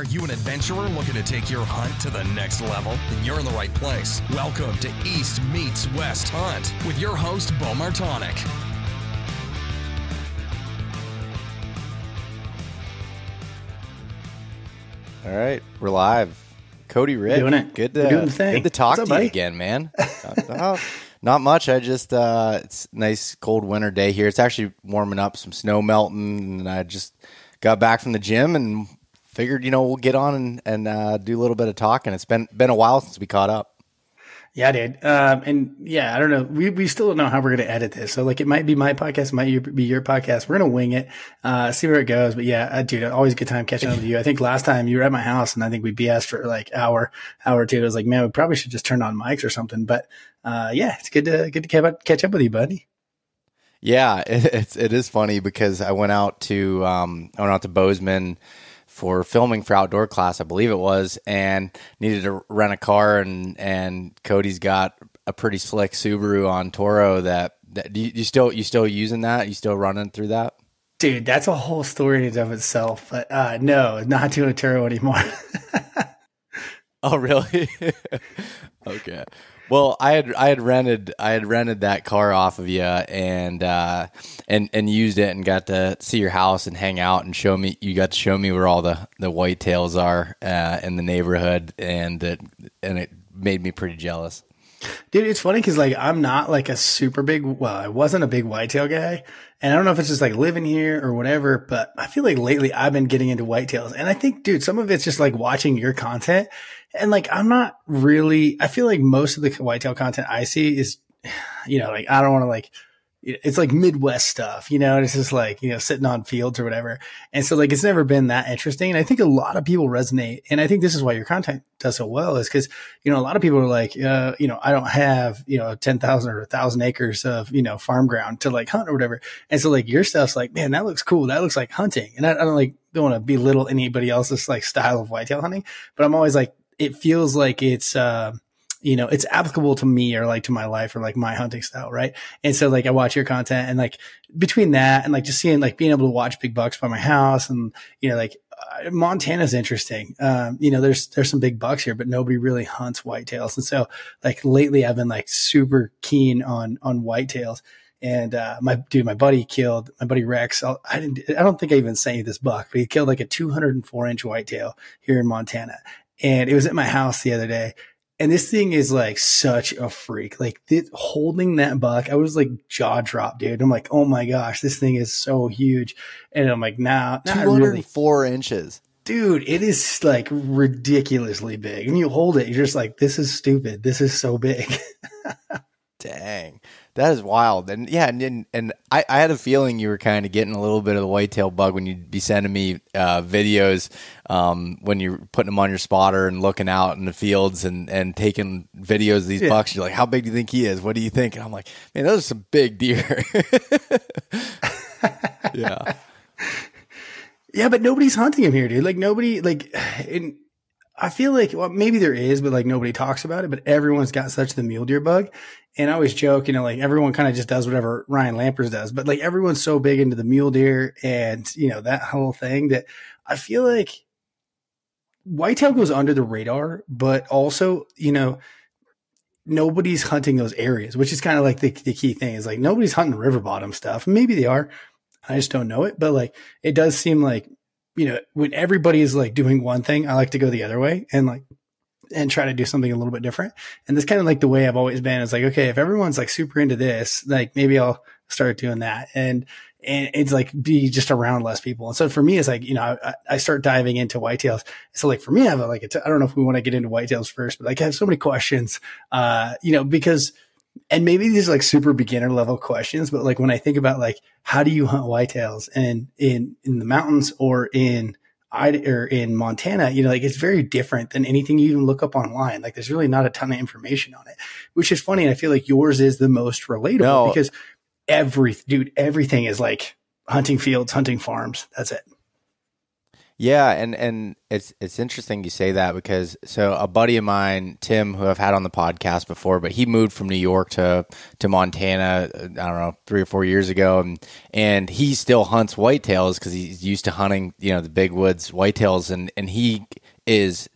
Are you an adventurer looking to take your hunt to the next level? Then you're in the right place. Welcome to East Meets West Hunt with your host, Beau Martonik. All right, we're live. Cody Rich, doing it. Good to doing the good to talk What's to up, you again, man. not, not much. I just uh, it's a nice cold winter day here. It's actually warming up, some snow melting, and I just got back from the gym and figured you know we'll get on and, and uh, do a little bit of talking. It's been been a while since we caught up. Yeah, dude. Um, and yeah, I don't know. We, we still don't know how we're going to edit this. So like, it might be my podcast, might be your podcast. We're going to wing it, uh, see where it goes. But yeah, uh, dude, always a good time catching up with you. I think last time you were at my house and I think we BS for like hour, hour or two. I was like, man, we probably should just turn on mics or something. But, uh, yeah, it's good to, good to catch up, catch up with you, buddy. Yeah, it, it's it is funny because I went out to um, I went out to Bozeman for filming for outdoor class, I believe it was, and needed to rent a car, and and Cody's got a pretty slick Subaru on Turo. That, that do you, you still you still using that? You still running through that? Dude, that's a whole story in and of itself. But, uh, no, not doing a Turo anymore. Oh, really? okay. Well, I had I had rented I had rented that car off of you and uh, and and used it and got to see your house and hang out and show me. You got to show me where all the the whitetails are uh, in the neighborhood and it, and it made me pretty jealous. Dude, it's funny because like I'm not like a super big. Well, I wasn't a big whitetail guy, and I don't know if it's just like living here or whatever. But I feel like lately I've been getting into whitetails, and I think, dude, some of it's just like watching your content, and like I'm not really. I feel like most of the whitetail content I see is, you know, like I don't want to like. It's like Midwest stuff, you know, it's just like, you know, sitting on fields or whatever. And so like, it's never been that interesting. And I think a lot of people resonate. And I think this is why your content does so well is because, you know, a lot of people are like, uh, you know, I don't have, you know, 10,000 or 1,000 acres of, you know, farm ground to like hunt or whatever. And so like your stuff's like, man, that looks cool. That looks like hunting. And I, I don't like, don't want to belittle anybody else's like style of whitetail hunting, but I'm always like, it feels like it's, uh, you know, it's applicable to me or like to my life or like my hunting style, right? And so like I watch your content and like between that and like just seeing like being able to watch big bucks by my house and you know like uh, Montana's interesting. Um, you know, there's there's some big bucks here, but nobody really hunts whitetails, and so like lately I've been like super keen on on whitetails. And uh, my dude, my buddy killed my buddy Rex. I'll, I didn't. I don't think I even sent you this buck, but he killed like a 204 inch whitetail here in Montana, and it was at my house the other day. And this thing is like such a freak. Like this, holding that buck, I was like jaw dropped, dude. I'm like, oh my gosh, this thing is so huge. And I'm like, nah, Two hundred really, four inches. dude. It is like ridiculously big. And you hold it, you're just like, this is stupid. This is so big. Dang, that is wild. And yeah, and and, I, I had a feeling you were kind of getting a little bit of the whitetail bug when you'd be sending me uh, videos um, when you're putting them on your spotter and looking out in the fields and, and taking videos of these Yeah. bucks. You're like, how big do you think he is? What do you think? And I'm like, man, those are some big deer. yeah. Yeah, but nobody's hunting him here, dude. Like nobody, like, and I feel like well, maybe there is, but like nobody talks about it. But everyone's got such the mule deer bug, and I always joke, you know, like everyone kind of just does whatever Ryan Lampers does. But like everyone's so big into the mule deer and you know that whole thing that I feel like whitetail goes under the radar, but also you know nobody's hunting those areas, which is kind of like the, the key thing is like nobody's hunting river bottom stuff. Maybe they are. I just don't know it, but like it does seem like, you know, when everybody is like doing one thing, I like to go the other way and like, and try to do something a little bit different. And that's kind of like the way I've always been. It's like, okay, if everyone's like super into this, like maybe I'll start doing that. And, and it's like be just around less people. And so for me, it's like, you know, I, I start diving into whitetails. So like for me, I have like, I don't know if we want to get into whitetails first, but like I have so many questions, uh, you know, because and maybe these are like super beginner level questions, but like when I think about like how do you hunt whitetails and in in the mountains or in I or in Montana, you know, like it's very different than anything you even look up online. Like there's really not a ton of information on it, which is funny. And I feel like yours is the most relatable No. because every dude, everything is like hunting fields, hunting farms. That's it. Yeah, and and it's it's interesting you say that because so a buddy of mine, Tim, who I've had on the podcast before, but he moved from New York to to Montana. Uh, I don't know three or four years ago, and and he still hunts whitetails because he's used to hunting, you know, the big woods whitetails, and and he is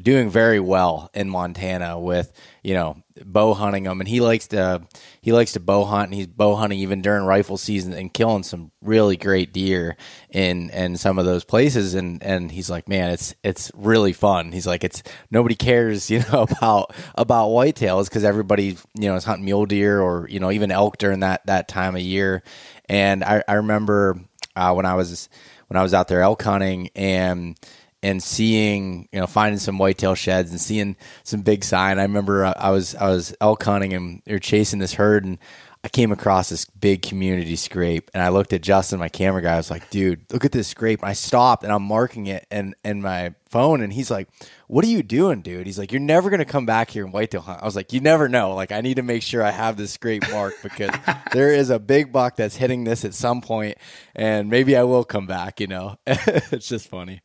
doing very well in Montana with you know bow hunting them, and he likes to he likes to bow hunt, and he's bow hunting even during rifle season and killing some really great deer in in some of those places, and and he's like, man, it's it's really fun. He's like, it's nobody cares, you know, about about whitetails because everybody you know is hunting mule deer or you know even elk during that that time of year, and I I remember uh, when I was when I was out there elk hunting and and seeing, you know, finding some whitetail sheds and seeing some big sign. I remember uh, I was I was elk hunting and they were chasing this herd and I came across this big community scrape and I looked at Justin, my camera guy. I was like, dude, look at this scrape. And I stopped and I'm marking it and and my phone and he's like, What are you doing, dude? He's like, You're never gonna come back here and whitetail hunt. I was like, You never know. Like I need to make sure I have this scrape marked because there is a big buck that's hitting this at some point and maybe I will come back, you know. it's just funny.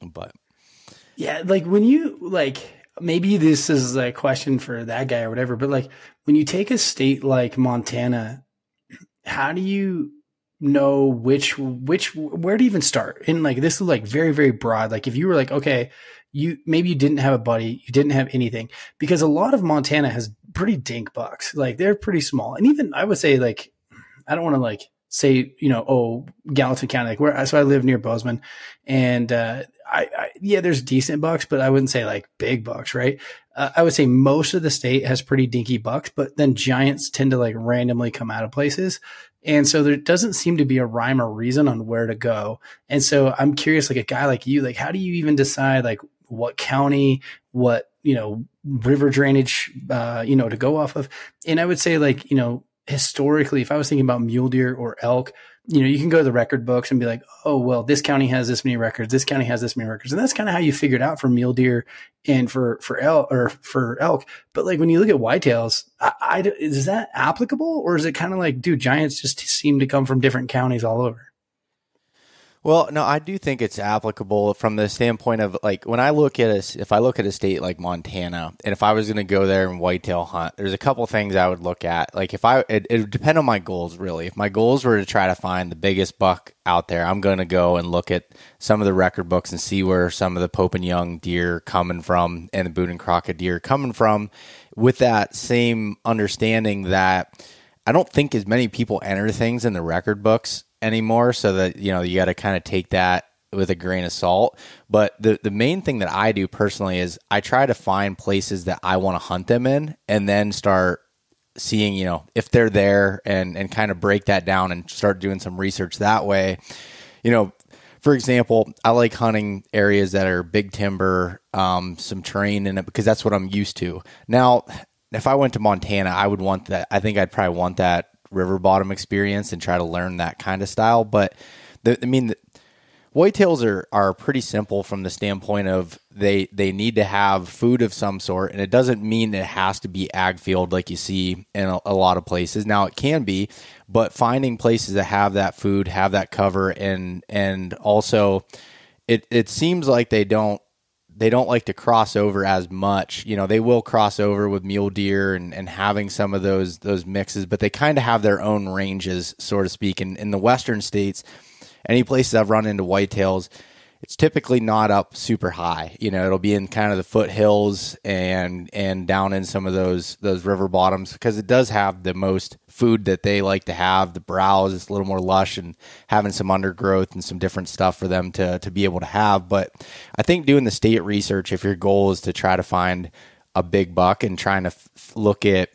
But yeah, like when you like maybe this is a question for that guy or whatever, but like when you take a state like Montana, how do you know which which where to even start? And like this is like very very broad. Like if you were like okay, you maybe you didn't have a buddy, you didn't have anything because a lot of Montana has pretty dink bucks. Like they're pretty small, and even I would say like I don't want to like say, you know, oh, Gallatin County, like where, so I live near Bozeman and, uh, I, I, yeah, there's decent bucks, but I wouldn't say like big bucks, right? Uh, I would say most of the state has pretty dinky bucks, but then giants tend to like randomly come out of places. And so there doesn't seem to be a rhyme or reason on where to go. And so I'm curious, like a guy like you, like how do you even decide like what county, what, you know, river drainage, uh, you know, to go off of? And I would say like, you know, historically, if I was thinking about mule deer or elk, you know, you can go to the record books and be like, oh, well, this county has this many records, this county has this many records. And that's kind of how you figured out for mule deer and for, for elk or for elk. But like when you look at whitetails, I, I, is that applicable or is it kind of like, dude, giants just seem to come from different counties all over? Well, no, I do think it's applicable from the standpoint of like when I look at a, if I look at a state like Montana, and if I was going to go there and whitetail hunt, there's a couple things I would look at. Like if I, it, it would depend on my goals really. If my goals were to try to find the biggest buck out there, I'm going to go and look at some of the record books and see where some of the Pope and Young deer coming from and the Boone and Crockett deer coming from, with that same understanding that. I don't think as many people enter things in the record books anymore. So that, you know, you got to kind of take that with a grain of salt. But the, the main thing that I do personally is I try to find places that I want to hunt them in and then start seeing, you know, if they're there and, and kind of break that down and start doing some research that way. You know, for example, I like hunting areas that are big timber, um, some terrain in it because that's what I'm used to. Now, if I went to Montana, I would want that. I think I'd probably want that river bottom experience and try to learn that kind of style. But the, I mean, the, whitetails are are pretty simple from the standpoint of they they need to have food of some sort, and it doesn't mean it has to be ag field like you see in a, a lot of places. Now it can be, but finding places that have that food, have that cover, and and also it it seems like they don't they don't like to cross over as much. You know, they will cross over with mule deer and, and having some of those those mixes, but they kind of have their own ranges, so to speak. And in the western states, any places I've run into whitetails, it's typically not up super high. You know, it'll be in kind of the foothills and and down in some of those those river bottoms because it does have the most food that they like to have. The browse is a little more lush and having some undergrowth and some different stuff for them to to be able to have. But I think doing the state research, if your goal is to try to find a big buck and trying to f- look at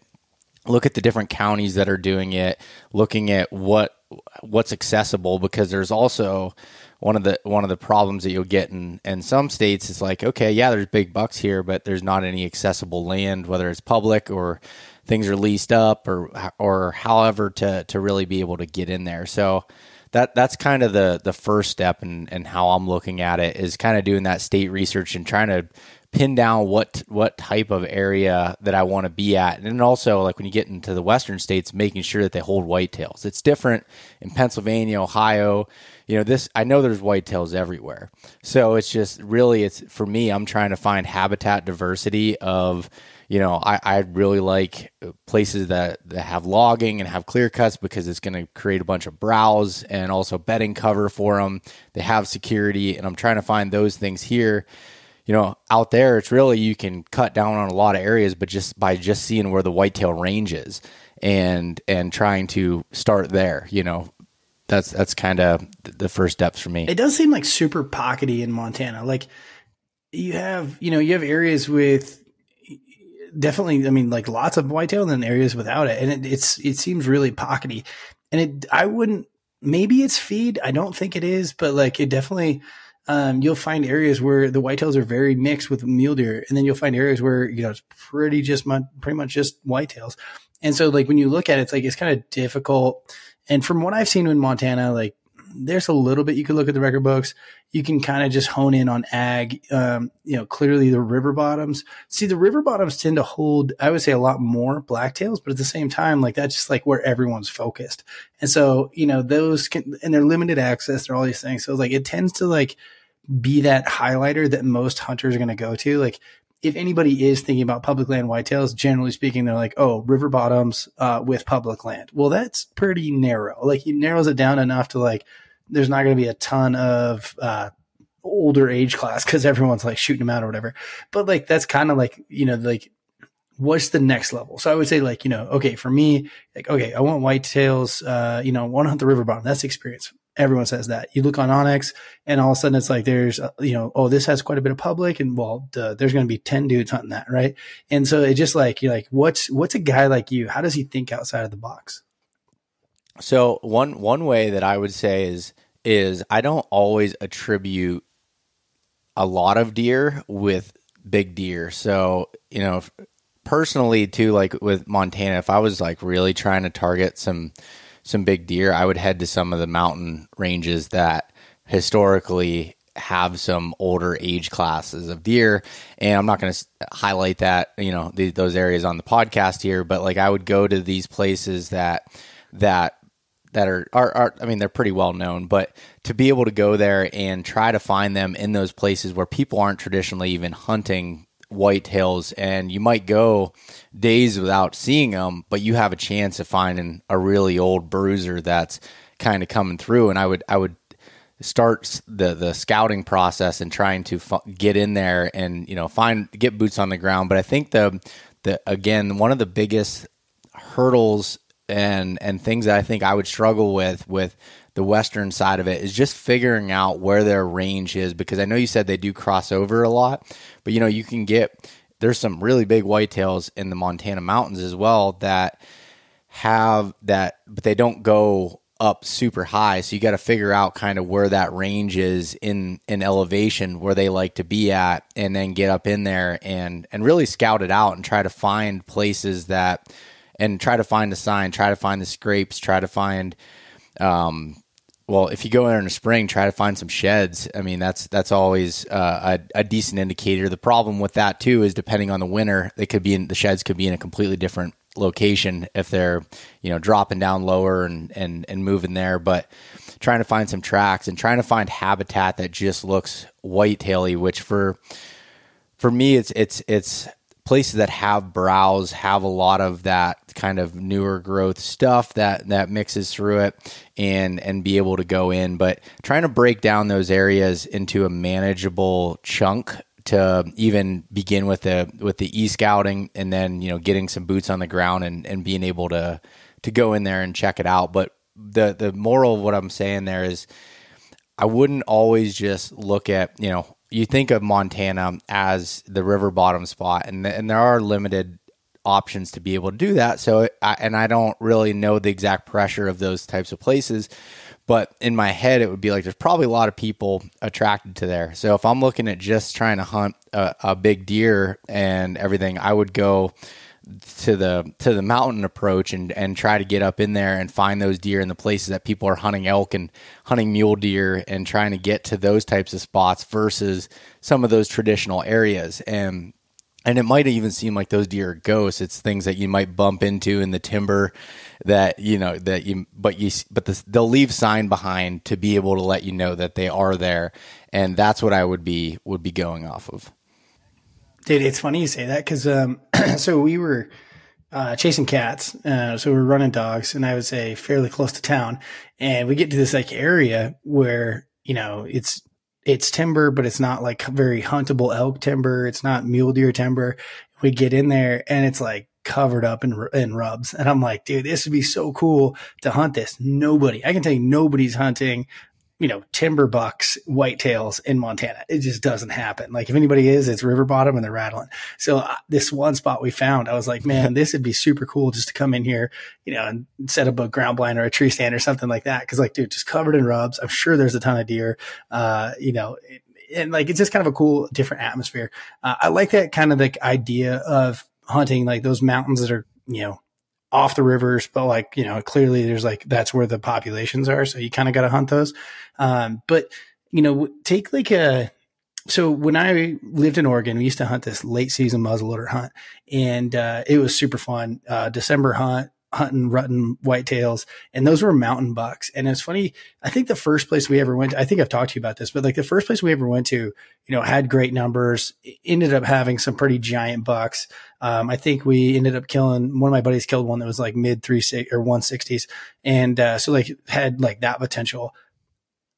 look at the different counties that are doing it, looking at what what's accessible because there's also one of the one of the problems that you'll get in in some states is like okay yeah there's big bucks here but there's not any accessible land whether it's public or things are leased up or or however to to really be able to get in there so that that's kind of the the first step and and how I'm looking at it is kind of doing that state research and trying to pin down what what type of area that I want to be at. And also like when you get into the western states, making sure that they hold whitetails. It's different in Pennsylvania, Ohio. You know, this I know there's whitetails everywhere. So it's just really it's for me, I'm trying to find habitat diversity of you know, I, I really like uh, places that, that have logging and have clear cuts because it's going to create a bunch of browse and also bedding cover for them. They have security, and I'm trying to find those things here you know, out there, it's really you can cut down on a lot of areas, but just by just seeing where the whitetail range is and and trying to start there, you know, that's that's kind of the first steps for me. It does seem like super pockety in Montana. Like you have, you know, you have areas with definitely, I mean, like lots of whitetail, and then areas without it, and it, it's it seems really pockety. And it, I wouldn't. Maybe it's feed. I don't think it is, but like it definitely um, you'll find areas where the whitetails are very mixed with mule deer, and then you'll find areas where you know it's pretty just pretty much just whitetails. And so, like when you look at it, it's like it's kind of difficult. And from what I've seen in Montana, like there's a little bit you can look at the record books. You can kind of just hone in on ag. Um, you know, clearly the river bottoms. See, the river bottoms tend to hold, I would say, a lot more blacktails, but at the same time, like that's just like where everyone's focused. And so, you know, those can, and they're limited access. They're all these things. So like it tends to like be that highlighter that most hunters are going to go to. Like if anybody is thinking about public land whitetails, generally speaking, they're like, oh, river bottoms uh, with public land. Well, that's pretty narrow. Like he narrows it down enough to like, there's not going to be a ton of uh, older age class because everyone's like shooting them out or whatever. But like that's kind of like you know like what's the next level? So I would say like you know okay for me like okay I want whitetails uh you know want to hunt the river bottom that's the experience. Everyone says that. You look on onX, and all of a sudden it's like there's, uh, you know, oh, this has quite a bit of public, and well, duh, there's going to be ten dudes hunting that, right? And so it just like you're like, what's what's a guy like you? How does he think outside of the box? So one one way that I would say is is I don't always attribute a lot of deer with big deer. So, you know, personally too like with Montana, if I was like really trying to target some some big deer, I would head to some of the mountain ranges that historically have some older age classes of deer. And i'm not going to highlight that you know those areas on the podcast here but like i would go to these places that that that are, are, are I mean they're pretty well known, but to be able to go there and try to find them in those places where people aren't traditionally even hunting whitetails and you might go days without seeing them, but you have a chance of finding a really old bruiser that's kind of coming through and I would I would start the the scouting process and trying to f- get in there and you know find get boots on the ground, but I think the the again one of the biggest hurdles and and things that I think I would struggle with with the western side of it is just figuring out where their range is because I know you said they do cross over a lot, but you know you can get there's some really big whitetails in the Montana mountains as well that have that but they don't go up super high. So you got to figure out kind of where that range is in in elevation where they like to be at and then get up in there and and really scout it out and try to find places that and try to find a sign, try to find the scrapes, try to find, um, well, if you go in in the spring, try to find some sheds. I mean, that's that's always uh, a, a, decent indicator. The problem with that too is depending on the winter, they could be in the sheds could be in a completely different location if they're you know dropping down lower and and and moving there. But trying to find some tracks and trying to find habitat that just looks whitetaily, which for for me it's it's it's places that have browse have a lot of that kind of newer growth stuff that that mixes through it and and be able to go in. But trying to break down those areas into a manageable chunk to even begin with the with the e-scouting and then you know getting some boots on the ground and and being able to to go in there and check it out. But the the moral of what I'm saying there is I wouldn't always just look at you know you think of Montana as the river bottom spot, and and there are limited options to be able to do that. So, I, and I don't really know the exact pressure of those types of places, but in my head, it would be like there's probably a lot of people attracted to there. So, if I'm looking at just trying to hunt a, a big deer and everything, I would go to the to the mountain approach and and try to get up in there and find those deer in the places that people are hunting elk and hunting mule deer and trying to get to those types of spots versus some of those traditional areas and and it might even seem like those deer are ghosts. It's things that you might bump into in the timber that you know that you, but you, but they'll leave sign behind to be able to let you know that they are there, and that's what I would be would be going off of. Dude, it's funny you say that because um, so we were uh, chasing cats, uh, so we are running dogs, and I would say fairly close to town, and we get to this like area where you know it's it's timber, but it's not like very huntable elk timber. It's not mule deer timber. We get in there and it's like covered up in, in rubs. And I'm like, dude, this would be so cool to hunt this. Nobody, I can tell you, nobody's hunting you know, timber bucks, whitetails in Montana. It just doesn't happen. Like if anybody is, it's river bottom and they're rattling. So uh, this one spot we found, I was like, man, this would be super cool just to come in here, you know, and set up a ground blind or a tree stand or something like that. Cause like, dude, just covered in rubs. I'm sure there's a ton of deer, uh, you know, and like, it's just kind of a cool, different atmosphere. Uh, I like that kind of like idea of hunting like those mountains that are, you know, off the rivers, but like, you know, clearly there's like, that's where the populations are. So you kind of got to hunt those. Um, but, you know, take like a, so when I lived in Oregon, we used to hunt this late season muzzleloader hunt and, uh, it was super fun. Uh, December hunt, hunting rutting whitetails and those were mountain bucks. And it's funny i think the first place we ever went i think i've talked to you about this but like the first place we ever went to you know had great numbers ended up having some pretty giant bucks. Um, i think we ended up killing one of my buddies killed one that was like mid three six or 160s and uh, so like had like that potential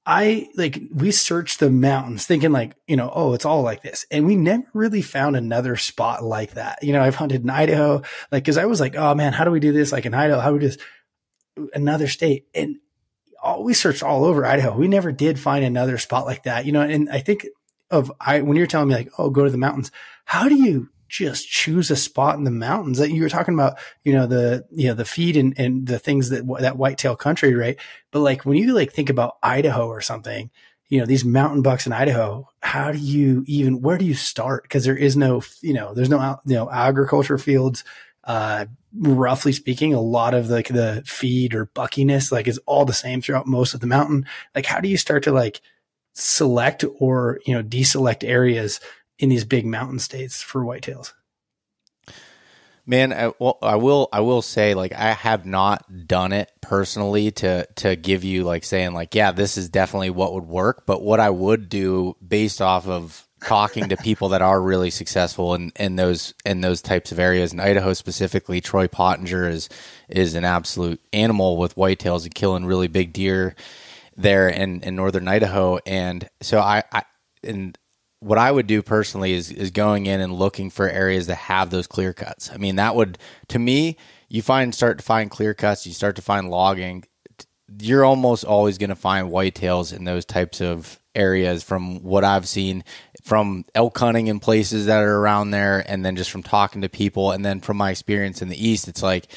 I like we searched the mountains thinking like, you know, oh, it's all like this. And we never really found another spot like that. You know, I've hunted in Idaho, like, cause I was like, oh man, how do we do this? Like in Idaho, how do we do this? Another state. And all, we searched all over Idaho. We never did find another spot like that, you know, and I think of I, when you're telling me like, oh, go to the mountains, how do you just choose a spot in the mountains that you were talking about, you know, the, you know, the feed and, and the things that, that whitetail country, right? But like when you like think about Idaho or something, you know, these mountain bucks in Idaho, how do you even, where do you start? Cause there is no, you know, there's no, you know, agriculture fields. Uh, roughly speaking, a lot of like the feed or buckiness, like is all the same throughout most of the mountain. Like, how do you start to like select or, you know, deselect areas in these big mountain states for whitetails? Man, I, well, I will. I will say, like, I have not done it personally to to give you like saying like, yeah, this is definitely what would work. But what I would do based off of talking to people that are really successful in, in those in those types of areas in Idaho specifically, Troy Pottinger is is an absolute animal with whitetails and killing really big deer there in, in northern Idaho. And so I, I and what I would do personally is is going in and looking for areas that have those clear cuts. I mean, that would to me, you find start to find clear cuts, you start to find logging. You're almost always going to find whitetails in those types of areas from what I've seen from elk hunting in places that are around there and then just from talking to people and then from my experience in the east it's like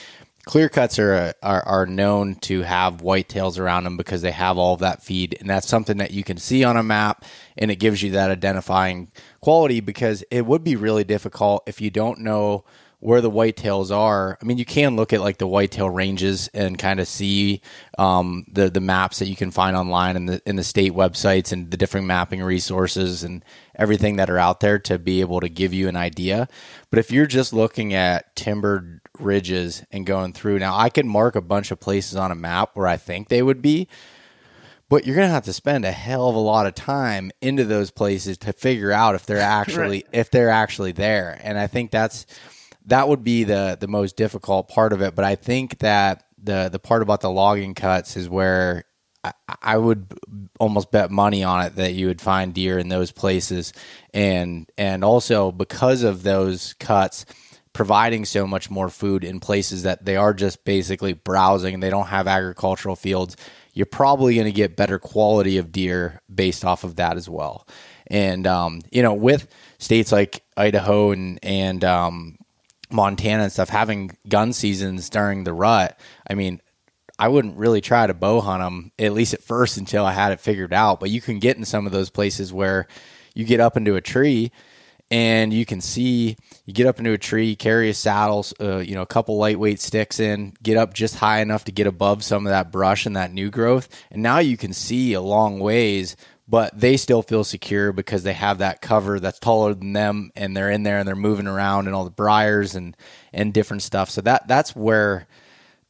clear cuts are, are, are known to have whitetails around them because they have all of that feed, and that's something that you can see on a map, and it gives you that identifying quality. Because it would be really difficult if you don't know where the whitetails are. I mean, you can look at like the whitetail ranges and kind of see um, the the maps that you can find online and the in the state websites and the different mapping resources and everything that are out there to be able to give you an idea. But if you're just looking at timbered ridges and going through. Now, I can mark a bunch of places on a map where I think they would be, but you're going to have to spend a hell of a lot of time into those places to figure out if they're actually right. if they're actually there. And I think that's that would be the the most difficult part of it, but I think that the the part about the logging cuts is where I, I would almost bet money on it that you would find deer in those places and and also because of those cuts providing so much more food in places that they are just basically browsing and they don't have agricultural fields, you're probably going to get better quality of deer based off of that as well. And um, you know, with states like Idaho and and um, Montana and stuff having gun seasons during the rut, I mean, I wouldn't really try to bow hunt them at least at first until I had it figured out. But you can get in some of those places where you get up into a tree and you can see you get up into a tree, carry a saddle, uh, you know, a couple lightweight sticks in, get up just high enough to get above some of that brush and that new growth, and now you can see a long ways. But they still feel secure because they have that cover that's taller than them, and they're in there and they're moving around and all the briars and and different stuff. So that that's where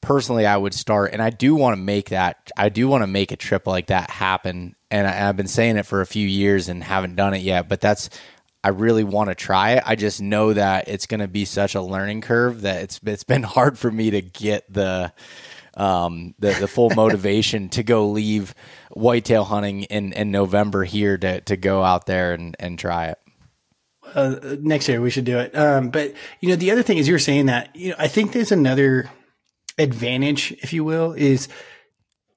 personally I would start, and I do want to make that. I do want to make a trip like that happen, and I, have been saying it for a few years and haven't done it yet. But that's I really want to try it. I just know that it's going to be such a learning curve that it's it's been hard for me to get the um, the, the full motivation to go leave whitetail hunting in, in November here to, to go out there and, and try it. Uh, next year we should do it. Um, but you know, the other thing is you're saying that, you know, I think there's another advantage, if you will, is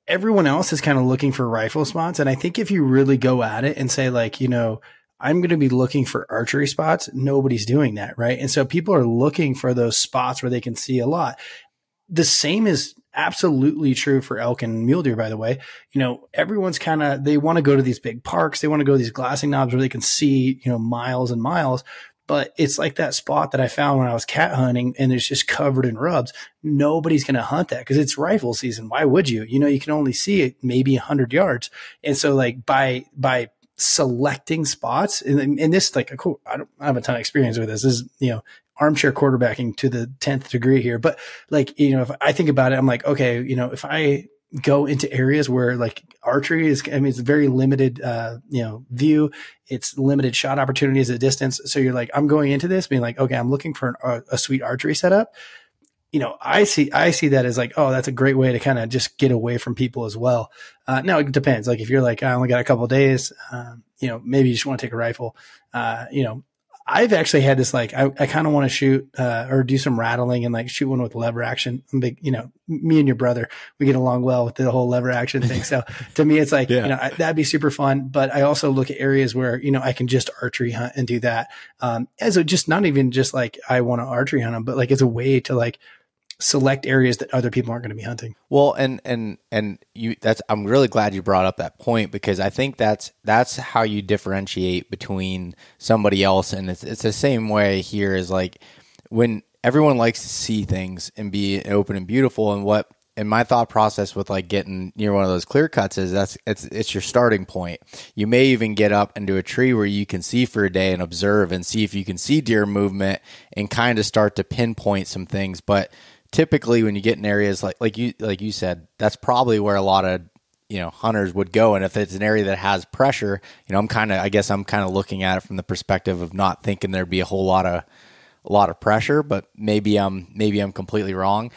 everyone else is kind of looking for rifle spots. And I think if you really go at it and say like, you know, I'm going to be looking for archery spots. Nobody's doing that, right? And so people are looking for those spots where they can see a lot. The same is absolutely true for elk and mule deer, by the way. You know, everyone's kind of, they want to go to these big parks. They want to go to these glassing knobs where they can see, you know, miles and miles. But it's like that spot that I found when I was cat hunting and it's just covered in rubs. Nobody's going to hunt that because it's rifle season. Why would you? You know, you can only see it maybe 100 yards. And so, like, by, by, selecting spots. And, and this, like, cool, I don't I have a ton of experience with this. This is, you know, armchair quarterbacking to the 10th degree here. But like, you know, if I think about it, I'm like, okay, you know, if I go into areas where like archery is, I mean, it's very limited, uh, you know, view. It's limited shot opportunities at distance. So you're like, I'm going into this being like, okay, I'm looking for an, a, a sweet archery setup you know, I see, I see that as like, oh, that's a great way to kind of just get away from people as well. Uh, now it depends. Like if you're like, I only got a couple days, um, you know, maybe you just want to take a rifle. Uh, you know, I've actually had this like, I, I kind of want to shoot, uh, or do some rattling and like shoot one with lever action. I'm big, you know, me and your brother, we get along well with the whole lever action thing. So to me, it's like, yeah. you know, I, that'd be super fun. But I also look at areas where, you know, I can just archery hunt and do that. Um, as a, just not even just like I want to archery hunt them, but like as a way to like, select areas that other people aren't going to be hunting. Well, and and and you that's I'm really glad you brought up that point because I think that's that's how you differentiate between somebody else and it's it's the same way here is like when everyone likes to see things and be open and beautiful and what and my thought process with like getting near one of those clear cuts is that's it's it's your starting point. You may even get up into a tree where you can see for a day and observe and see if you can see deer movement and kind of start to pinpoint some things. But typically when you get in areas like like you like you said, that's probably where a lot of you know hunters would go. And if it's an area that has pressure you know i'm kind of i guess i'm kind of looking at it from the perspective of not thinking there'd be a whole lot of a lot of pressure but maybe i'm maybe i'm completely wrong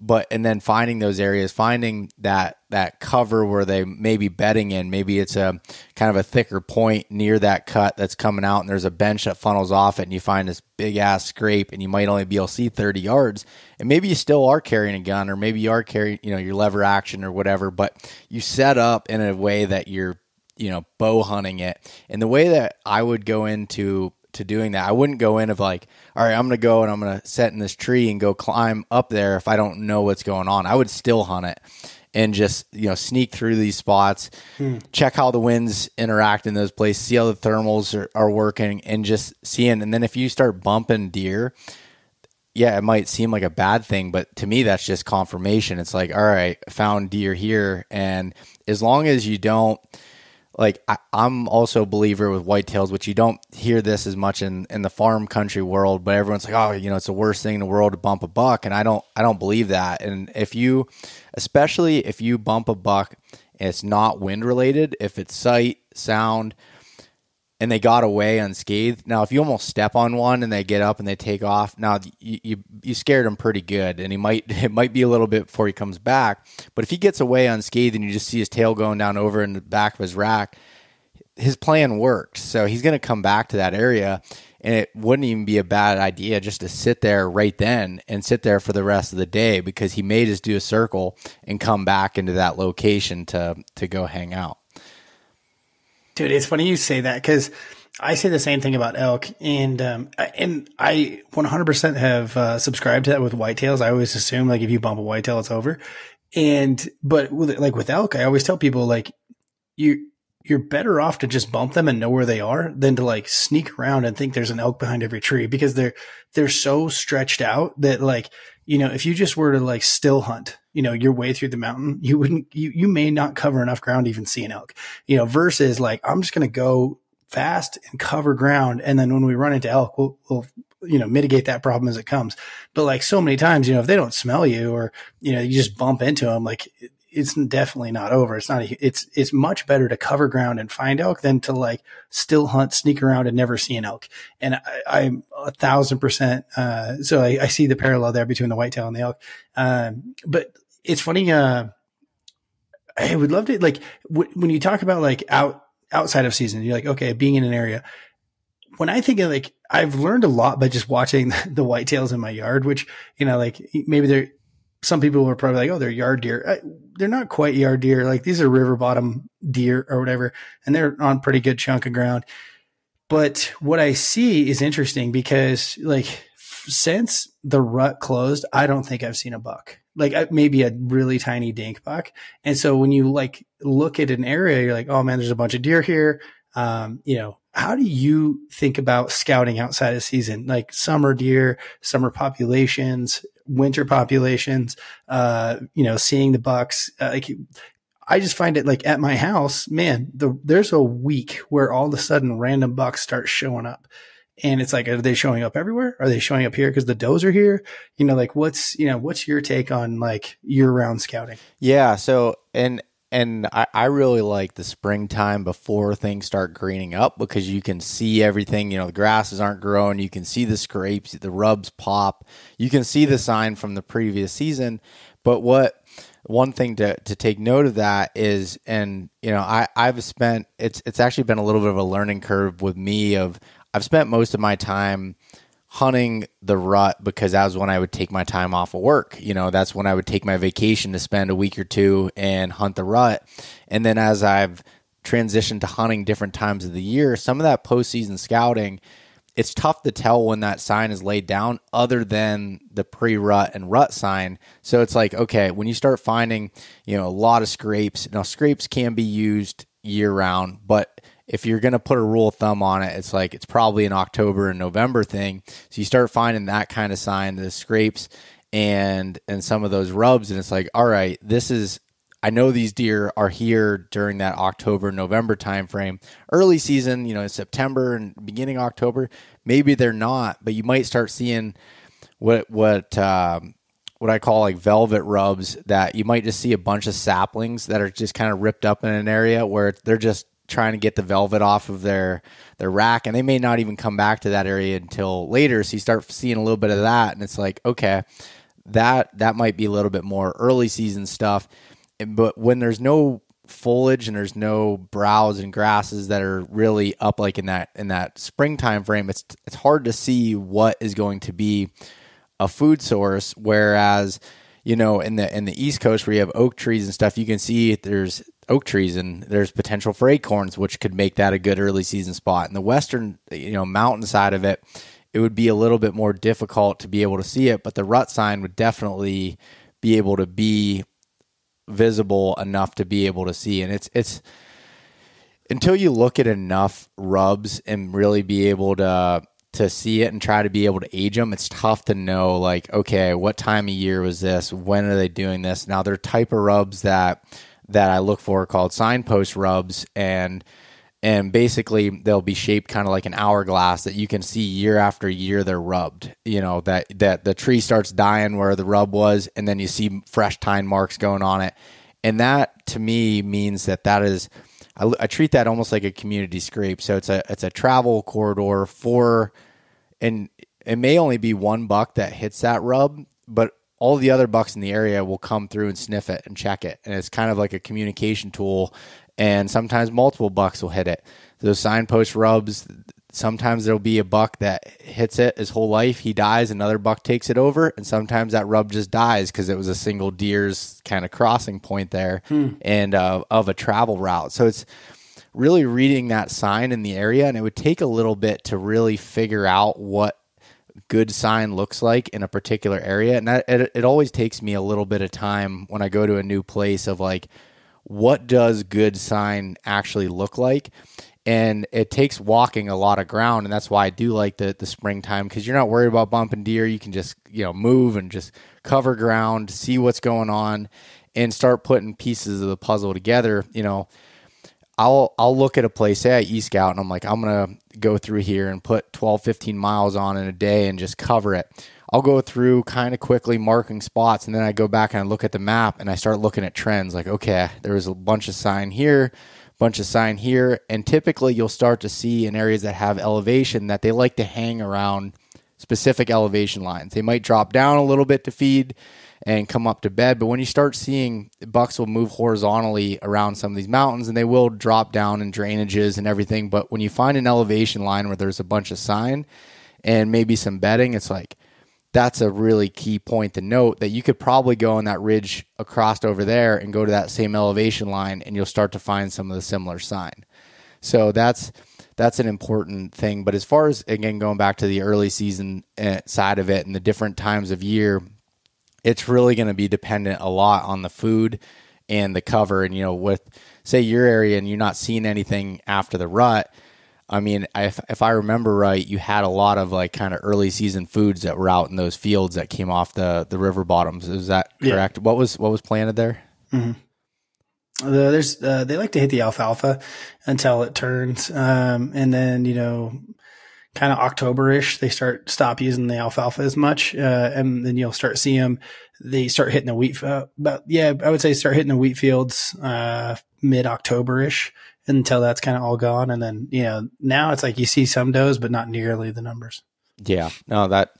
but and then finding those areas finding that that cover where they may be bedding in. Maybe it's a kind of a thicker point near that cut that's coming out and there's a bench that funnels off it and you find this big ass scrape and you might only be able to see 30 yards. And maybe you still are carrying a gun or maybe you are carrying you know your lever action or whatever but you set up in a way that you're you know bow hunting it. And the way that i would go into to doing that. I wouldn't go in of like, all right, I'm going to go and I'm going to set in this tree and go climb up there if I don't know what's going on. I would still hunt it and just, you know, sneak through these spots, hmm. check how the winds interact in those places, see how the thermals are, are working and just seeing. And then if you start bumping deer, yeah, it might seem like a bad thing, but to me, that's just confirmation. It's like, all right, found deer here. And as long as you don't, like I, am also a believer with whitetails, which you don't hear this as much in, in the farm country world, but everyone's like, oh, you know, it's the worst thing in the world to bump a buck, and I don't I don't believe that. And if you, especially if you bump a buck, and it's not wind related, if it's sight, sound, and they got away unscathed. Now, if you almost step on one and they get up and they take off, now you, you, you scared him pretty good, and he might it might be a little bit before he comes back. But if he gets away unscathed and you just see his tail going down over in the back of his rack, his plan worked. So he's going to come back to that area, and it wouldn't even be a bad idea just to sit there right then and sit there for the rest of the day because he may just do a circle and come back into that location to to go hang out. Dude, it's funny you say that because I say the same thing about elk, and um, and I 100% have uh, subscribed to that with whitetails. I always assume like if you bump a whitetail, it's over. And but with, like with elk, I always tell people like you you're better off to just bump them and know where they are than to like sneak around and think there's an elk behind every tree because they're they're so stretched out that like you know if you just were to like still hunt you know your way through the mountain you wouldn't you you may not cover enough ground to even see an elk you know versus like i'm just going to go fast and cover ground and then when we run into elk we'll, we'll you know mitigate that problem as it comes but like so many times you know if they don't smell you or you know you just bump into them like it's definitely not over. It's not. A, it's it's much better to cover ground and find elk than to like still hunt, sneak around, and never see an elk. And I, am a thousand percent. Uh, so I, I, see the parallel there between the whitetail and the elk. Um, but it's funny. Uh, I would love to like w- when you talk about like out outside of season. You're like, okay, being in an area. When I think of like, I've learned a lot by just watching the whitetails in my yard, which you know, like maybe they're some people are probably like, oh, they're yard deer. Uh, they're not quite yard deer. Like these are river bottom deer or whatever, and they're on pretty good chunk of ground. But what I see is interesting because like since the rut closed, I don't think I've seen a buck. Like uh, maybe a really tiny dink buck. And so when you like look at an area, you're like, oh man, there's a bunch of deer here. Um, you know, how do you think about scouting outside of season, like summer deer, summer populations, winter populations, uh, you know, seeing the bucks. Uh, like, I just find it like at my house, man, the, there's a week where all of a sudden random bucks start showing up. And it's like, are they showing up everywhere? Are they showing up here because the does are here? You know, like what's, you know, what's your take on like year round scouting? Yeah. So, and and I, I really like the springtime before things start greening up because you can see everything. You know, the grasses aren't growing. You can see the scrapes, the rubs pop. You can see the sign from the previous season. But what one thing to, to take note of that is, and you know, I I've spent it's it's actually been a little bit of a learning curve with me. Of I've spent most of my time hunting the rut because that was when I would take my time off of work. You know, that's when I would take my vacation to spend a week or two and hunt the rut. And then as I've transitioned to hunting different times of the year, some of that postseason scouting, it's tough to tell when that sign is laid down other than the pre-rut and rut sign. So it's like, okay, when you start finding, you know, a lot of scrapes, now scrapes can be used year round, but if you're going to put a rule of thumb on it, it's like it's probably an October and November thing. So you start finding that kind of sign, the scrapes and and some of those rubs, and it's like, all right, this is. I know these deer are here during that October November timeframe. Early season, you know, in September and beginning October, maybe they're not, but you might start seeing what what um, what I call like velvet rubs that you might just see a bunch of saplings that are just kind of ripped up in an area where they're just trying to get the velvet off of their their rack and they may not even come back to that area until later. So you start seeing a little bit of that and it's like okay that that might be a little bit more early season stuff. But when there's no foliage and there's no browse and grasses that are really up like in that in that springtime frame it's it's hard to see what is going to be a food source. Whereas you know in the in the east coast where you have oak trees and stuff you can see there's oak trees and there's potential for acorns which could make that a good early season spot in the western you know mountain side of it it would be a little bit more difficult to be able to see it but the rut sign would definitely be able to be visible enough to be able to see and it's it's until you look at enough rubs and really be able to to see it and try to be able to age them, it's tough to know like, okay, what time of year was this? When are they doing this? Now, there are type of rubs that that I look for called signpost rubs and and basically they'll be shaped kind of like an hourglass that you can see year after year they're rubbed you know that that the tree starts dying where the rub was and then you see fresh tine marks going on it. And that to me means that that is I, I treat that almost like a community scrape. So it's a it's a travel corridor for and it may only be one buck that hits that rub but all the other bucks in the area will come through and sniff it and check it. And it's kind of like a communication tool. And sometimes multiple bucks will hit it. Those signpost rubs, sometimes there'll be a buck that hits it his whole life. He dies, another buck takes it over. And sometimes that rub just dies because it was a single deer's kind of crossing point there hmm. and uh, of a travel route. So it's really reading that sign in the area. And it would take a little bit to really figure out what good sign looks like in a particular area and that it, it always takes me a little bit of time when i go to a new place of like what does good sign actually look like? And it takes walking a lot of ground, and that's why I do like the the springtime because you're not worried about bumping deer. You can just you know move and just cover ground, see what's going on, and start putting pieces of the puzzle together. You know, I'll I'll look at a place, say I e scout, and I'm like, I'm gonna go through here and put 12, 15 miles on in a day and just cover it. I'll go through kind of quickly marking spots, and then I go back and I look at the map and I start looking at trends. Like, okay, there was a bunch of sign here, bunch of sign here, and typically you'll start to see in areas that have elevation that they like to hang around specific elevation lines. They might drop down a little bit to feed and come up to bed. But when you start seeing bucks will move horizontally around some of these mountains and they will drop down in drainages and everything. But when you find an elevation line where there's a bunch of sign and maybe some bedding, it's like that's a really key point to note that you could probably go on that ridge across over there and go to that same elevation line and you'll start to find some of the similar sign. So that's that's an important thing. But as far as again going back to the early season eh, side of it and the different times of year, it's really going to be dependent a lot on the food and the cover. And, you know, with say your area and you're not seeing anything after the rut, I mean, if, if I remember right, you had a lot of like kind of early season foods that were out in those fields that came off the, the river bottoms. Is that correct? Yeah. What was, what was planted there? Mm-hmm. Uh, there's, uh, they like to hit the alfalfa until it turns. Um, and then, you know, kind of October-ish, they start stop using the alfalfa as much, uh, and then you'll start seeing them. They start hitting the wheat. Uh, but yeah, I would say start hitting the wheat fields uh, mid October-ish until that's kind of all gone, and then you know now it's like you see some does, but not nearly the numbers. Yeah, no that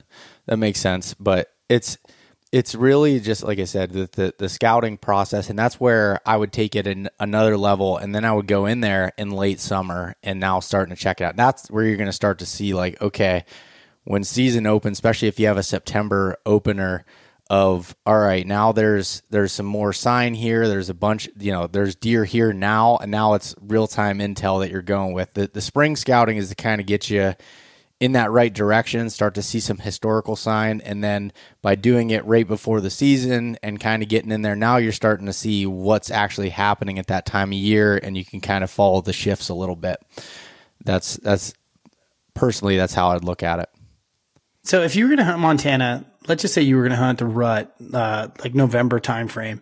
that makes sense, but it's it's really just like I said, the, the, the scouting process, and that's where I would take it in another level, and then I would go in there in late summer and now starting to check it out. That's where you're going to start to see like, okay, when season opens, especially if you have a September opener of all right, now there's there's some more sign here. There's a bunch, you know, there's deer here now, and now it's real time intel that you're going with. The the spring scouting is to kind of get you in that right direction, start to see some historical sign. And then by doing it right before the season and kind of getting in there, now you're starting to see what's actually happening at that time of year and you can kind of follow the shifts a little bit. That's, that's personally, that's how I'd look at it. So if you were going to hunt Montana, let's just say you were going to hunt the rut, uh, like November timeframe,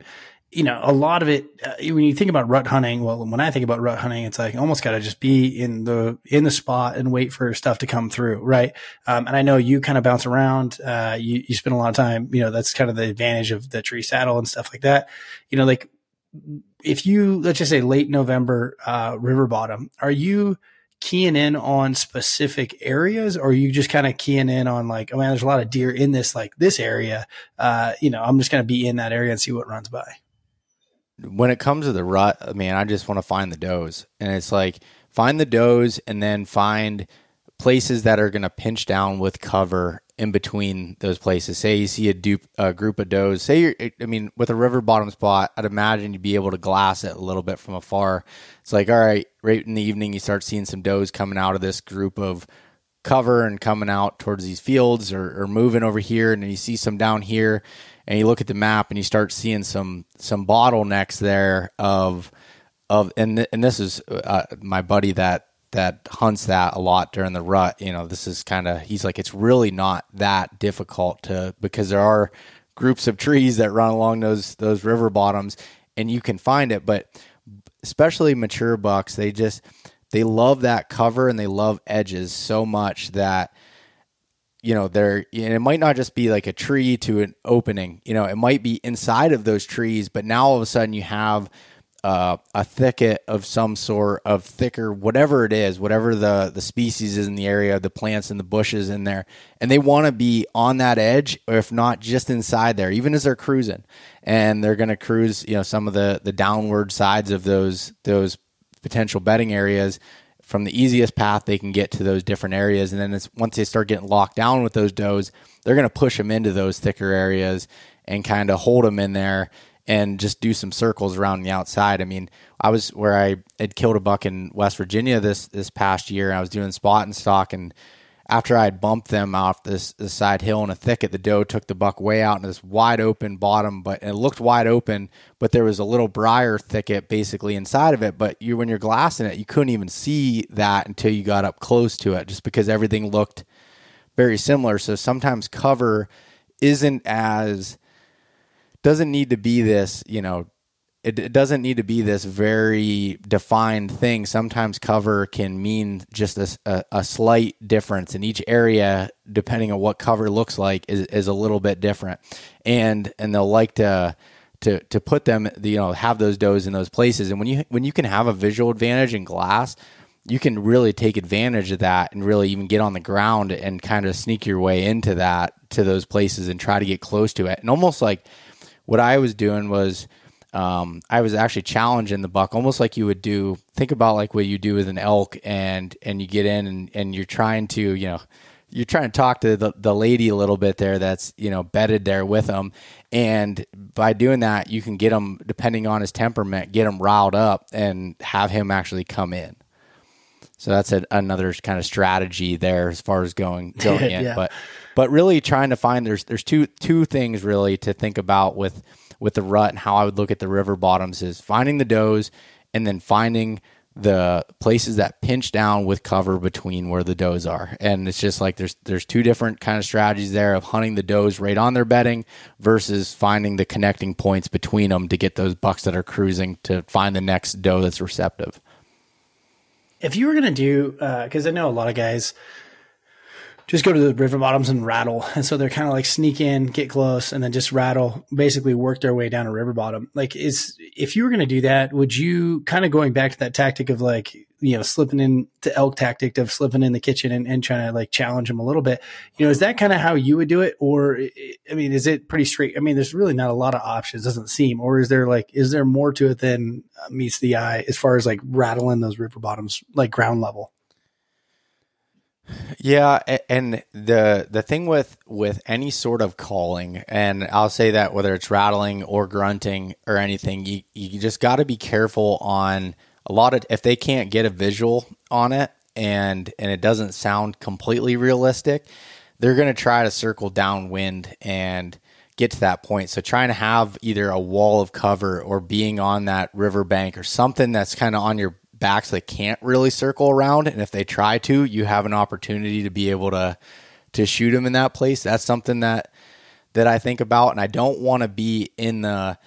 you know, a lot of it, uh, when you think about rut hunting, well, when I think about rut hunting, it's like almost got to just be in the, in the spot and wait for stuff to come through. Right. Um, and I know you kind of bounce around, uh, you, you spend a lot of time, you know, that's kind of the advantage of the tree saddle and stuff like that. You know, like if you, let's just say late November, uh, river bottom, are you, keying in on specific areas or you just kind of keying in on like, oh man, there's a lot of deer in this, like this area. Uh, you know, I'm just going to be in that area and see what runs by when it comes to the rut, I mean, I just want to find the does. And it's like find the does and then find places that are going to pinch down with cover in between those places. Say you see a, dupe, a group of does. Say you're, I mean, with a river bottom spot, I'd imagine you'd be able to glass it a little bit from afar. It's like, all right, right in the evening, you start seeing some does coming out of this group of cover and coming out towards these fields or, or moving over here. And then you see some down here and you look at the map and you start seeing some some bottlenecks there of of and th- and this is uh, my buddy that that hunts that a lot during the rut. You know, this is kind of he's like it's really not that difficult to because there are groups of trees that run along those those river bottoms and you can find it, but especially mature bucks, they just they love that cover and they love edges so much that you know there and it might not just be like a tree to an opening you know it might be inside of those trees but now all of a sudden you have uh, a thicket of some sort of thicker whatever it is whatever the the species is in the area the plants and the bushes in there and they want to be on that edge or if not just inside there even as they're cruising. And they're going to cruise you know some of the the downward sides of those those potential bedding areas from the easiest path they can get to those different areas. And then once they start getting locked down with those does, they're going to push them into those thicker areas and kind of hold them in there and just do some circles around the outside. I mean, I was where I had killed a buck in West Virginia this this past year. I was doing spot and stock, and after I had bumped them off this, this side hill in a thicket, the doe took the buck way out in this wide open bottom, but it looked wide open, but there was a little briar thicket basically inside of it. But you, when you're glassing it, you couldn't even see that until you got up close to it, just because everything looked very similar. So sometimes cover isn't as doesn't need to be this, you know, it, it, doesn't need to be this very defined thing. Sometimes cover can mean just a, a, a, slight difference in each area, depending on what cover looks like, is, is a little bit different. And and they'll like to to to put them, you know, have those does in those places. And when you when you can have a visual advantage in glass, you can really take advantage of that and really even get on the ground and kind of sneak your way into that to those places and try to get close to it. And almost like what I was doing was um, I was actually challenging the buck almost like you would do. Think about like what you do with an elk, and and you get in and, and you're trying to you know you're trying to talk to the, the lady a little bit there that's you know bedded there with him and by doing that you can get him depending on his temperament get him riled up and have him actually come in so that's a, another kind of strategy there as far as going going in yeah. but but really trying to find there's there's two two things really to think about with with the rut and how I would look at the river bottoms is finding the does and then finding the places that pinch down with cover between where the does are. And it's just like there's there's two different kind of strategies there of hunting the does right on their bedding versus finding the connecting points between them to get those bucks that are cruising to find the next doe that's receptive. If you were going to do, because uh, I know a lot of guys just go to the river bottoms and rattle. And so they're kind of like sneak in, get close, and then just rattle, basically work their way down a river bottom. Like is if you were going to do that, would you kind of going back to that tactic of like, you know, slipping in the elk tactic of slipping in the kitchen and, and trying to like challenge them a little bit, you know, is that kind of how you would do it? Or, I mean, is it pretty straight? I mean, there's really not a lot of options, doesn't seem, or is there like, is there more to it than meets the eye as far as like rattling those river bottoms, like ground level? Yeah, and the the thing with with any sort of calling, and I'll say that whether it's rattling or grunting or anything, you you just got to be careful on a lot of if they can't get a visual on it and and it doesn't sound completely realistic, they're going to try to circle downwind and get to that point. So trying to have either a wall of cover or being on that riverbank or something that's kind of on your backs that can't really circle around, and if they try to, you have an opportunity to be able to to shoot them in that place. That's something that that I think about, and I don't want to be in the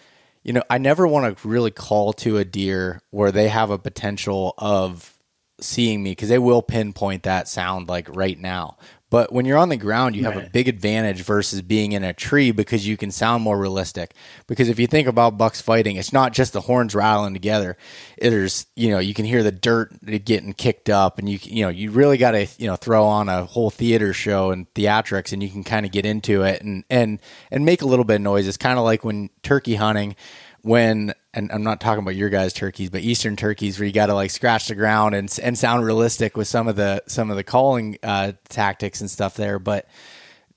you know, I never want to really call to a deer where they have a potential of seeing me because they will pinpoint that sound like right now. But when you're on the ground, you have right. a big advantage versus being in a tree because you can sound more realistic. Because if you think about bucks fighting, it's not just the horns rattling together. There's, you know, you can hear the dirt getting kicked up, and you, you know, you really got to, you know, throw on a whole theater show and theatrics, and you can kind of get into it and and and make a little bit of noise. It's kind of like when turkey hunting when and I'm not talking about your guys' turkeys, but Eastern turkeys where you got to like scratch the ground and and sound realistic with some of the some of the calling uh, tactics and stuff there, but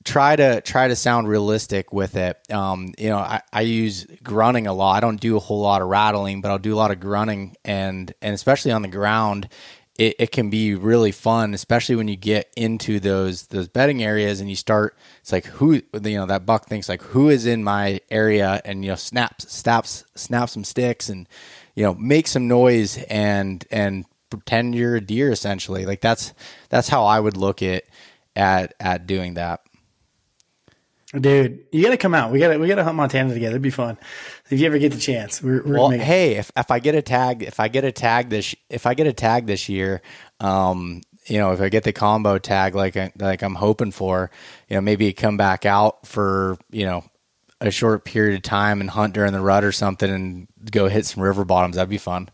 try to try to sound realistic with it. Um, you know, I, I use grunting a lot. I don't do a whole lot of rattling, but I'll do a lot of grunting and and especially on the ground it, it can be really fun, especially when you get into those those bedding areas and you start. It's like who you know that buck thinks like who is in my area, and you know snaps snaps snap some sticks and you know make some noise and and pretend you're a deer essentially. Like that's that's how I would look at at at doing that. Dude, you got to come out. We got to we got to hunt Montana together. It'd be fun if you ever get the chance. We're, we're well, hey, if if I get a tag, if I get a tag this, if I get a tag this year, um, you know, if I get the combo tag like like I'm hoping for, you know, maybe come back out for you know a short period of time and hunt during the rut or something and go hit some river bottoms. That'd be fun.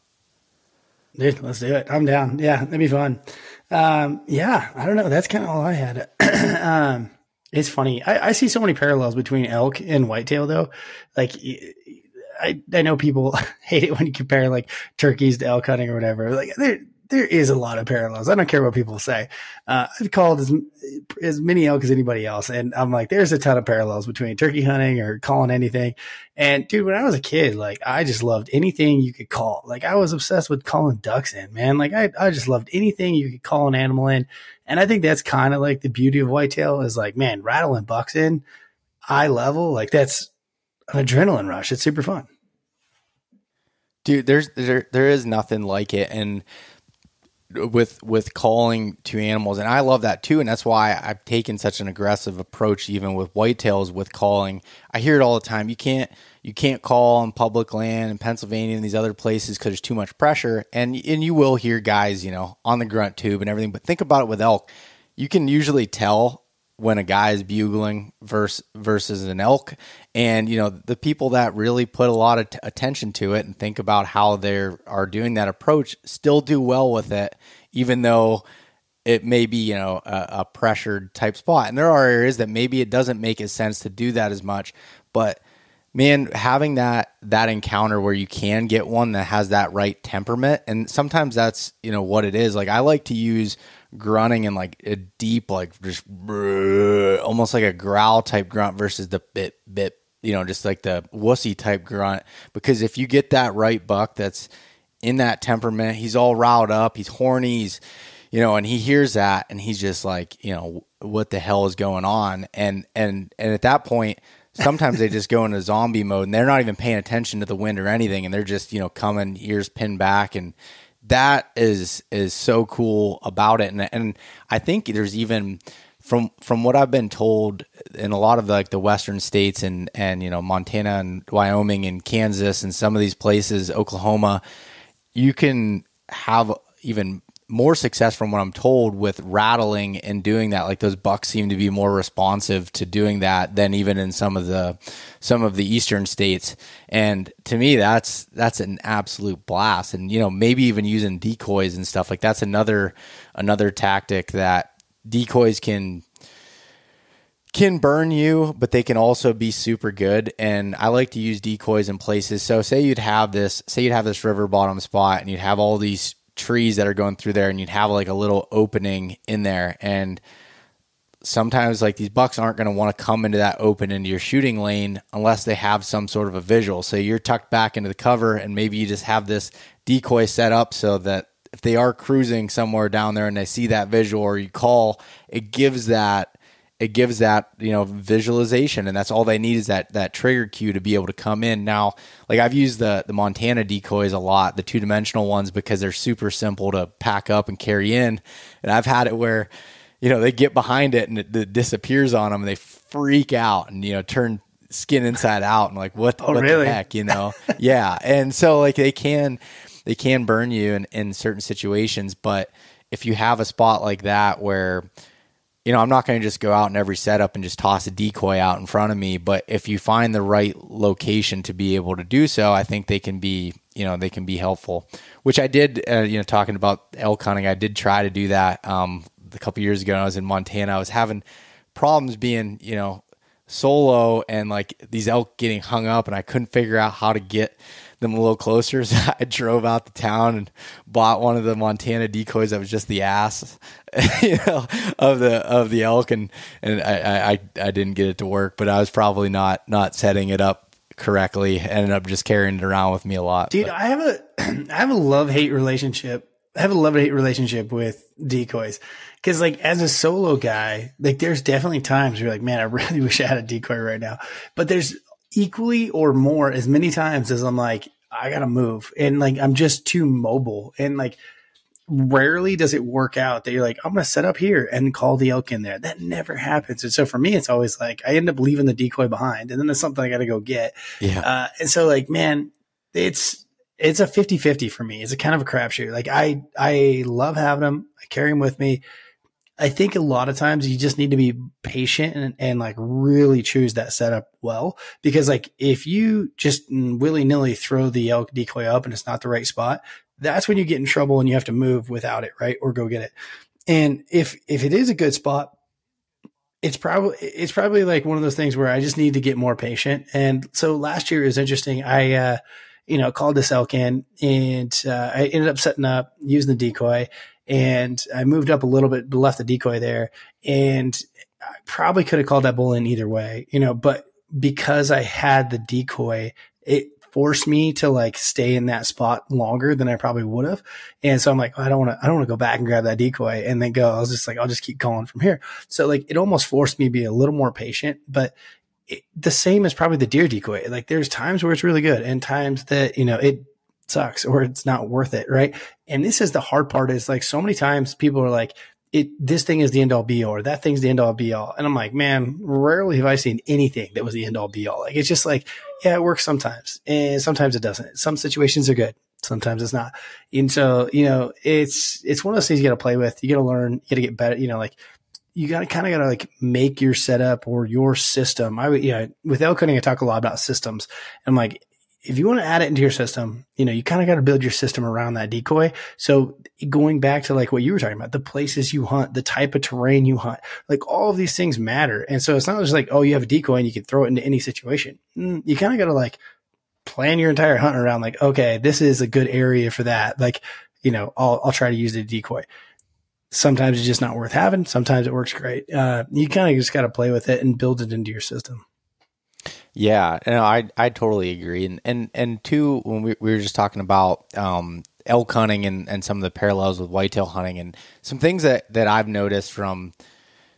Dude, let's do it. I'm down. Yeah, that'd be fun. Um, yeah, I don't know. That's kind of all I had. um, it's funny. I, I, see so many parallels between elk and whitetail, though. Like, I I know people hate it when you compare like turkeys to elk hunting or whatever. Like, there, there is a lot of parallels. I don't care what people say. Uh, I've called as, as many elk as anybody else. And I'm like, there's a ton of parallels between turkey hunting or calling anything. And dude, when I was a kid, like I just loved anything you could call. Like I was obsessed with calling ducks in, man. Like I, I just loved anything you could call an animal in. And I think that's kind of like the beauty of whitetail is like, man, rattling bucks in eye level. Like that's an adrenaline rush. It's super fun. Dude, there's there there is nothing like it and with with calling to animals and I love that too and that's why I've taken such an aggressive approach even with whitetails with calling. I hear it all the time. You can't you can't call on public land in Pennsylvania and these other places cuz there's too much pressure and and you will hear guys, you know, on the grunt tube and everything, but think about it with elk. You can usually tell when a guy is bugling versus versus an elk. And you know the people that really put a lot of t- attention to it and think about how they are doing that approach still do well with it even though it may be you know a, a pressured type spot. And there are areas that maybe it doesn't make sense to do that as much. But man having that that encounter where you can get one that has that right temperament and sometimes that's you know what it is. Like i like to use grunting and like a deep, like just almost like a growl type grunt versus the bit bit, you know, just like the wussy type grunt. Because if you get that right buck that's in that temperament, he's all riled up, he's horny, he's you know, and he hears that and he's just like, you know, what the hell is going on? And and and at that point, sometimes they just go into zombie mode and they're not even paying attention to the wind or anything and they're just, you know, coming ears pinned back and that is is so cool about it, and and I think there's even from from what I've been told in a lot of the, like the western states and and you know Montana and Wyoming and Kansas and some of these places, Oklahoma, you can have even more success from what I'm told with rattling and doing that. Like those bucks seem to be more responsive to doing that than even in some of the some of the eastern states. And to me, that's that's an absolute blast. And you know, maybe even using decoys and stuff like that's another another tactic that decoys can can burn you, but they can also be super good. And I like to use decoys in places. So say you'd have this, say you'd have this river bottom spot and you'd have all these trees that are going through there and you'd have like a little opening in there. And sometimes like these bucks aren't going to want to come into that open into your shooting lane unless they have some sort of a visual. So you're tucked back into the cover and maybe you just have this decoy set up so that if they are cruising somewhere down there and they see that visual or you call it gives that it gives that you know visualization and that's all they need is that that trigger cue to be able to come in. Now like i've used the the montana decoys a lot the two dimensional ones because they're super simple to pack up and carry in. And i've had it where you know they get behind it and it, it disappears on them and they freak out and you know turn skin inside out and like what, oh, what really? the heck you know? Yeah. And so like they can they can burn you in, in certain situations but if you have a spot like that where you know, I'm not going to just go out in every setup and just toss a decoy out in front of me. But if you find the right location to be able to do so, I think they can be, you know, they can be helpful. Which I did, uh, you know, talking about elk hunting, I did try to do that um, a couple years ago. I was in Montana. I was having problems being, you know, solo and like these elk getting hung up, and I couldn't figure out how to get them a little closer. So I drove out to town and bought one of the Montana decoys that was just the ass, you know, of the of the elk, and and I, I I didn't get it to work, but I was probably not not setting it up correctly. Ended up just carrying it around with me a lot. Dude, but. I have a I have a love hate relationship. I have a love hate relationship with decoys. Cause like as a solo guy, like there's definitely times where you're like, man, I really wish I had a decoy right now. But there's equally or more as many times as I'm like, I gotta move. And like, I'm just too mobile. And like, rarely does it work out that you're like, I'm gonna set up here and call the elk in there. That never happens. And so for me, it's always like, I end up leaving the decoy behind and then there's something I gotta go get. Yeah. Uh, and so like, man, it's, it's a 50 50 for me. It's a kind of a crapshoot. Like I, I love having them. I carry them with me. I think a lot of times you just need to be patient and, and like really choose that setup well. Because like if you just willy nilly throw the elk decoy up and it's not the right spot, that's when you get in trouble and you have to move without it, right? Or go get it. And if if it is a good spot, it's probably it's probably like one of those things where I just need to get more patient. And so last year is interesting. I uh you know, called this elk in and uh, I ended up setting up using the decoy and I moved up a little bit, left the decoy there and I probably could have called that bull in either way, you know, but because I had the decoy, it forced me to like stay in that spot longer than I probably would have. And so I'm like, I don't want to, I don't want to go back and grab that decoy and then go. I was just like, I'll just keep calling from here. So like it almost forced me to be a little more patient, but it, the same as probably the deer decoy. Like there's times where it's really good and times that, you know, it sucks or it's not worth it. Right. And this is the hard part is like so many times people are like, it this thing is the end all be all or that thing's the end all be all. And I'm like, man, rarely have I seen anything that was the end all be all. Like it's just like, yeah, it works sometimes and sometimes it doesn't. Some situations are good. Sometimes it's not. And so, you know, it's it's one of those things you gotta play with. You gotta learn, you gotta get better, you know, like you gotta kind of gotta like make your setup or your system. I would, yeah, with elk hunting, I talk a lot about systems. I'm like, if you want to add it into your system, you know, you kind of got to build your system around that decoy. So going back to like what you were talking about, the places you hunt, the type of terrain you hunt, like all of these things matter. And so it's not just like, oh, you have a decoy and you can throw it into any situation. Mm, you kind of got to like plan your entire hunt around like, okay, this is a good area for that. Like, you know, I'll, I'll try to use the decoy. Sometimes it's just not worth having. Sometimes it works great. Uh, you kind of just got to play with it and build it into your system. Yeah, no, I I totally agree, and and and two, when we, we were just talking about um, elk hunting and, and some of the parallels with whitetail hunting, and some things that that I've noticed from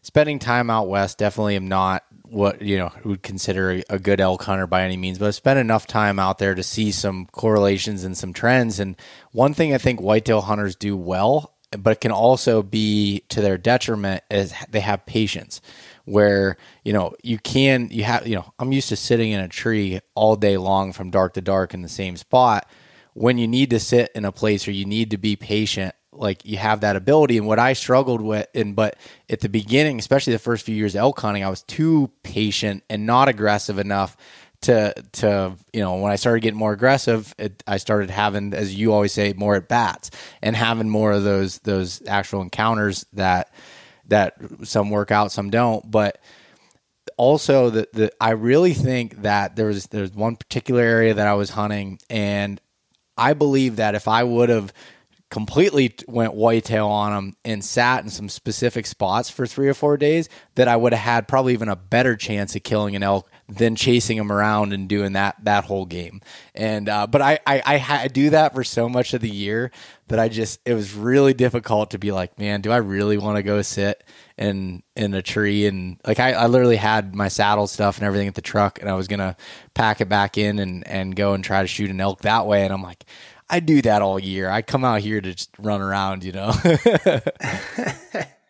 spending time out west. Definitely, am not what you know would consider a, good elk hunter by any means, but I've spent enough time out there to see some correlations and some trends. And one thing I think whitetail hunters do well, but it can also be to their detriment, is they have patience where you know you can you have you know I'm used to sitting in a tree all day long from dark to dark in the same spot. When you need to sit in a place or you need to be patient, like you have that ability. And what I struggled with, and but at the beginning, especially the first few years of elk hunting, I was too patient and not aggressive enough to to you know when I started getting more aggressive, it, I started having, as you always say, more at bats and having more of those those actual encounters that that some work out, some don't. But also, the, the I really think that there was there's one particular area that I was hunting, and I believe that if I would have completely went whitetail on them and sat in some specific spots for three or four days, that I would have had probably even a better chance of killing an elk than chasing them around and doing that that whole game. And uh, but I I, I, I do that for so much of the year that I just it was really difficult to be like, man, do I really want to go sit in in a tree and like I, I literally had my saddle stuff and everything at the truck and I was gonna pack it back in and and go and try to shoot an elk that way and I'm like. I do that all year. I come out here to just run around, you know.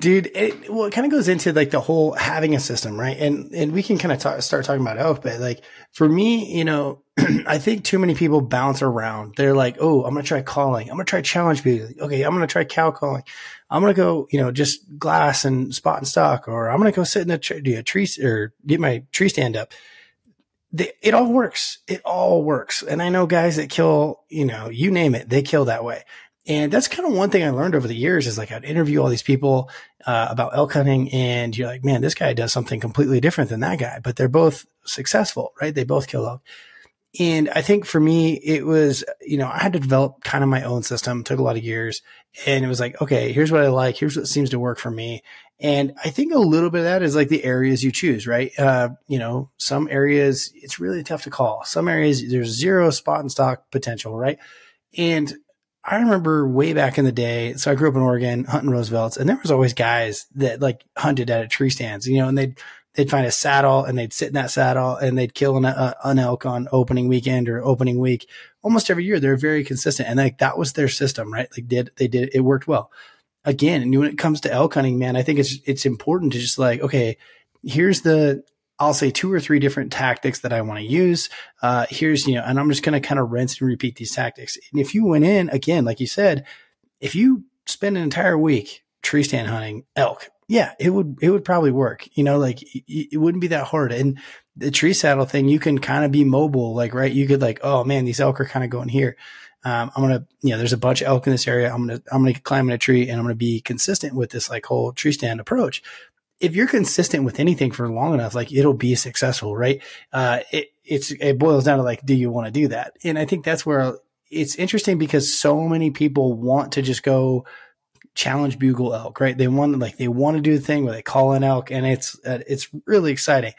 dude it well it kind of goes into like the whole having a system right and and we can kind of talk, start talking about elk but like for me you know i think too many people bounce around they're like oh i'm gonna try calling i'm gonna try challenge people okay i'm gonna try cow calling i'm gonna go you know just glass and spot and stock or i'm gonna go sit in a, tree, do a tree or get my tree stand up they, it all works. It all works. And I know guys that kill, you know, you name it, they kill that way. And that's kind of one thing I learned over the years is like I'd interview all these people uh, about elk hunting, and you're like, man, this guy does something completely different than that guy, but they're both successful, right? They both kill elk. And I think for me, it was, you know, I had to develop kind of my own system. Took a lot of years. And it was like, okay, here's what I like. Here's what seems to work for me. And I think a little bit of that is like the areas you choose, right? Uh, you know, some areas it's really tough to call. Some areas there's zero spot and stock potential, right? And I remember way back in the day. So I grew up in Oregon, hunting Roosevelt's, and there was always guys that like hunted at a tree stands, you know, and they'd they'd find a saddle and they'd sit in that saddle and they'd kill an, uh, an elk on opening weekend or opening week. Almost every year, they're very consistent, and like that was their system, right? Like did they did it worked well. Again, and when it comes to elk hunting, man, I think it's it's important to just like okay, here's the I'll say two or three different tactics that I want to use. Uh, here's, you know, and I'm just going to kind of rinse and repeat these tactics. And if you went in again, like you said, if you spend an entire week tree stand hunting elk, yeah, it would, it would probably work. You know, like it, it wouldn't be that hard. And the tree saddle thing, you can kind of be mobile. Like, right. You could like, oh man, these elk are kind of going here. Um, I'm going to, you know, there's a bunch of elk in this area. I'm to, I'm going to climb in a tree and I'm going to be consistent with this like whole tree stand approach if you're consistent with anything for long enough, like it'll be successful, right? Uh, it, it's it boils down to like, do you want to do that? And I think that's where it's interesting because so many people want to just go challenge bugle elk, right? They want like they want to do the thing where they call an elk, and it's uh, it's really exciting.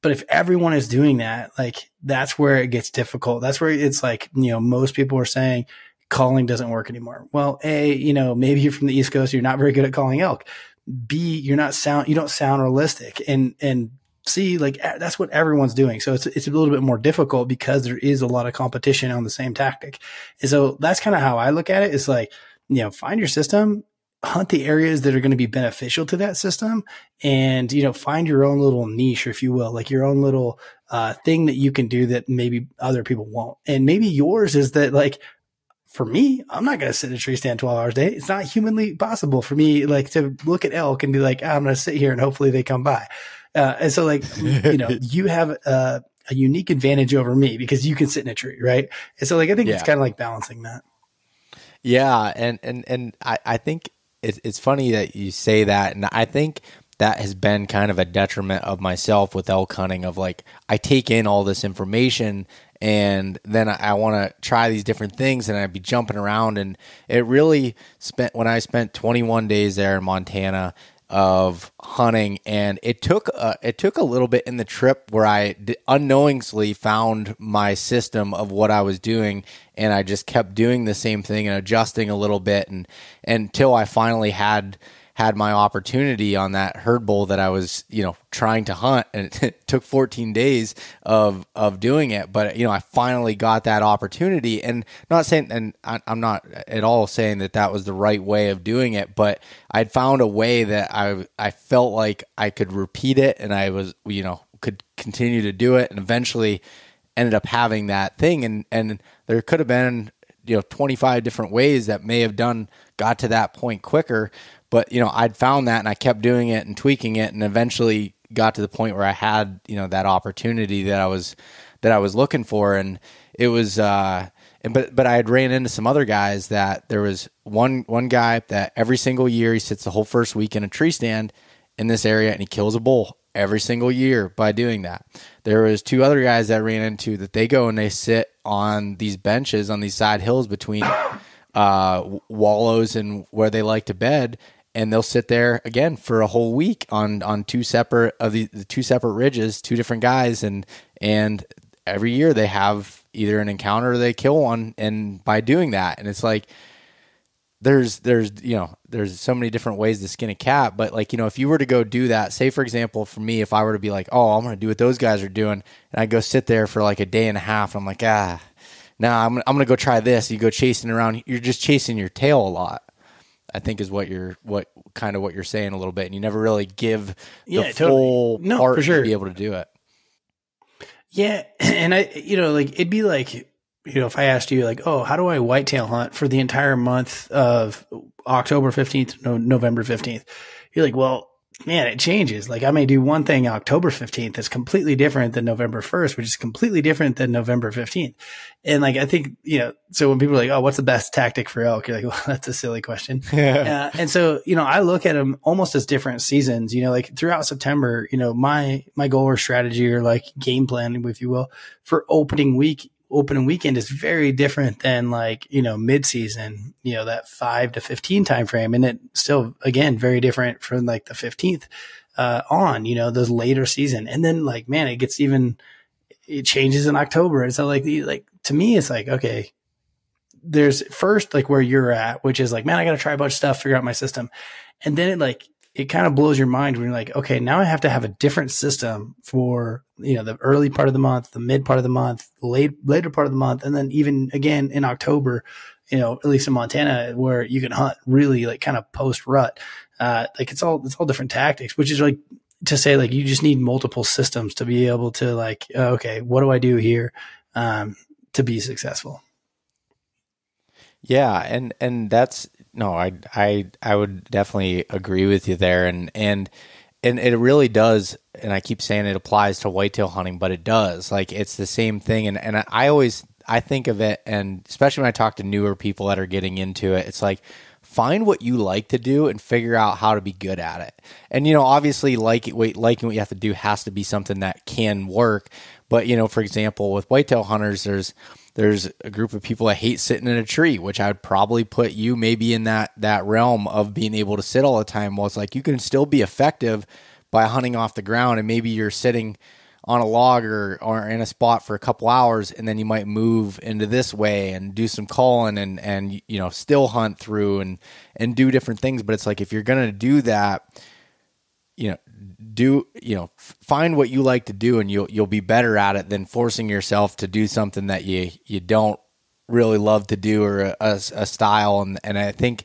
But if everyone is doing that, like that's where it gets difficult. That's where it's like you know most people are saying calling doesn't work anymore. Well, a you know maybe you're from the East Coast, you're not very good at calling elk. B you're not sound you don't sound realistic, and and see like that's what everyone's doing. So it's it's a little bit more difficult because there is a lot of competition on the same tactic. And so that's kind of how i look at it. It's like you know find your system hunt the areas that are going to be beneficial to that system and you know find your own little niche if you will like your own little uh, thing that you can do that maybe other people won't. And maybe yours is that like for me i'm not going to sit in a tree stand 12 hours a day it's not humanly possible for me like to look at elk and be like ah, i'm going to sit here and hopefully they come by uh, and so like you know you have uh, a unique advantage over me because you can sit in a tree right and so like i think yeah. it's kind of like balancing that yeah and and and i i think it's, it's funny that you say that. And I think that has been kind of a detriment of myself with elk hunting of like, I take in all this information and then I, I want to try these different things and I'd be jumping around. And it really spent, when I spent 21 days there in Montana, of hunting and it took a, it took a little bit in the trip where I unknowingly found my system of what I was doing and I just kept doing the same thing and adjusting a little bit and until I finally had had my opportunity on that herd bull that I was, you know, trying to hunt and it took 14 days of of doing it, but you know, I finally got that opportunity and not saying and I, am not at all saying that that was the right way of doing it, but I'd found a way that I I felt like I could repeat it and I was, you know, could continue to do it and eventually ended up having that thing. And and there could have been you know 25 different ways that may have done got to that point quicker but you know, I'd found that and I kept doing it and tweaking it, and eventually got to the point where I had you know that opportunity that I was that I was looking for, and it was. uh and but but I had ran into some other guys that there was one one guy that every single year he sits the whole first week in a tree stand in this area and he kills a bull every single year by doing that. There was two other guys that ran into that they go and they sit on these benches on these side hills between uh, wallows and where they like to bed and they'll sit there again for a whole week on on two separate of the, the two separate ridges, two different guys, and and every year they have either an encounter or they kill one, and by doing that, and it's like there's there's you know there's so many different ways to skin a cat but like you know if you were to go do that say for example for me if i were to be like oh i'm gonna do what those guys are doing and i go sit there for like a day and a half i'm like ah now I'm, I'm gonna go try this. You go chasing around you're just chasing your tail a lot I think is what you're what kind of what you're saying a little bit, and you never really give yeah, the totally. full no, part for sure. to be able to do it. Yeah, and I, you know, like it'd be like, you know, if I asked you, like, oh, how do I whitetail hunt for the entire month of October fifteenth, no, November fifteenth? You're like, well, man, it changes. Like I may do one thing October 15th that's completely different than November 1st, which is completely different than November 15th. And like, I think, you know, so when people are like, Oh, what's the best tactic for elk? You're like, well, that's a silly question. uh, and so, you know, I look at them almost as different seasons, you know, like throughout September, you know, my, my goal or strategy or like game plan, if you will, for opening week opening weekend is very different than like you know mid season you know that 5 to 15 time frame and it still again very different from like the 15th uh, on you know those later season. And then like man it gets even it changes in october. And so like like to me it's like okay there's first like where you're at which is like man i gotta try a bunch of stuff figure out my system. And then it like it kind of blows your mind when you're like, okay, now I have to have a different system for, you know, the early part of the month, the mid part of the month, late, later part of the month. And then even again in October, you know, at least in Montana where you can hunt really like kind of post rut. Uh, like it's all, it's all different tactics, which is like to say like you just need multiple systems to be able to like, okay, what do I do here? Um, to be successful. Yeah. And, and that's, no, I I I would definitely agree with you there, and and and it really does. And I keep saying it applies to whitetail hunting, but it does. Like it's the same thing, and and I always I think of it, and especially when I talk to newer people that are getting into it, it's like find what you like to do and figure out how to be good at it. And you know, obviously, like wait liking what you have to do has to be something that can work. But you know, for example, with whitetail hunters, there's there's a group of people that hate sitting in a tree, which I would probably put you maybe in that that realm of being able to sit all the time. Well, it's like you can still be effective by hunting off the ground, and maybe you're sitting on a log or, or in a spot for a couple hours, and then you might move into this way and do some calling and and you know still hunt through and and do different things. But it's like if you're gonna do that, you know do you know find what you like to do and you'll you'll be better at it than forcing yourself to do something that you you don't really love to do or a, a, a style. And and I think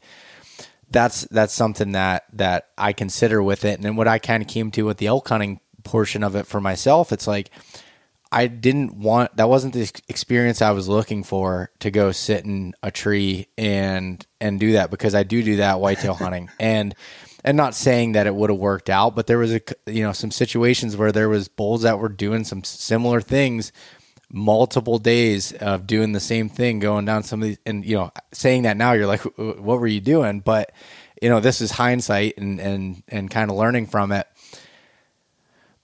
that's that's something that that I consider with it. And then what I kind of came to with the elk hunting portion of it for myself it's like I didn't want that wasn't the experience I was looking for to go sit in a tree and and do that because I do do that whitetail hunting. And and not saying that it would have worked out, but there was a you know some situations where there was bulls that were doing some similar things multiple days of doing the same thing going down some of these and you know saying that now you're like what were you doing? But you know this is hindsight and and and kind of learning from it.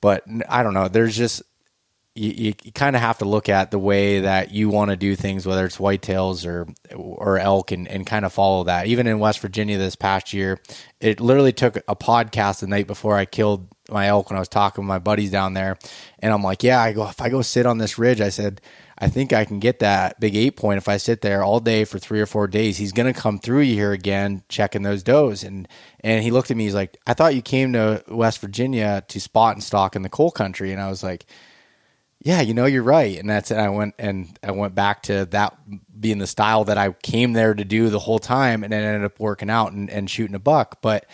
But i don't know there's just you, you kind of have to look at the way that you want to do things, whether it's whitetails or or elk, and, and kind of follow that. Even in West Virginia this past year, it literally took a podcast the night before I killed my elk when I was talking with my buddies down there, and I'm like, yeah, I go if I go sit on this ridge, I said. I think I can get that big eight point if I sit there all day for three or four days. He's gonna come through here again, checking those does. And and he looked at me. He's like, "I thought you came to West Virginia to spot and stalk in the coal country." And I was like, yeah, you know, you're right. And that's, and I went, and I went back to that being the style that I came there to do the whole time and then ended up working out and, and shooting a buck. But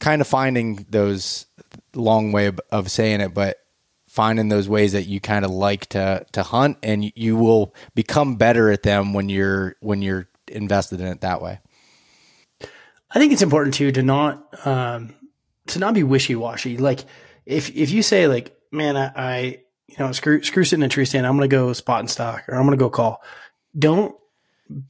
kind of finding those long way of, of saying it, but finding those ways that you kind of like to, to hunt and you will become better at them when you're, when you're invested in it that way. I think it's important too, to not, um, to not be wishy washy. Like if, if you say like, man, I, I you know, screw screw sitting in a tree stand. I'm going to go spot and stock, or I'm going to go call. Don't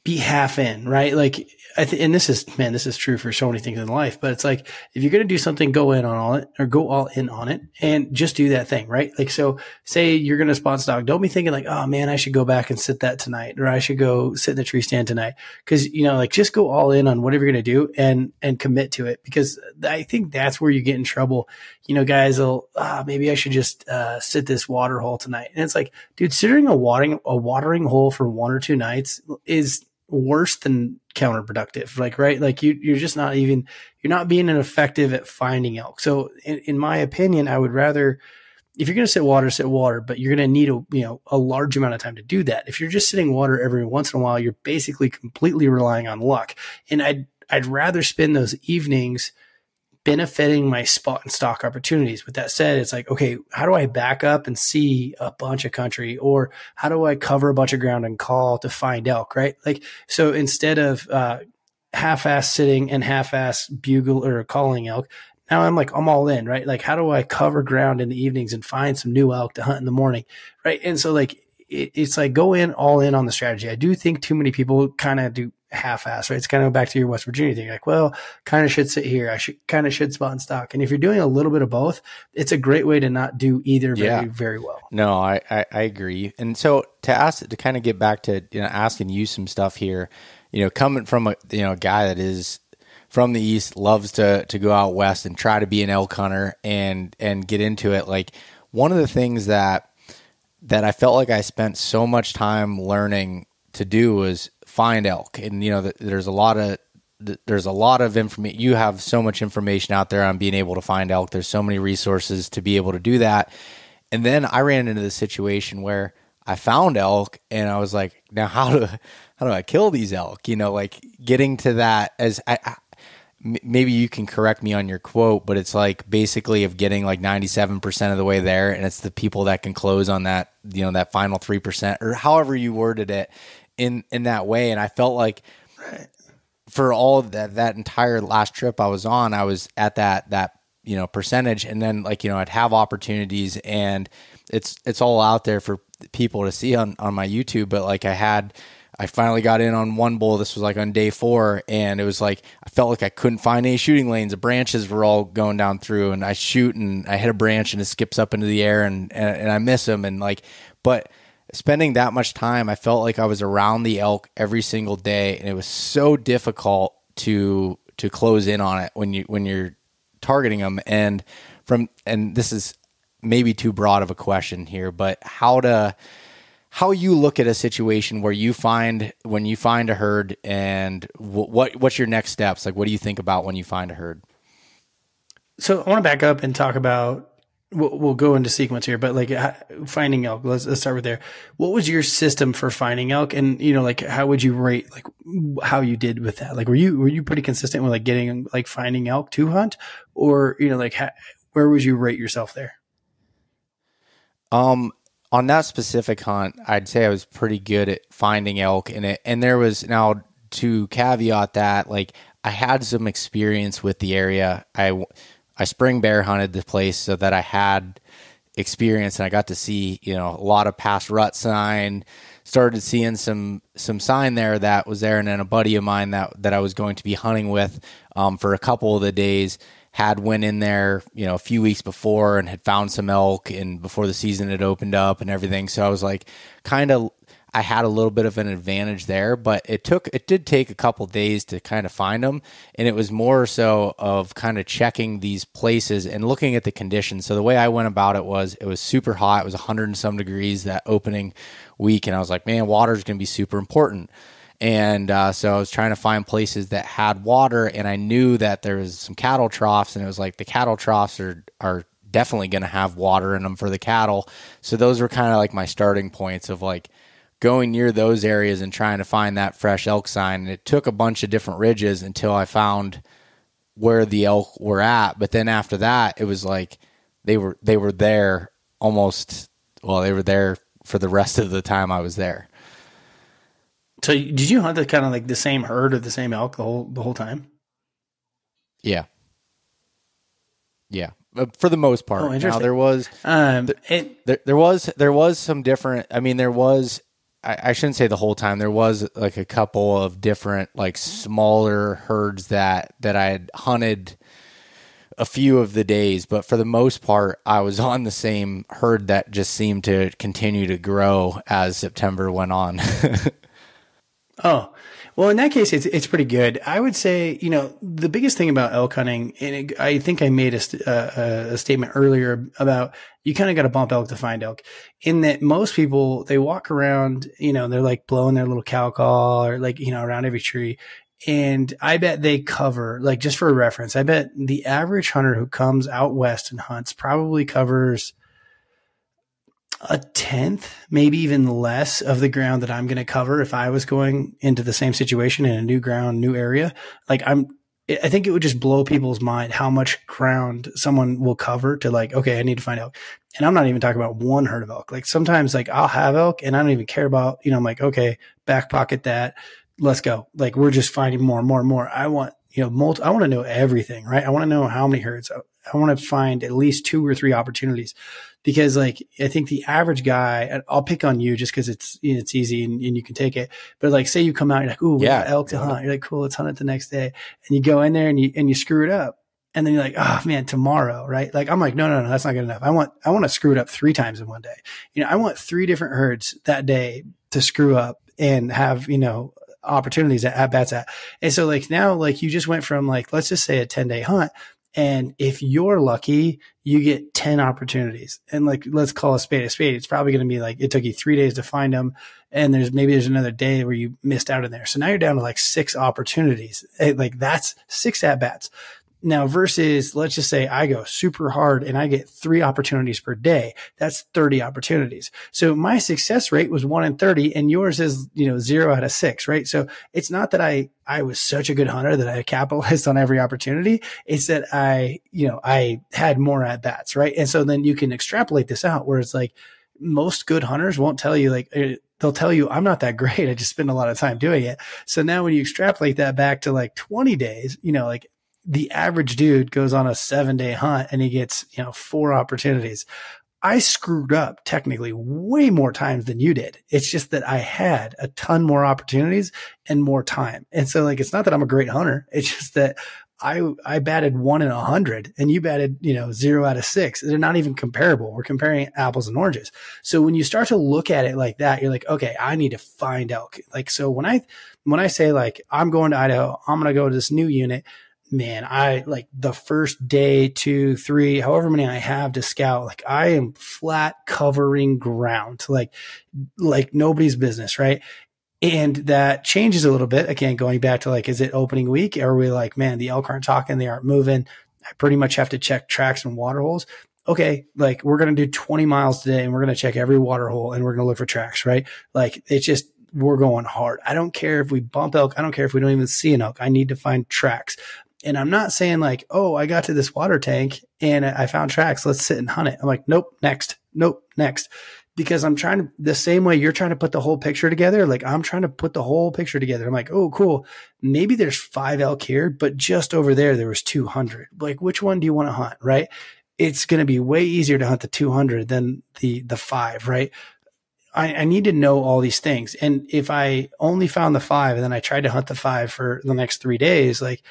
be half in, right? Like, I th- and this is, man, this is true for so many things in life, but it's like, if you're going to do something, go in on all it or go all in on it and just do that thing, right? Like, so say you're going to spot stock. Don't be thinking like, oh man, I should go back and sit that tonight or I should go sit in the tree stand tonight. Cause, you know, like just go all in on whatever you're going to do and, and commit to it because I think that's where you get in trouble. You know, guys will, ah, maybe I should just, uh, sit this water hole tonight. And it's like, dude, sitting a watering, a watering hole for one or two nights is, worse than counterproductive. Like, right? Like you, you're just not even, you're not being effective at finding elk. So in, in my opinion, I would rather, if you're going to sit water, sit water, but you're going to need a, you know, a large amount of time to do that. If you're just sitting water every once in a while, you're basically completely relying on luck. And I'd, I'd rather spend those evenings – benefiting my spot and stock opportunities. With that said, it's like, okay, how do I back up and see a bunch of country or how do I cover a bunch of ground and call to find elk, right? Like, so instead of, uh, half-ass sitting and half-ass bugle or calling elk, now I'm like, I'm all in, right? Like, how do I cover ground in the evenings and find some new elk to hunt in the morning, right? And so like, it, it's like go in all in on the strategy. I do think too many people kind of do half-ass, right? It's kind of back to your West Virginia thing. Like, well, kind of should sit here. I should kind of should spot in stock. And if you're doing a little bit of both, it's a great way to not do either very, yeah. very well. No, I, I, I, agree. And so to ask, to kind of get back to, you know, asking you some stuff here, you know, coming from a, you know, a guy that is from the East, loves to, to go out West and try to be an elk hunter and, and get into it. Like one of the things that, that I felt like I spent so much time learning to do was find elk. And you know, there's a lot of there's a lot of information. You have so much information out there on being able to find elk. There's so many resources to be able to do that. And then I ran into the situation where I found elk, and I was like, now how do how do I kill these elk? You know, like getting to that as I, I maybe you can correct me on your quote, but it's like basically of getting like 97% of the way there. And it's the people that can close on that, you know, that final 3% or however you worded it in in that way, and I felt like for all that that entire last trip I was on, I was at that that you know percentage, and then like you know I'd have opportunities, and it's it's all out there for people to see on on my YouTube, but like I had. I finally got in on one bull. This was like on day four, and it was like I felt like I couldn't find any shooting lanes. The branches were all going down through, and I shoot and I hit a branch and it skips up into the air, and and, and I miss him, and like, but spending that much time, I felt like I was around the elk every single day, and it was so difficult to to close in on it when you when you're targeting them. And from and this is maybe too broad of a question here, but how to how you look at a situation where you find when you find a herd and w- what what's your next steps like what do you think about when you find a herd so i want to back up and talk about we'll, we'll go into sequence here but like finding elk let's, let's start with there what was your system for finding elk and you know like how would you rate like how you did with that like were you were you pretty consistent with like getting like finding elk to hunt or you know like how, where would you rate yourself there um on that specific hunt, I'd say I was pretty good at finding elk in it. And there was now to caveat that, like I had some experience with the area. I I spring bear hunted the place so that I had experience and I got to see you know a lot of past rut sign. Started seeing some some sign there that was there, and then a buddy of mine that that I was going to be hunting with um, for a couple of the days had went in there, you know, a few weeks before and had found some elk and before the season had opened up and everything. So I was like kind of I had a little bit of an advantage there, but it took it did take a couple days to kind of find them, and it was more so of kind of checking these places and looking at the conditions. So the way I went about it was it was super hot, it was 100 and some degrees that opening week, and I was like, man, water is going to be super important. And uh, so I was trying to find places that had water, and I knew that there was some cattle troughs, and it was like the cattle troughs are are definitely going to have water in them for the cattle. So those were kind of like my starting points of like going near those areas and trying to find that fresh elk sign. And it took a bunch of different ridges until I found where the elk were at. But then after that, it was like they were they were there almost. Well, they were there for the rest of the time I was there. So did you hunt the kind of like the same herd or the same elk the whole the whole time? Yeah. Yeah, for the most part. Oh, now there was um, it, there, there was there was some different. I mean, there was I, I, shouldn't say the whole time. There was like a couple of different like mm-hmm. smaller herds that that I had hunted a few of the days, but for the most part, I was on the same herd that just seemed to continue to grow as September went on. Oh, well, in that case, it's it's pretty good. I would say, you know, the biggest thing about elk hunting, and it, I think I made a, a, uh, uh, a statement earlier about you kind of got to bump elk to find elk. In that most people they walk around, you know, they're like blowing their little cow call or like you know around every tree, and I bet they cover like just for reference, I bet the average hunter who comes out west and hunts probably covers a tenth, maybe even less of the ground that I'm going to cover if I was going into the same situation in a new ground, new area. Like I'm, I think it would just blow people's mind how much ground someone will cover to like, okay, I need to find elk. And I'm not even talking about one herd of elk. Like sometimes like I'll have elk and I don't even care about, you know, I'm like, okay, back pocket that. Let's go. Like we're just finding more and more and more. I want, you know, multi, I want to know everything, right? I want to know how many herds. I want to find at least two or three opportunities because like I think the average guy, I'll pick on you just because it's you know, it's easy and, and, you can take it. But like, say you come out, you're like, "Ooh, yeah, elk to hunt." You're like, "Cool, let's hunt it the next day," and you go in there and you and you screw it up, and then you're like, "Oh man, tomorrow, right?" Like I'm like, "No, no, no, that's not good enough. I want I want to screw it up three times in one day. You know, I want three different herds that day to screw up and have you know opportunities at, at bats at. And so like now, like you just went from like, let's just say a 10 day hunt and if you're lucky, you get 10 opportunities. And like, let's call a spade a spade. It's probably going to be like, it took you three days to find them. And there's maybe there's another day where you missed out in there. So now you're down to like six opportunities. Like that's six at bats. Now versus let's just say I go super hard and I get three opportunities per day. That's 30 opportunities. So my success rate was one in 30 and yours is, you know, zero out of six, right? So it's not that I, I was such a good hunter that I capitalized on every opportunity. It's that I, you know, I had more at bats, right? And so then you can extrapolate this out where it's like most good hunters won't tell you like, eh, they'll tell you I'm not that great. I just spend a lot of time doing it. So now when you extrapolate that back to like 20 days, you know, like the average dude goes on a seven day hunt and he gets, you know, four opportunities. I screwed up technically way more times than you did. It's just that I had a ton more opportunities and more time. And so like, it's not that I'm a great hunter. It's just that I, I batted one in a hundred and you batted, you know, zero out of six. They're not even comparable. We're comparing apples and oranges. So when you start to look at it like that, you're like, okay, I need to find elk. Like, so when I, when I say like, I'm going to Idaho, I'm going to go to this new unit, man, I like the first day, two, three, however many I have to scout, like I am flat covering ground, like, like nobody's business. Right. And that changes a little bit. Again, going back to like, is it opening week? Are we like, man, the elk aren't talking, they aren't moving. I pretty much have to check tracks and water holes. Okay, like we're to do 20 miles today and we're to check every water hole and we're to look for tracks, right? Like it's just, we're going hard. I don't care if we bump elk. I don't care if we don't even see an elk. I need to find tracks. And I'm not saying like, oh, I got to this water tank and I found tracks. Let's sit and hunt it. I'm like, nope, next. Nope, next because I'm trying to the same way you're trying to put the whole picture together. Like I'm trying to put the whole picture together. I'm like, oh, cool. Maybe there's five elk here, but just over there there was 200. Like, which one do you want to hunt? Right? It's going to be way easier to hunt the 200 than the the five. Right? I, I need to know all these things. And if I only found the five and then I tried to hunt the five for the next three days, like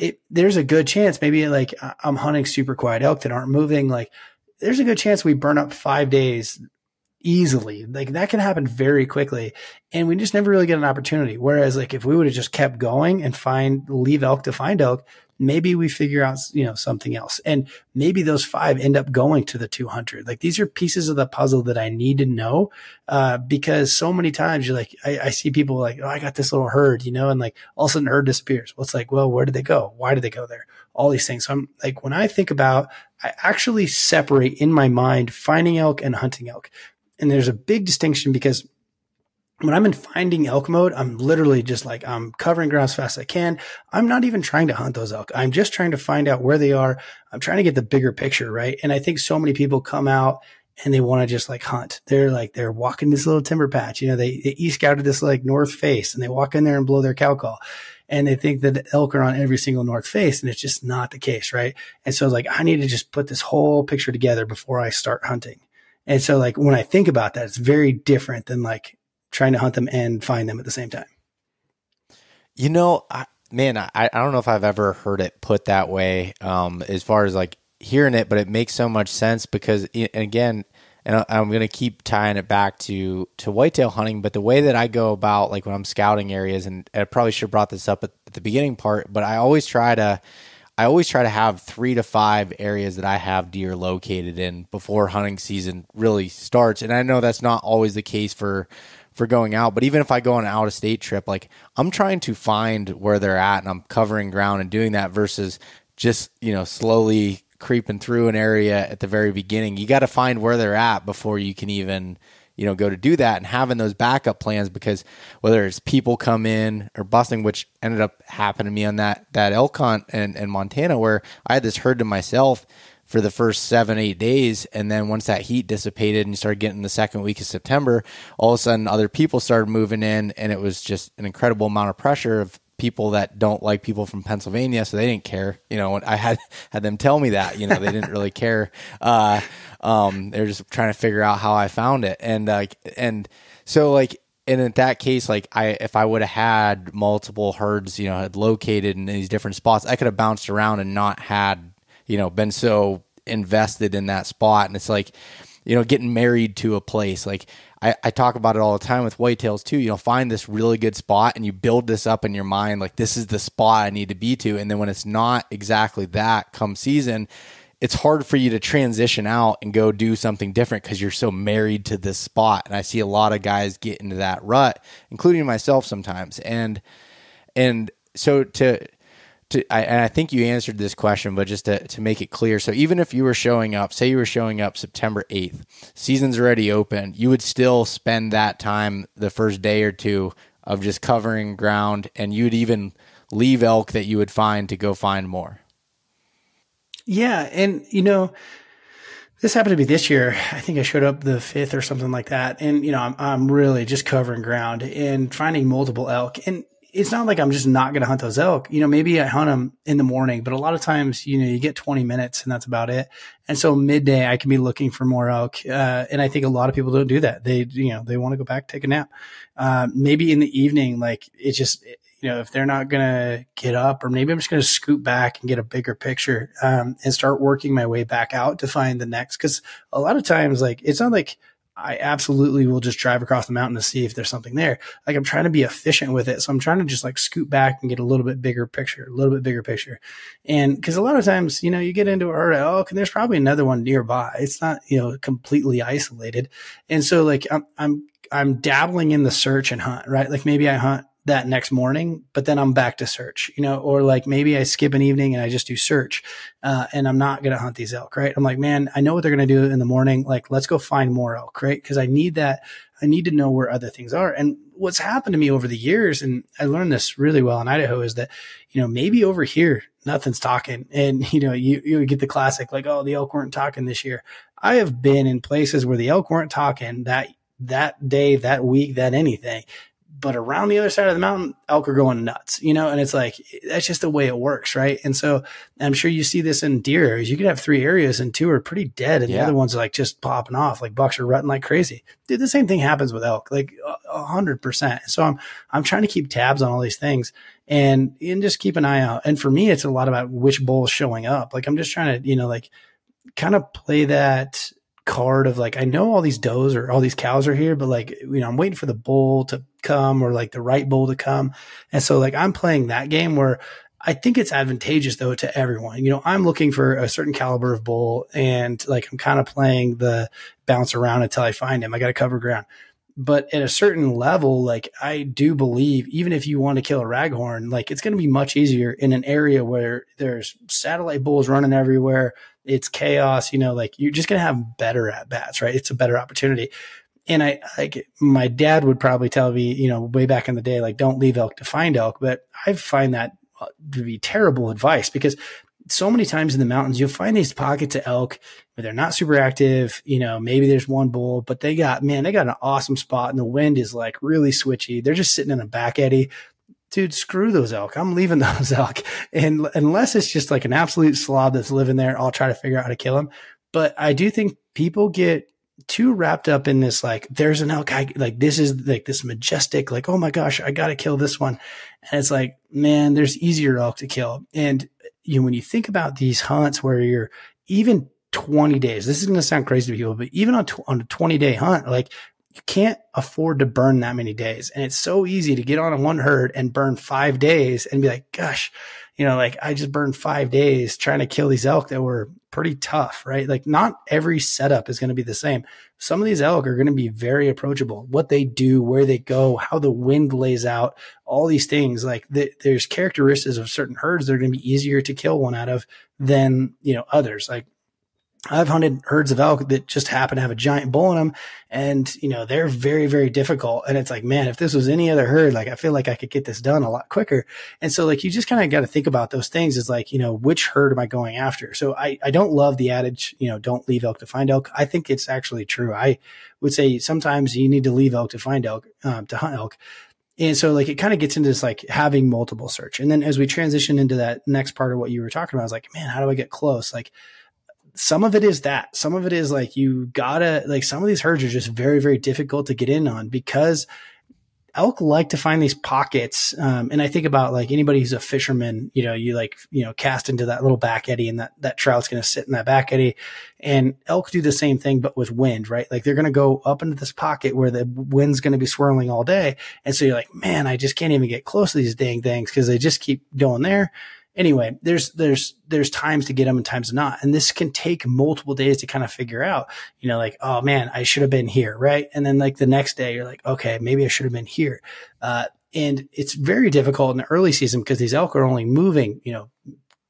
it, there's a good chance maybe like I'm hunting super quiet elk that aren't moving. Like there's a good chance we burn up five days easily. Like that can happen very quickly. And we just never really get an opportunity. Whereas like if we would have just kept going and find leave elk to find elk, maybe we figure out, you know, something else. And maybe those five end up going to the 200. Like these are pieces of the puzzle that I need to know. Uh, because so many times you're like, I, I see people like, Oh, I got this little herd, you know, and like all of a sudden herd disappears. Well, it's like, well, where did they go? Why did they go there? All these things. So I'm like, when I think about, I actually separate in my mind finding elk and hunting elk. And there's a big distinction because when I'm in finding elk mode, I'm literally just like, I'm covering ground as fast as I can. I'm not even trying to hunt those elk. I'm just trying to find out where they are. I'm trying to get the bigger picture, right? And I think so many people come out and they want to just like hunt. They're like, they're walking this little timber patch. You know, they, they e-scouted this like north face and they walk in there and blow their cow call and they think that elk are on every single north face and it's just not the case, right? And so like, I need to just put this whole picture together before I start hunting. And so like when I think about that, it's very different than like trying to hunt them and find them at the same time. You know, I, man, I, I don't know if I've ever heard it put that way um, as far as like hearing it, but it makes so much sense because, again, and I'm going to keep tying it back to to whitetail hunting. But the way that I go about, like when I'm scouting areas, and I probably should have brought this up at, at the beginning part, but I always try to I always try to have three to five areas that I have deer located in before hunting season really starts. And I know that's not always the case for for going out, but even if I go on an out of state trip, like I'm trying to find where they're at and I'm covering ground and doing that versus just, you know, slowly creeping through an area at the very beginning. You got to find where they're at before you can even you know, go to do that and having those backup plans because whether it's people come in or busting, which ended up happening to me on that that elk hunt in, in Montana where I had this herd to myself for the first seven, eight days. And then once that heat dissipated and you started getting the second week of September, all of a sudden other people started moving in and it was just an incredible amount of pressure of people that don't like people from Pennsylvania, so they didn't care. You know, I had had them tell me that. You know, they didn't really care. Uh, um, they're just trying to figure out how I found it, and like, uh, and so like, and in that case, like, I if I would have had multiple herds, you know, had located in these different spots, I could have bounced around and not had, you know, been so invested in that spot, and it's like, you know, getting married to a place, like I, I talk about it all the time with whitetails too. You know, find this really good spot and you build this up in your mind like this is the spot I need to be to. And then when it's not exactly that come season, it's hard for you to transition out and go do something different because you're so married to this spot. And I see a lot of guys get into that rut, including myself sometimes. And and so to to, I, and I think you answered this question, but just to, to make it clear. So even if you were showing up, say you were showing up September 8th, season's already open, you would still spend that time the first day or two of just covering ground and you'd even leave elk that you would find to go find more. Yeah. And, you know, this happened to be this year. I think I showed up the fifth or something like that. And, you know, I'm, I'm really just covering ground and finding multiple elk. And it's not like I'm just not going to hunt those elk. You know, maybe I hunt them in the morning, but a lot of times, you know, you get 20 minutes and that's about it. And so midday, I can be looking for more elk. Uh, and I think a lot of people don't do that. They, you know, they want to go back, take a nap. Uh, maybe in the evening, like it's just, you know, if they're not going to get up, or maybe I'm just going to scoot back and get a bigger picture um, and start working my way back out to find the next. Because a lot of times, like, it's not like I absolutely will just drive across the mountain to see if there's something there. Like, I'm trying to be efficient with it. So I'm trying to just like scoot back and get a little bit bigger picture, a little bit bigger picture. And because a lot of times, you know, you get into a herd elk and there's probably another one nearby. It's not, you know, completely isolated. And so, like, I'm, I'm, I'm dabbling in the search and hunt, right? Like maybe I hunt that next morning, but then I'm back to search, you know, or like maybe I skip an evening and I just do search, uh, and I'm not going to hunt these elk, right? I'm like, man, I know what they're going to do in the morning. Like, let's go find more elk, right? Cause I need that. I need to know where other things are. And what's happened to me over the years, and I learned this really well in Idaho is that, you know, maybe over here, nothing's talking. And, you know, you, you get the classic, like, oh, the elk weren't talking this year. I have been in places where the elk weren't talking that that day, that week, that anything but around the other side of the mountain, elk are going nuts, you know, and it's like, that's just the way it works. Right. And so I'm sure you see this in deer areas. You could have three areas and two are pretty dead. And yeah. the other ones are like just popping off, like bucks are rutting like crazy. Dude, the same thing happens with elk, like a hundred percent. So I'm, I'm trying to keep tabs on all these things and, and just keep an eye out. And for me, it's a lot about which bull is showing up. Like I'm just trying to, you know, like kind of play that card of like I know all these does or all these cows are here, but like you know I'm waiting for the bull to come or like the right bull to come, and so like I'm playing that game where I think it's advantageous though to everyone. You know, I'm looking for a certain caliber of bull, and like I'm kind of playing the bounce around until I find him. I got to cover ground. But at a certain level, like I do believe, even if you want to kill a raghorn, like it's going to be much easier in an area where there's satellite bulls running everywhere it's chaos, you know, like you're just going to have better at bats, right? It's a better opportunity. And I like my dad would probably tell me, you know, way back in the day, like don't leave elk to find elk. But I find that uh, to be terrible advice because so many times in the mountains, you'll find these pockets of elk where they're not super active. You know, maybe there's one bull, but they got, man, they got an awesome spot and the wind is like really switchy. They're just sitting in a back eddy dude, screw those elk. I'm leaving those elk. And unless it's just like an absolute slob that's living there, I'll try to figure out how to kill him. But I do think people get too wrapped up in this, like, there's an elk. I, like, this is like this majestic, like, oh my gosh, I got to kill this one. And it's like, man, there's easier elk to kill. And you know, when you think about these hunts where you're even 20 days, this is going to sound crazy to people, but even on, tw- on a 20 day hunt, like you can't afford to burn that many days. And it's so easy to get on one herd and burn five days and be like, gosh, you know, like I just burned five days trying to kill these elk that were pretty tough, right? Like not every setup is going to be the same. Some of these elk are going to be very approachable. What they do, where they go, how the wind lays out, all these things. Like the, there's characteristics of certain herds that are going to be easier to kill one out of than, you know, others. Like I've hunted herds of elk that just happen to have a giant bull in them. And, you know, they're very, very difficult. And it's like, man, if this was any other herd, like I feel like I could get this done a lot quicker. And so like you just kind of got to think about those things is like, you know, which herd am I going after? So I, I don't love the adage, you know, don't leave elk to find elk. I think it's actually true. I would say sometimes you need to leave elk to find elk, um, to hunt elk. And so like it kind of gets into this like having multiple search. And then as we transition into that next part of what you were talking about, I was like, man, how do I get close? Like, some of it is that. Some of it is like you gotta like some of these herds are just very very difficult to get in on because elk like to find these pockets um, and i think about like anybody who's a fisherman you know you like you know cast into that little back eddy and that that trout's going to sit in that back eddy. And elk do the same thing but with wind right? Like they're going to go up into this pocket where the wind's going to be swirling all day. And so you're like man i just can't even get close to these dang things because they just keep going there anyway, there's there's there's times to get them and times not, and this can take multiple days to kind of figure out. You know, like oh man, I should have been here, right? And then like the next day, you're like, okay, maybe I should have been here. Uh, and it's very difficult in the early season because these elk are only moving, you know,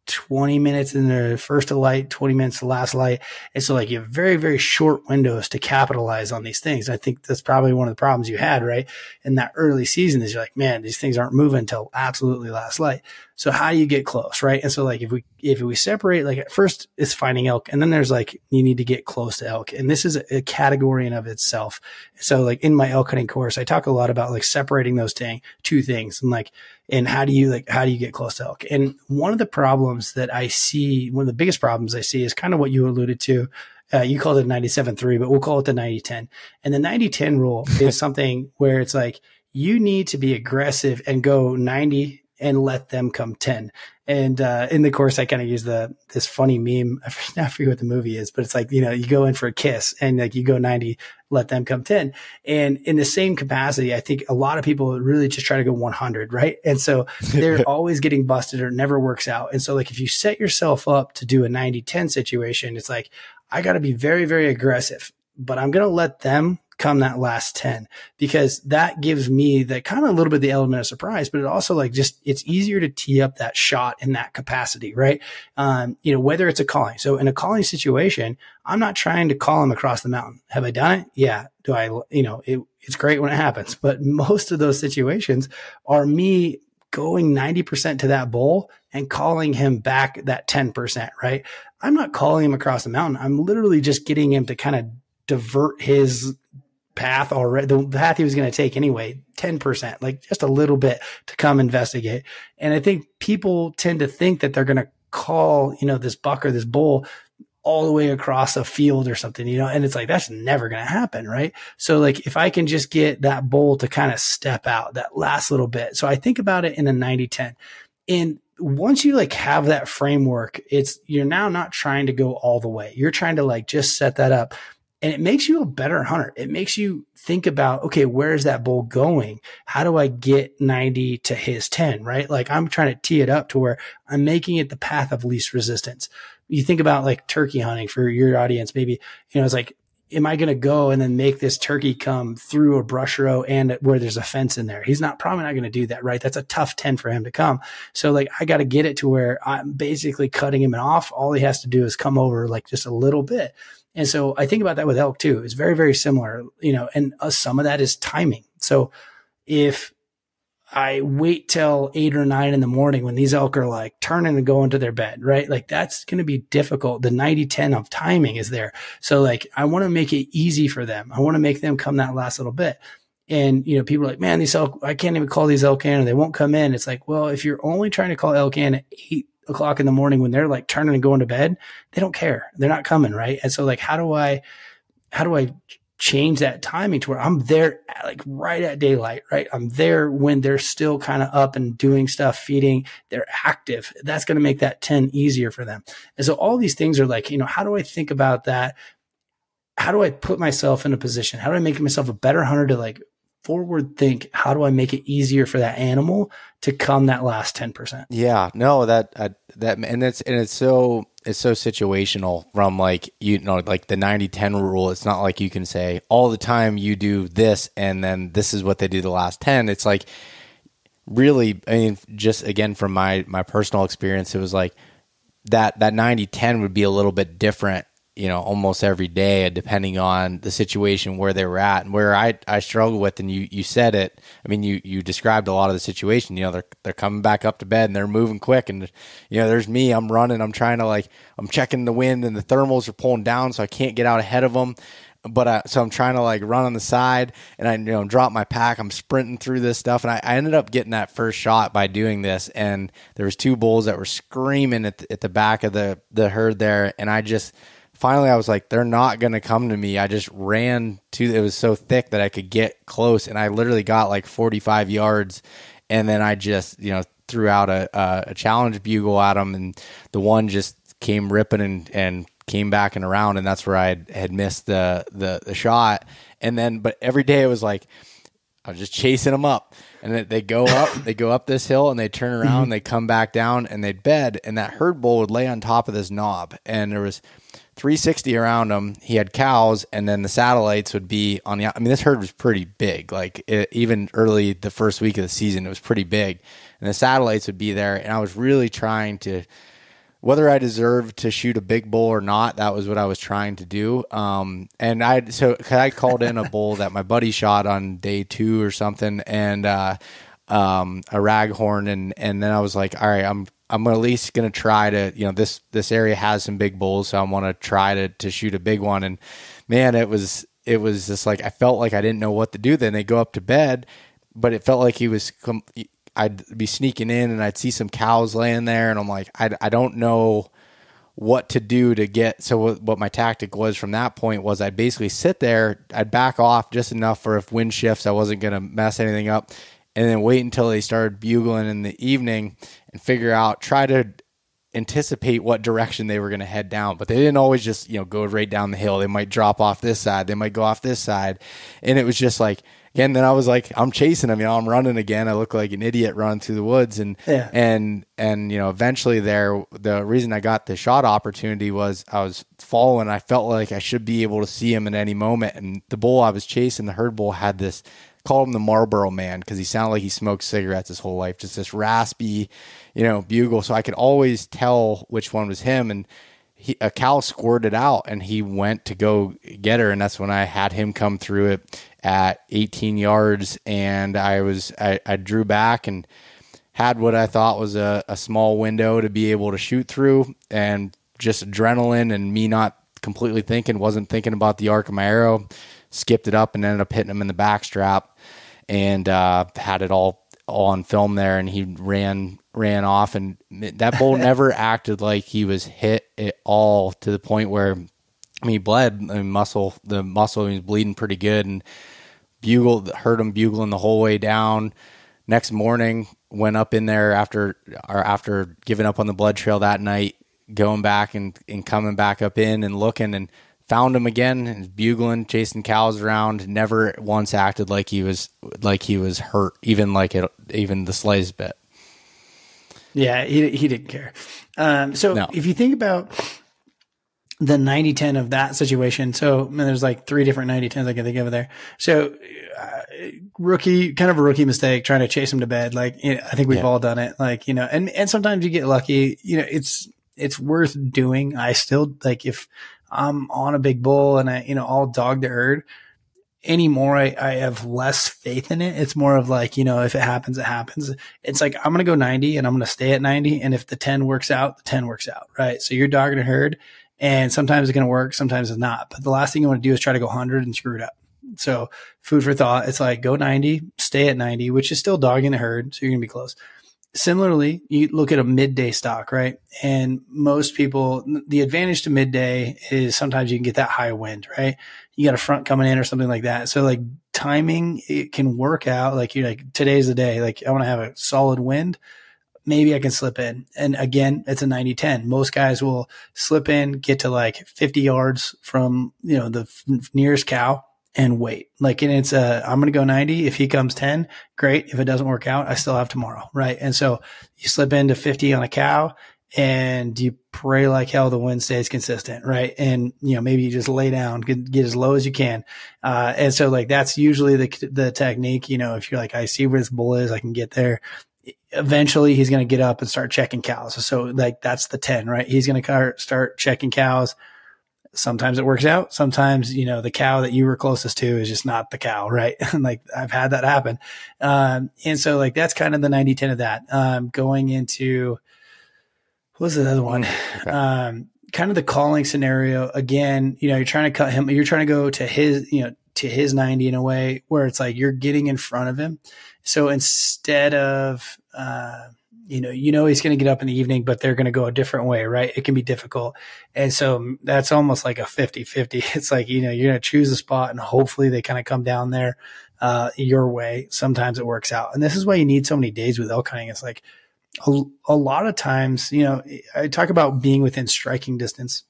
20 minutes in the first light, 20 minutes to last light. And so like you have very, very short windows to capitalize on these things. I think that's probably one of the problems you had, right? In that early season is you're like, man, these things aren't moving until absolutely last light. So how do you get close, right? And so like if we if we separate, like at first it's finding elk, and then there's like you need to get close to elk, and this is a category in of itself. So like in my elk hunting course, I talk a lot about like separating those thing, two things, and like and how do you like how do you get close to elk? And one of the problems that I see, one of the biggest problems I see is kind of what you alluded to. Uh, you called it 97-3, but we'll call it the 90-10. And the 90-10 rule is something where it's like you need to be aggressive and go 90 and let them come 10. And uh, in the course, I kind of use the this funny meme. I forget what the movie is, but it's like you know you go in for a kiss and like you go ninety, let them come ten. And in the same capacity, I think a lot of people really just try to go one hundred, right? And so they're always getting busted or it never works out. And so like if you set yourself up to do a 90-10 situation, it's like I got to be very very aggressive, but I'm going to let them come that last 10 because that gives me the kind of a little bit the element of surprise, but it also like just, it's easier to tee up that shot in that capacity, right? Um, you know, whether it's a calling. So in a calling situation, I'm not trying to call him across the mountain. Have I done it? Yeah. Do I, you know, it, it's great when it happens, but most of those situations are me going 90% to that bull and calling him back that 10%, right? I'm not calling him across the mountain. I'm literally just getting him to kind of divert his path already, the path he was going to take anyway, 10%, like just a little bit to come investigate. And I think people tend to think that they're going to call, you know, this buck or this bull all the way across a field or something, you know, and it's like, that's never going to happen. Right. So like, if I can just get that bull to kind of step out that last little bit. So I think about it in a 90 10 and once you like have that framework, it's, you're now not trying to go all the way. You're trying to like just set that up and it makes you a better hunter. It makes you think about, okay, where's that bull going? How do I get 90 to his 10, right? Like I'm trying to tee it up to where I'm making it the path of least resistance. You think about like turkey hunting for your audience, maybe, you know, it's like, am I going to go and then make this turkey come through a brush row and where there's a fence in there? He's not probably not going to do that, right? That's a tough 10 for him to come. So like, I got to get it to where I'm basically cutting him off. All he has to do is come over like just a little bit. And so I think about that with elk too. It's very, very similar, you know, and uh, some of that is timing. So if I wait till eight or nine in the morning when these elk are like turning and going to their bed, right? Like that's going to be difficult. The 90 10 of timing is there. So like I want to make it easy for them. I want to make them come that last little bit. And, you know, people are like, man, these elk, I can't even call these elk in or they won't come in. It's like, well, if you're only trying to call elk in at eight o'clock in the morning when they're like turning and going to bed, they don't care. They're not coming, right? And so like, how do I, how do I change that timing to where I'm there like right at daylight, right? I'm there when they're still kind of up and doing stuff, feeding, they're active. That's going to make that 10 easier for them. And so all these things are like, you know, how do I think about that? How do I put myself in a position? How do I make myself a better hunter to like forward think how do i make it easier for that animal to come that last 10% yeah no that uh, that and it's and it's so it's so situational from like you know like the 90 10 rule. It's not like you can say all the time you do this and then this is what they do the last 10 it's like really i mean just again from my my personal experience it was like that that 90 10 would be a little bit different you know almost every day depending on the situation where they were at and where I, I struggle with. And you you said it. I mean you you described a lot of the situation you know they're they're coming back up to bed and they're moving quick. And you know there's me I'm running I'm trying to like I'm checking the wind and the thermals are pulling down so I can't get out ahead of them but I, so I'm trying to like run on the side and I you know drop my pack. I'm sprinting through this stuff. And I, I ended up getting that first shot by doing this. And there was two bulls that were screaming at the, at the back of the the herd there, and I just finally I was like, they're not going to come to me. I just ran to, it was so thick that I could get close. And I literally got like 45 yards. And then I just, you know, threw out a, a, a challenge bugle at them. And the one just came ripping and, and came back and around. And that's where I had, had missed the, the, the shot. And then, but every day it was like, I was just chasing them up and they go up, they go up this hill and they turn around, mm-hmm. they come back down and they'd bed and that herd bull would lay on top of this knob. And there was, 360 around him. He had cows, and then the satellites would be on the. I mean, this herd was pretty big. Like it, even early the first week of the season, it was pretty big, and the satellites would be there. And I was really trying to whether I deserved to shoot a big bull or not, that was what I was trying to do. Um, and I so I called in a bull that my buddy shot on day two or something, and uh, um, a raghorn, and and then I was like, all right, I'm I'm at least gonna try to you know this this area has some big bulls, so I want to try to to shoot a big one. And man, it was it was just like I felt like I didn't know what to do. Then they go up to bed, but it felt like he was. I'd be sneaking in and I'd see some cows laying there, and I'm like, I, I don't know what to do to get. So what my tactic was from that point was I'd basically sit there, I'd back off just enough for if wind shifts, I wasn't going to mess anything up, and then wait until they started bugling in the evening and figure out, try to anticipate what direction they were going to head down but they didn't always just you know go right down the hill they might drop off this side they might go off this side and it was just like again, then I was like, I'm chasing him. You know, I'm running again. I look like an idiot running through the woods, and yeah. and and you know, eventually there, the reason I got the shot opportunity was I was following. I felt like I should be able to see him at any moment, and the bull I was chasing, the herd bull, had this. Called him the Marlboro Man because he sounded like he smoked cigarettes his whole life. Just this raspy, you know, bugle. So I could always tell which one was him. And he, a cow squirted out and he went to go get her and that's when i had him come through it at 18 yards and i was i, I drew back and had what i thought was a, a small window to be able to shoot through and just adrenaline and me not completely thinking wasn't thinking about the arc of my arrow skipped it up and ended up hitting him in the backstrap and uh, had it all all on film there and he ran ran off, and that bull never acted like he was hit at all to the point where I mean, he bled. I mean, muscle, the muscle he was bleeding pretty good, and bugle heard him bugling the whole way down. Next morning, went up in there after or after giving up on the blood trail that night, going back and, and coming back up in and looking and found him again and bugling, chasing cows around. Never once acted like he was like he was hurt, even like it, even the slightest bit. Yeah, he he didn't care. Um, so no. if you think about the 90 10 of that situation. So there's like three different 90 10s I can think of there. So uh, rookie, kind of a rookie mistake trying to chase him to bed. Like, you know, I think we've yeah. all done it. Like, you know, and, and sometimes you get lucky, you know, it's, it's worth doing. I still like if I'm on a big bull and I, you know, I'll dog the herd, anymore I, I have less faith in it. It's more of like, you know, if it happens, it happens. It's like I'm gonna go 90 and I'm gonna stay at 90. And if the 10 works out, the 10 works out, right? So you're dogging a herd and sometimes it's gonna work, sometimes it's not. But the last thing you want to do is try to go 100 and screw it up. So food for thought. It's like go 90, stay at 90, which is still dogging the herd. So you're gonna be close. Similarly, you look at a midday stock, right? And most people, the advantage to midday is sometimes you can get that high wind, right? You got a front coming in or something like that. So like timing, it can work out. Like you're like, today's the day. Like I want to have a solid wind. Maybe I can slip in. And again, it's a 90 10. Most guys will slip in, get to like 50 yards from, you know, the f- nearest cow and wait. Like, and it's a, I'm going to go 90. If he comes 10, great. If it doesn't work out, I still have tomorrow. Right. And so you slip into 50 on a cow and you pray like hell the wind stays consistent. Right. And, you know, maybe you just lay down, get, get as low as you can. Uh, and so like that's usually the, the technique. You know, if you're like, I see where this bull is, I can get there. Eventually he's going to get up and start checking cows. So like that's the 10, right? He's going to start checking cows sometimes it works out. Sometimes, you know, the cow that you were closest to is just not the cow, right? like I've had that happen. Um, and so like that's kind of the 90 10 of that. Um, going into what was the other one? Okay. Um, kind of the calling scenario again, you know, you're trying to cut him, you're trying to go to his, you know, to his 90 in a way where it's like you're getting in front of him. So instead of, uh, you know, you know he's going to get up in the evening, but they're going to go a different way, right? It can be difficult. And so that's almost like a 50 50. It's like, you know, you're going to choose a spot and hopefully they kind of come down there, uh, your way. Sometimes it works out. And this is why you need so many days with elk hunting. It's like a, a lot of times, you know, I talk about being within striking distance,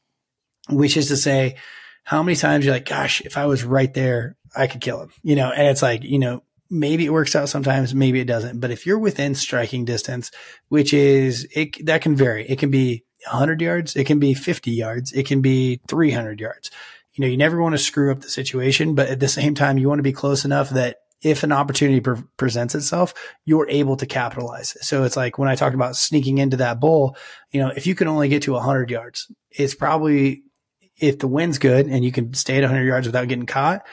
which is to say, how many times you're like, gosh, if I was right there, I could kill him, you know, and it's like, you know, maybe it works out sometimes, maybe it doesn't. But if you're within striking distance, which is it, that can vary. It can be 100 yards, it can be 50 yards, it can be 300 yards. You know, you never want to screw up the situation, but at the same time, you want to be close enough that if an opportunity pre- presents itself, you're able to capitalize. So it's like when I talked about sneaking into that bowl, you know, if you can only get to 100 yards, it's probably if the wind's good and you can stay at 100 yards without getting caught,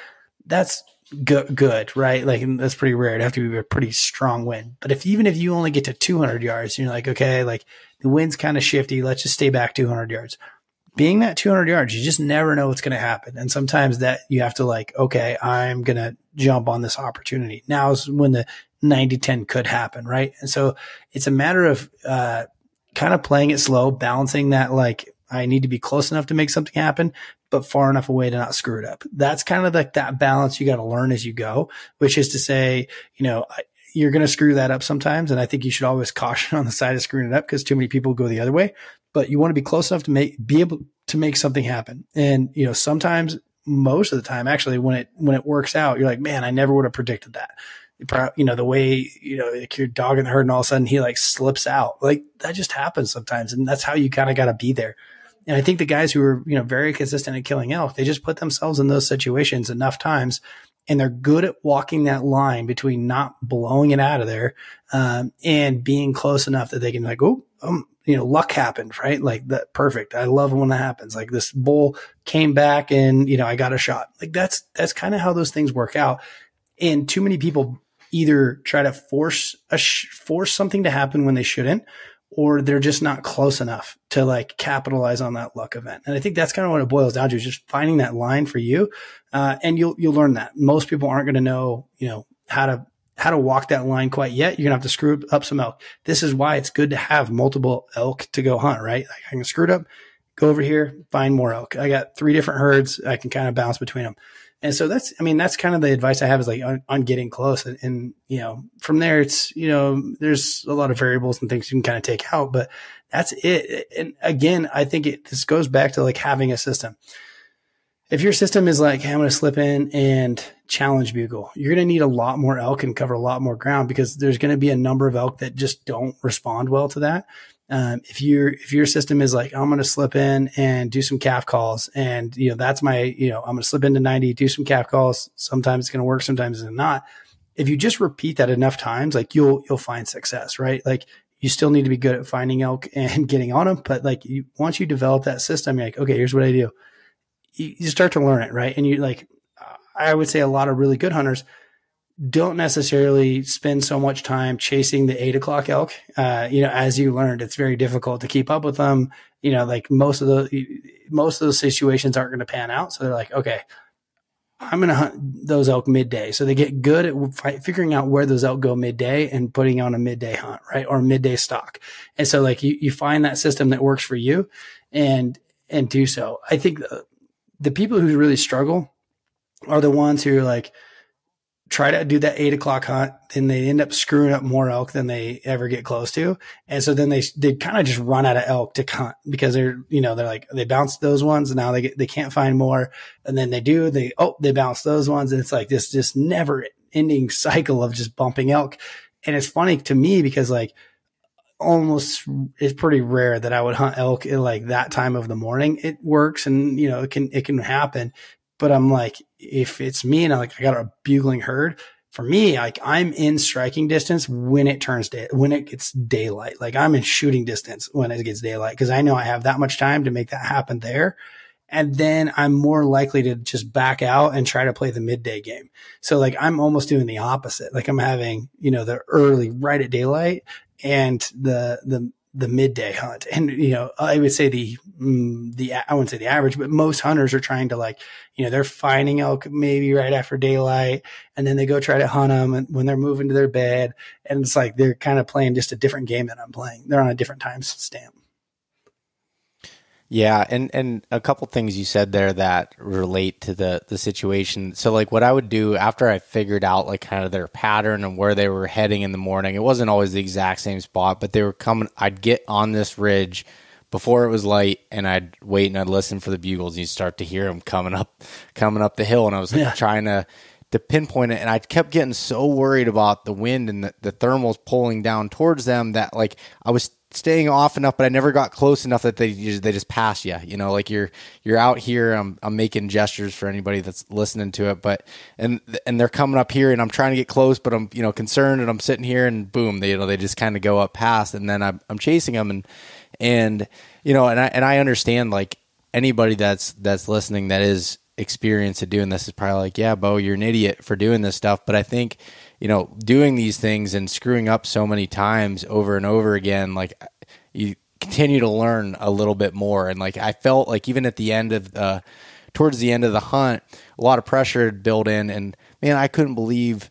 that's good, good, right? Like that's pretty rare. It'd have to be a pretty strong wind. But if even if you only get to 200 yards, you're like, okay, like the wind's kind of shifty. Let's just stay back 200 yards. Being that 200 yards, you just never know what's going to happen. And sometimes that you have to like, okay, I'm going to jump on this opportunity. Now is when the 90 10 could happen, right? And so it's a matter of, uh, kind of playing it slow, balancing that like I need to be close enough to make something happen, but far enough away to not screw it up. That's kind of like that balance you got to learn as you go, which is to say, you know, you're going to screw that up sometimes. And I think you should always caution on the side of screwing it up because too many people go the other way, but you want to be close enough to make, be able to make something happen. And, you know, sometimes most of the time, actually, when it, when it works out, you're like, man, I never would have predicted that you know, the way, you know, like your dog in the herd and all of a sudden he like slips out. Like that just happens sometimes. And that's how you kind of got to be there. And I think the guys who are, you know, very consistent at killing elk, they just put themselves in those situations enough times and they're good at walking that line between not blowing it out of there um, and being close enough that they can like, oh, um, you know, luck happened, right? Like that, perfect. I love when that happens. Like this bull came back and you know I got a shot. Like that's that's kind of how those things work out. And too many people either try to force a sh- force something to happen when they shouldn't, or they're just not close enough to like capitalize on that luck event. And I think that's kind of what it boils down to is just finding that line for you. Uh, and you'll, you'll learn that most people aren't going to know, you know, how to, how to walk that line quite yet. You're going to have to screw up some elk. This is why it's good to have multiple elk to go hunt, right? Like I can screw it up, go over here, find more elk. I got three different herds. I can kind of bounce between them. And so that's, I mean, that's kind of the advice I have is like on, on getting close. And, and, you know, from there, it's, you know, there's a lot of variables and things you can kind of take out, but that's it. And again, I think it, this goes back to like having a system. If your system is like, hey, I'm going to slip in and challenge bugle, you're going to need a lot more elk and cover a lot more ground because there's going to be a number of elk that just don't respond well to that. Um, if your if your system is like I'm going to slip in and do some calf calls, and you know that's my you know I'm going to slip into 90, do some calf calls. Sometimes it's going to work, sometimes it's not. If you just repeat that enough times, like you'll you'll find success, right? Like you still need to be good at finding elk and getting on them, but like you, once you develop that system, you're like, okay, here's what I do. You, you start to learn it, right? And you like, I would say a lot of really good hunters don't necessarily spend so much time chasing the eight o'clock elk. Uh, you know, as you learned, it's very difficult to keep up with them. You know, like most of the most of those situations aren't going to pan out. So they're like, okay, I'm going to hunt those elk midday. So they get good at figuring out where those elk go midday and putting on a midday hunt, right? Or midday stock. And so like you, you find that system that works for you and, and do so. I think the, the people who really struggle are the ones who are like, try to do that eight o'clock hunt, then they end up screwing up more elk than they ever get close to. And so then they, they kind of just run out of elk to hunt because they're, you know, they're like, they bounce those ones and now they get, they can't find more. And then they do, they, oh, they bounce those ones. And it's like this, just never ending cycle of just bumping elk. And it's funny to me because like, almost it's pretty rare that I would hunt elk in like that time of the morning. It works and you know it can it can happen, but I'm like, if it's me and I like I got a bugling herd, for me, like I'm in striking distance when it turns day, when it gets daylight. Like I'm in shooting distance when it gets daylight because I know I have that much time to make that happen there. And then I'm more likely to just back out and try to play the midday game. So like I'm almost doing the opposite. Like I'm having, you know, the early right at daylight and the, the the midday hunt. And, you know, I would say the, mm, the, I wouldn't say the average, but most hunters are trying to like, you know, they're finding elk maybe right after daylight and then they go try to hunt them and when they're moving to their bed. And it's like, they're kind of playing just a different game that I'm playing. They're on a different time stamp. Yeah, and and a couple things you said there that relate to the the situation. So like what I would do after I figured out like kind of their pattern and where they were heading in the morning. It wasn't always the exact same spot, but they were coming I'd get on this ridge before it was light and I'd wait and I'd listen for the bugles and you'd start to hear them coming up coming up the hill and I was like, yeah. trying to to pinpoint it and I kept getting so worried about the wind and the, the thermals pulling down towards them that like I was staying off enough, but I never got close enough that they just, they just pass you. You know, like you're you're out here. I'm I'm making gestures for anybody that's listening to it, but and and they're coming up here, and I'm trying to get close, but I'm you know concerned, and I'm sitting here, and boom, they you know they just kind of go up past, and then I'm I'm chasing them, and and you know, and I and I understand like anybody that's that's listening that is experienced at doing this is probably like, yeah, Beau, you're an idiot for doing this stuff, but I think you know, doing these things and screwing up so many times over and over again, like you continue to learn a little bit more. And like I felt like even at the end of the, towards the end of the hunt, a lot of pressure had built in, and man, I couldn't believe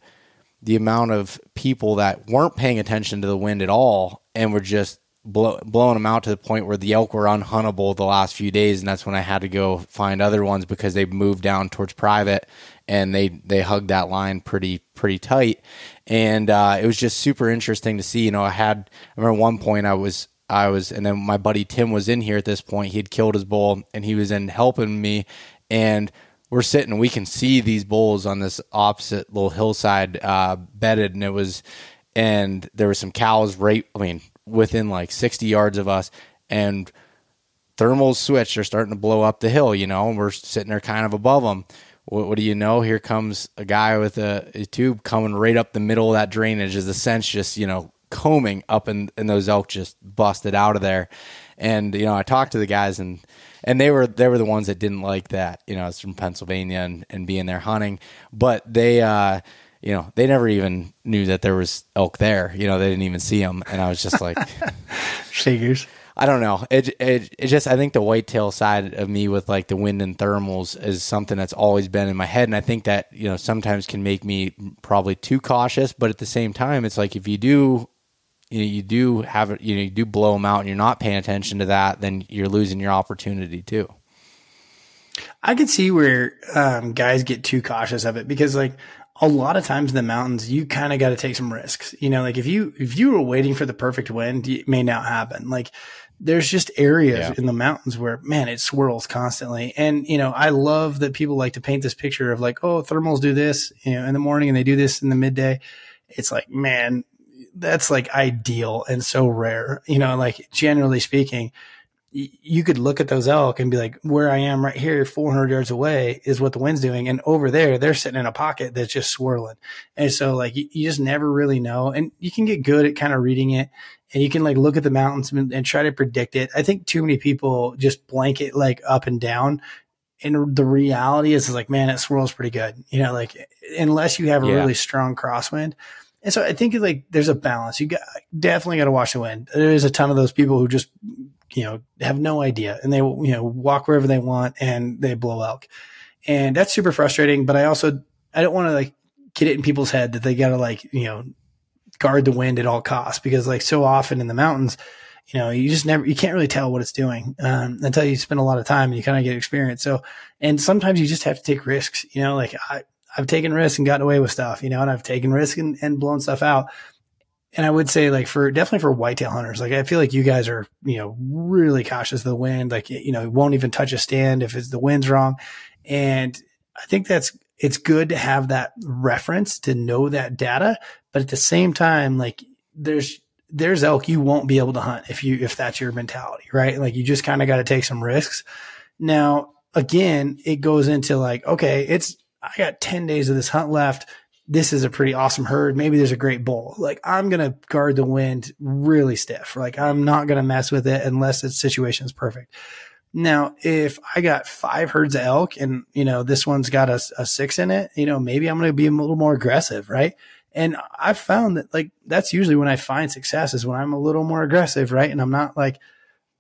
the amount of people that weren't paying attention to the wind at all and were just blow, blowing them out to the point where the elk were unhuntable the last few days, and that's when I had to go find other ones because they moved down towards private and they they hugged that line pretty pretty tight, and uh, it was just super interesting to see. You know, I had I remember one point I was I was, and then my buddy Tim was in here at this point. He had killed his bull, and he was in helping me, and we're sitting. We can see these bulls on this opposite little hillside uh, bedded, and it was, and there were some cows right. I mean, within like 60 yards of us and thermals switch they're starting to blow up the hill you know and we're sitting there kind of above them what, what do you know? Here comes a guy with a, a, tube coming right up the middle of that drainage. As the scent's just you know combing up and, and those elk just busted out of there. And you know i talked to the guys and and they were they were the ones that didn't like that. You know it's from pennsylvania and, and being there hunting. But they uh you know, they never even knew that there was elk there. You know, they didn't even see them, and I was just like, figures. I don't know. It, it it just I think the whitetail side of me with like the wind and thermals is something that's always been in my head, and I think that you know sometimes can make me probably too cautious. But at the same time, it's like if you do. You, know, you do have it. You know, you do blow them out, and you're not paying attention to that. Then you're losing your opportunity too. I could see where um, guys get too cautious of it because, like, a lot of times in the mountains, you kind of got to take some risks. You know, like if you, if you were waiting for the perfect wind, it may not happen. Like there's just areas yeah. in the mountains where, man, it swirls constantly. And, you know, I love that people like to paint this picture of like, oh, thermals do this, you know, in the morning and they do this in the midday. It's like, man, that's like ideal and so rare, you know, like generally speaking, you could look at those elk and be like, where I am right here, 400 yards away is what the wind's doing. And over there, they're sitting in a pocket that's just swirling. And so like, you, you just never really know. And you can get good at kind of reading it and you can like look at the mountains and, and try to predict it. I think too many people just blanket like up and down. And the reality is, is like, man, it swirls pretty good. You know, like unless you have a yeah. really strong crosswind. And so I think like there's a balance. You got definitely got to watch the wind. There's a ton of those people who just you know, have no idea and they, will, you know, walk wherever they want and they blow elk. And that's super frustrating. But I also, I don't want to like get it in people's head that they got to like, you know, guard the wind at all costs because like so often in the mountains, you know, you just never, you can't really tell what it's doing um, until you spend a lot of time and you kind of get experience. So, and sometimes you just have to take risks, you know, like I, I've taken risks and gotten away with stuff, you know, and I've taken risks and, and blown stuff out and I would say like for definitely for whitetail hunters, like I feel like you guys are, you know, really cautious of the wind. Like, you know, won't even touch a stand if it's the wind's wrong. And I think that's, it's good to have that reference to know that data. But at the same time, like there's, there's elk you won't be able to hunt if you, if that's your mentality, right? Like you just kind of got to take some risks. Now, again, it goes into like, okay, it's, I got 10 days of this hunt left this is a pretty awesome herd. Maybe there's a great bull. Like I'm going to guard the wind really stiff. Like I'm not going to mess with it unless the situation is perfect. Now, if I got five herds of elk and, you know, this one's got a, a six in it, you know, maybe I'm going to be a little more aggressive, right? And I've found that like that's usually when I find success is when I'm a little more aggressive, right? And I'm not like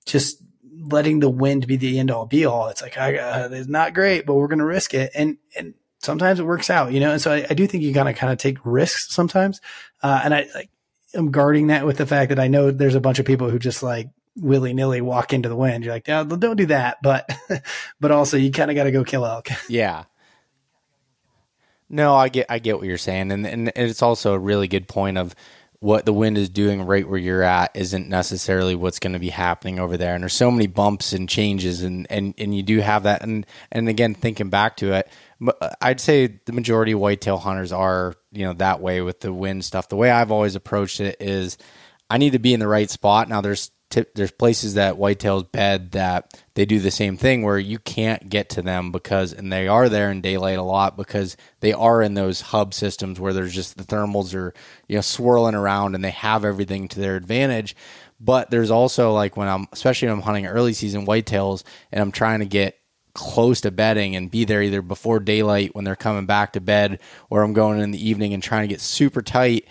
just letting the wind be the end all be all. It's like, I, uh, it's not great, but we're going to risk it. And, and sometimes it works out, you know? And so I, I do think you gotta kind of take risks sometimes. Uh, and I like, I'm guarding that with the fact that I know there's a bunch of people who just like willy nilly walk into the wind. You're like, yeah, don't do that. But, but also you kind of got to go kill elk. Yeah. No, I get, I get what you're saying. And, and it's also a really good point of, what the wind is doing right where you're at isn't necessarily what's going to be happening over there. And there's so many bumps and changes, and, and, and you do have that. And and again, thinking back to it, I'd say the majority of whitetail hunters are, you know, that way with the wind stuff. The way I've always approached it is I need to be in the right spot. Now there's there's places that whitetails bed that they do the same thing where you can't get to them because and they are there in daylight a lot because they are in those hub systems where there's just the thermals are you know swirling around and they have everything to their advantage. But there's also like when I'm especially when I'm hunting early season whitetails and I'm trying to get close to bedding and be there either before daylight when they're coming back to bed or I'm going in the evening and trying to get super tight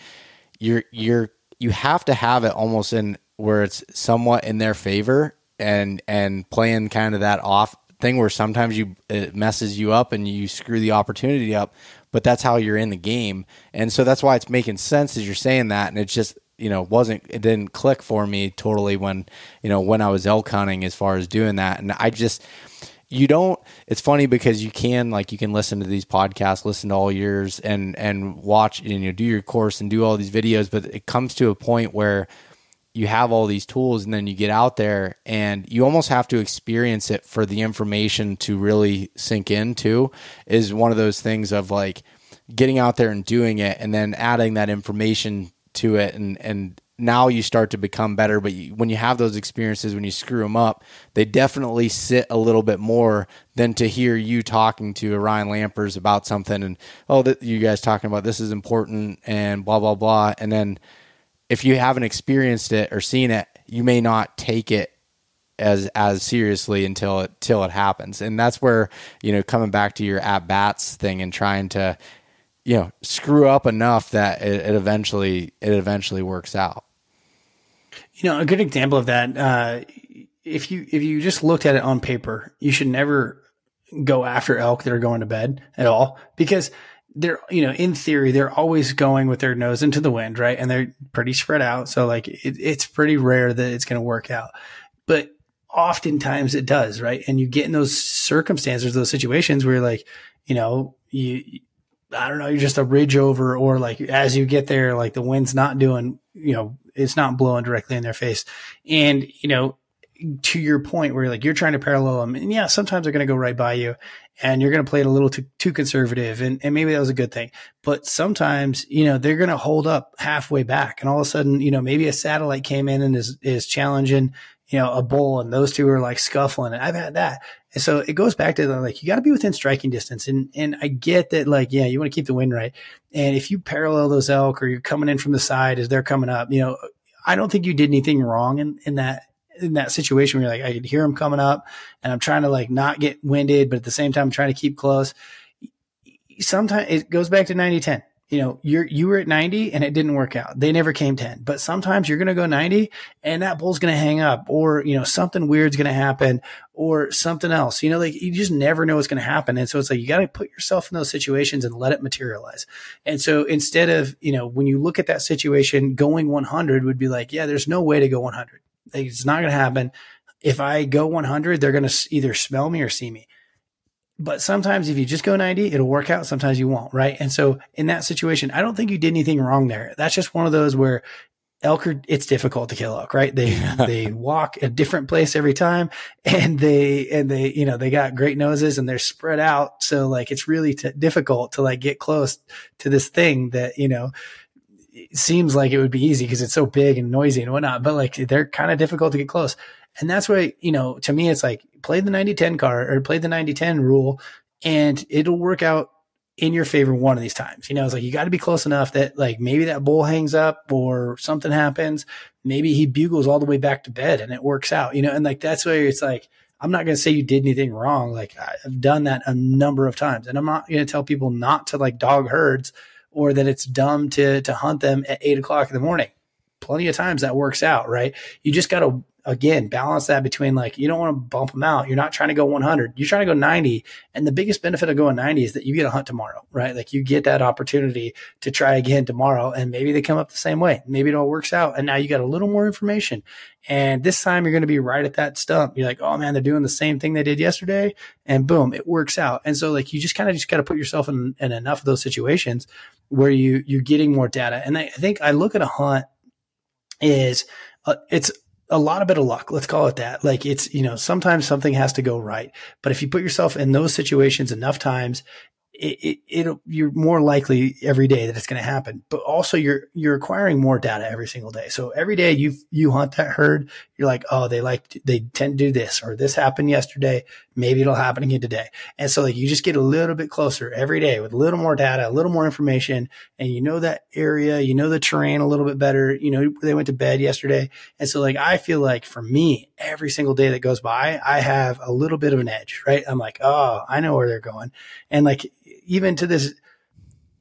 you're you're you have to have it almost in where it's somewhat in their favor and and playing kind of that off thing where sometimes you it messes you up and you screw the opportunity up but that's how you're in the game. And so that's why it's making sense as you're saying that. And it's just you know wasn't it didn't click for me totally when you know when I was elk hunting as far as doing that. And I just you don't it's funny because you can like you can listen to these podcasts listen to all yours and and watch and you know do your course and do all these videos but it comes to a point where you have all these tools and then you get out there and you almost have to experience it for the information to really sink into is one of those things of like getting out there and doing it and then adding that information to it and and now you start to become better. But you, when you have those experiences when you screw them up they definitely sit a little bit more than to hear you talking to Ryan Lampers about something and oh that you guys talking about this is important and blah blah blah. And then if you haven't experienced it or seen it you may not take it as as seriously until it till it happens. And that's where you know coming back to your at bats thing and trying to you know screw up enough that it, it eventually it eventually works out. You know, a good example of that, uh, if you if you just looked at it on paper, you should never go after elk that are going to bed at all because they're you know in theory they're always going with their nose into the wind, right? And they're pretty spread out, so like it, it's pretty rare that it's going to work out, but oftentimes it does, right? And you get in those circumstances, those situations where like you know you I don't know, you're just a ridge over, or like as you get there, like the wind's not doing, you know, it's not blowing directly in their face. And, you know, to your point where like you're trying to parallel them, and yeah, sometimes they're going to go right by you and you're going to play it a little too, too conservative. And, and maybe that was a good thing. But sometimes, you know, they're going to hold up halfway back and all of a sudden, you know, maybe a satellite came in and is, is challenging, you know, a bull and those two are like scuffling. And I've had that. And so it goes back to the, like, you got to be within striking distance. And, and I get that, like, yeah, you want to keep the wind right. And if you parallel those elk or you're coming in from the side as they're coming up, you know, I don't think you did anything wrong in, in that, in that situation where you're like, I could hear them coming up and I'm trying to like not get winded, but at the same time, I'm trying to keep close. Sometimes it goes back to 90 10 you know, you're, you were at 90 and it didn't work out. They never came 10, but sometimes you're going to go 90 and that bull's going to hang up or, you know, something weird's going to happen or something else, you know, like you just never know what's going to happen. And so it's like, you got to put yourself in those situations and let it materialize. And so instead of, you know, when you look at that situation, going 100 would be like, yeah, there's no way to go 100. It's not going to happen. If I go 100, they're going to either smell me or see me but sometimes if you just go 90, it'll work out. Sometimes you won't. Right. And so in that situation, I don't think you did anything wrong there. That's just one of those where elk are, it's difficult to kill elk, right? They, they walk a different place every time and they, and they, you know, they got great noses and they're spread out. So like, it's really t- difficult to like get close to this thing that, you know, seems like it would be easy because it's so big and noisy and whatnot, but like they're kind of difficult to get close. And that's why, you know, to me, it's like play the 90 10 card or play the 90 10 rule and it'll work out in your favor one of these times. You know, it's like you got to be close enough that like maybe that bull hangs up or something happens. Maybe he bugles all the way back to bed and it works out, you know, and like that's where it's like, I'm not going to say you did anything wrong. Like I've done that a number of times and I'm not going to tell people not to like dog herds or that it's dumb to, to hunt them at eight o'clock in the morning. Plenty of times that works out, right? You just got to again, balance that between like, you don't want to bump them out. You're not trying to go 100. You're trying to go 90. And the biggest benefit of going 90 is that you get a hunt tomorrow, right? Like you get that opportunity to try again tomorrow and maybe they come up the same way. Maybe it all works out. And now you got a little more information. And this time you're going to be right at that stump. You're like, oh man, they're doing the same thing they did yesterday. And boom, it works out. And so like you just kind of just got to put yourself in, in enough of those situations where you, you're getting more data. And I, I think I look at a hunt is uh, it's a lot of bit of luck. Let's call it that. Like it's, you know, sometimes something has to go right. But if you put yourself in those situations enough times, it, it, you're more likely every day that it's going to happen. But also you're you're acquiring more data every single day. So every day you you hunt that herd, you're like, oh, they like they tend to do this or this happened yesterday. Maybe it'll happen again today. And so like you just get a little bit closer every day with a little more data, a little more information, and you know that area, you know the terrain a little bit better. You know they went to bed yesterday, and so like I feel like for me, every single day that goes by, I have a little bit of an edge, right? I'm like, oh, I know where they're going, and like even to this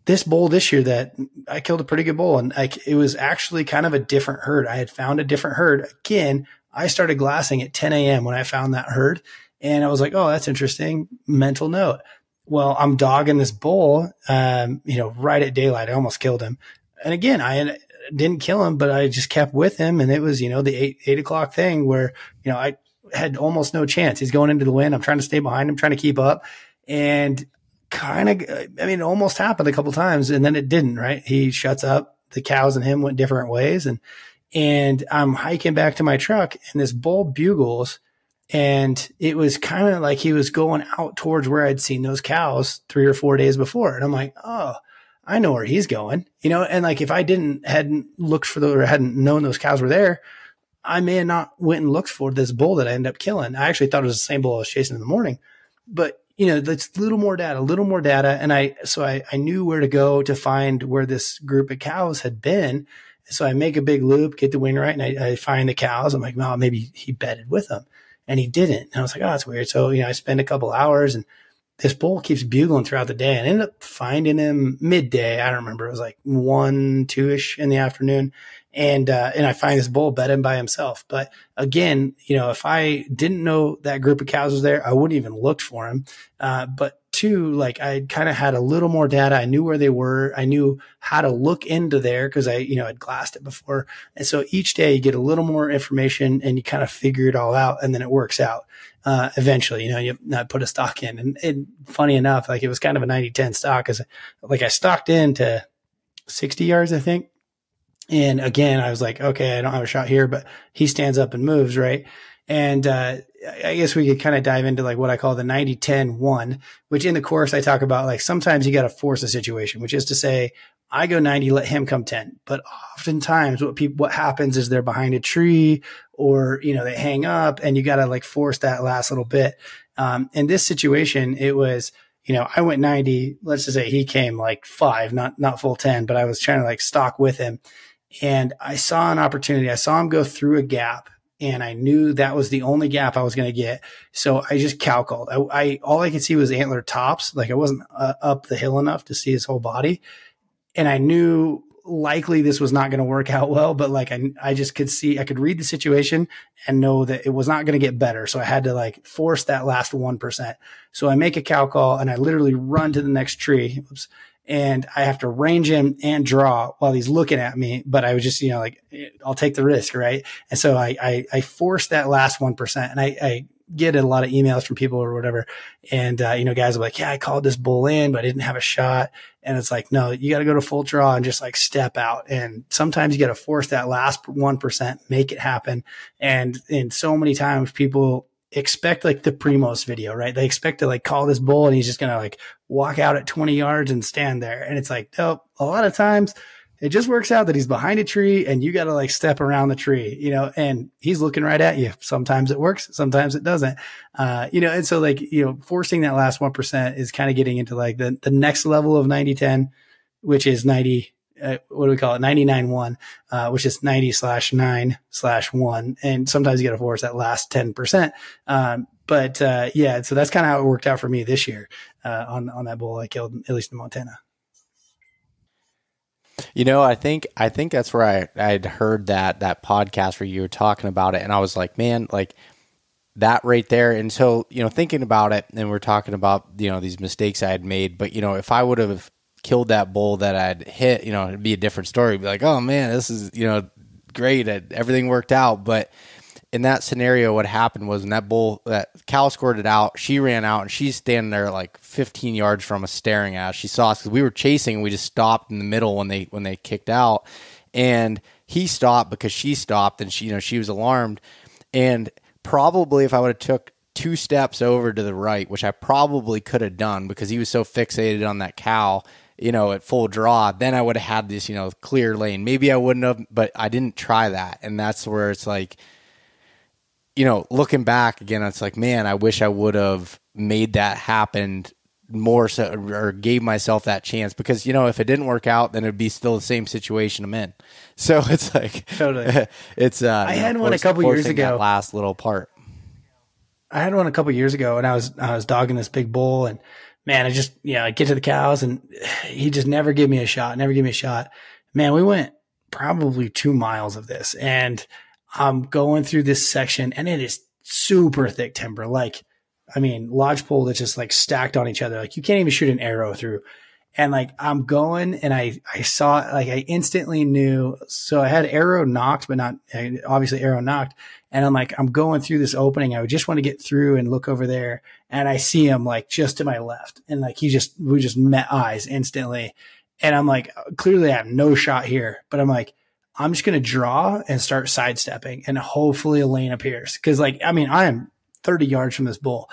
this bull this year that I killed a pretty good bull and like it was actually kind of a different herd. I had found a different herd. Again, I started glassing at 10 a.m. when I found that herd. And I was like, oh, that's interesting. Mental note. Well, I'm dogging this bull, um, you know, right at daylight. I almost killed him. And again, I didn't kill him, but I just kept with him. And it was, you know, the eight, eight o'clock thing where, you know, I had almost no chance. He's going into the wind. I'm trying to stay behind him, trying to keep up. And kind of, I mean, it almost happened a couple times and then it didn't, right? He shuts up. The cows and him went different ways. And, and I'm hiking back to my truck and this bull bugles and it was kind of like he was going out towards where I'd seen those cows three or four days before. And I'm like, oh, I know where he's going, you know? And like, if I didn't, hadn't looked for the, or hadn't known those cows were there, I may have not went and looked for this bull that I ended up killing. I actually thought it was the same bull I was chasing in the morning, but you know, that's a little more data, a little more data. And I, so I, I knew where to go to find where this group of cows had been. So I make a big loop, get the wind right, and I, I find the cows. I'm like, well, maybe he bedded with them. And he didn't. And I was like, oh, that's weird. So, you know, I spend a couple hours and this bull keeps bugling throughout the day and I ended up finding him midday. I don't remember. It was like one, two ish in the afternoon and uh, and I find this bull bedding by himself. But again, you know, if I didn't know that group of cows was there, I wouldn't even looked for him. Uh, but two, like I kind of had a little more data. I knew where they were. I knew how to look into there because I, you know, had glassed it before. And so each day you get a little more information and you kind of figure it all out, and then it works out. Uh, eventually, you know, you not put a stock in. And, and funny enough, like it was kind of a 90 10 stalk because like I stalked into 60 yards, I think and again, I was like, okay, I don't have a shot here, but he stands up and moves, right? And uh, I guess we could kind of dive into like what I call the 90 10 1, which in the course I talk about like sometimes you got to force a situation, which is to say, I go 90, let him come 10. But oftentimes what people, what happens is they're behind a tree or, you know, they hang up and you got to like force that last little bit. Um, in this situation, it was, you know, I went 90. Let's just say he came like five, not, not full 10, but I was trying to like stalk with him and I saw an opportunity. I saw him go through a gap and I knew that was the only gap I was going to get. So I just calculated. I, I, all I could see was antler tops. Like I wasn't uh, up the hill enough to see his whole body. And I knew likely this was not going to work out well, but like I, I just could see, I could read the situation and know that it was not going to get better. So I had to like force that last 1%. So I make a cow call and I literally run to the next tree. Oops and I have to range him and draw while he's looking at me. But I was just, you know, like, I'll take the risk. Right. And so I, I, I that last 1%. And I, I get a lot of emails from people or whatever. And, uh, you know, guys are like, yeah, I called this bull in, but I didn't have a shot. And it's like, no, you got to go to full draw and just like step out. And sometimes you got to force that last 1%, make it happen. And, and so many times people, expect like the Primos video, right? They expect to like call this bull and he's just going to like walk out at 20 yards and stand there. And it's like, nope. A lot of times it just works out that he's behind a tree and you got to like step around the tree, you know, and he's looking right at you. Sometimes it works. Sometimes it doesn't. Uh, you know, and so like, you know, forcing that last 1% is kind of getting into like the, the next level of 90 10, which is 90 uh, what do we call it? 99 one, uh, which is 90 slash nine slash one. And sometimes you got to force that last 10%. Um, but, uh, yeah, so that's kind of how it worked out for me this year, uh, on, on that bull I killed, at least in Montana. You know, I think I think that's where I I'd heard that that podcast where you were talking about it, and I was like, man, like that right there. And so, you know, thinking about it, and we're talking about you know these mistakes I had made, but you know, if I would have killed that bull that I'd hit, you know, it'd be a different story. Be like, oh man, this is, you know, great. Everything worked out. But in that scenario, what happened was when that bull, that cow it out, she ran out and she's standing there like 15 yards from us staring at us. She saw us because we were chasing and we just stopped in the middle when they, when they kicked out. And he stopped because she stopped and she, you know, she was alarmed. And probably if I would have took two steps over to the right, which I probably could have done because he was so fixated on that cow, you know, at full draw, then I would have had this, you know, clear lane. Maybe I wouldn't have, but I didn't try that. And that's where it's like, you know, looking back again, it's like, man, I wish I would have made that happen more so or gave myself that chance because you know if it didn't work out then it'd be still the same situation I'm in. So it's like Totally. it's uh I had know, one a couple years ago. last little part. I had one a couple years ago and I was I was dogging this big bull and man, I just you know, I get to the cows and he just never give me a shot, never give me a shot. Man, we went probably two miles of this and I'm going through this section and it is super thick timber. Like, I mean, lodgepole that's just like stacked on each other. Like you can't even shoot an arrow through. And like I'm going and I, I saw like I instantly knew. So I had arrow nocked, but not obviously arrow nocked. And I'm like, I'm going through this opening. I would just want to get through and look over there. And I see him like just to my left. And like he just, we just met eyes instantly. And I'm like, clearly I have no shot here, but I'm like, I'm just going to draw and start sidestepping and hopefully a lane appears. Cause like, I mean, I am 30 yards from this bull.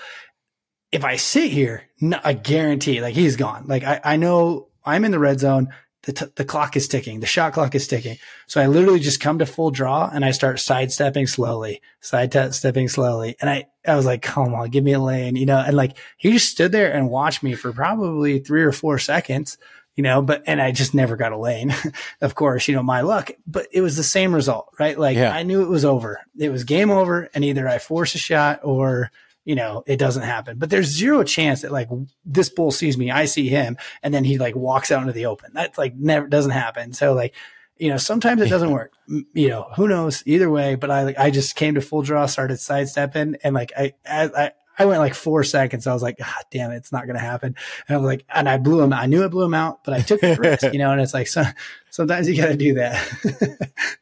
If I sit here, no, I guarantee like he's gone. Like I, I know I'm in the red zone. The, t- the clock is ticking. The shot clock is ticking. So I literally just come to full draw and I start sidestepping slowly, sidestepping slowly. And I, I was like, come on, give me a lane, you know, and like he just stood there and watched me for probably three or four seconds you know, but, and I just never got a lane, of course, you know, my luck, but it was the same result, right? Like Yeah. I knew it was over. It was game over and either I force a shot or, you know, it doesn't happen, but there's zero chance that like this bull sees me, I see him, and then he like walks out into the open. That's like never doesn't happen. So like, you know, sometimes it doesn't work. You know, who knows? Either way, but I like I just came to full draw, started sidestepping, and like I as I I went like four seconds. I was like, God damn it, it's not gonna happen. And I was like, and I blew him. I knew I blew him out, but I took the risk, you know. And it's like, so, sometimes you got to do that.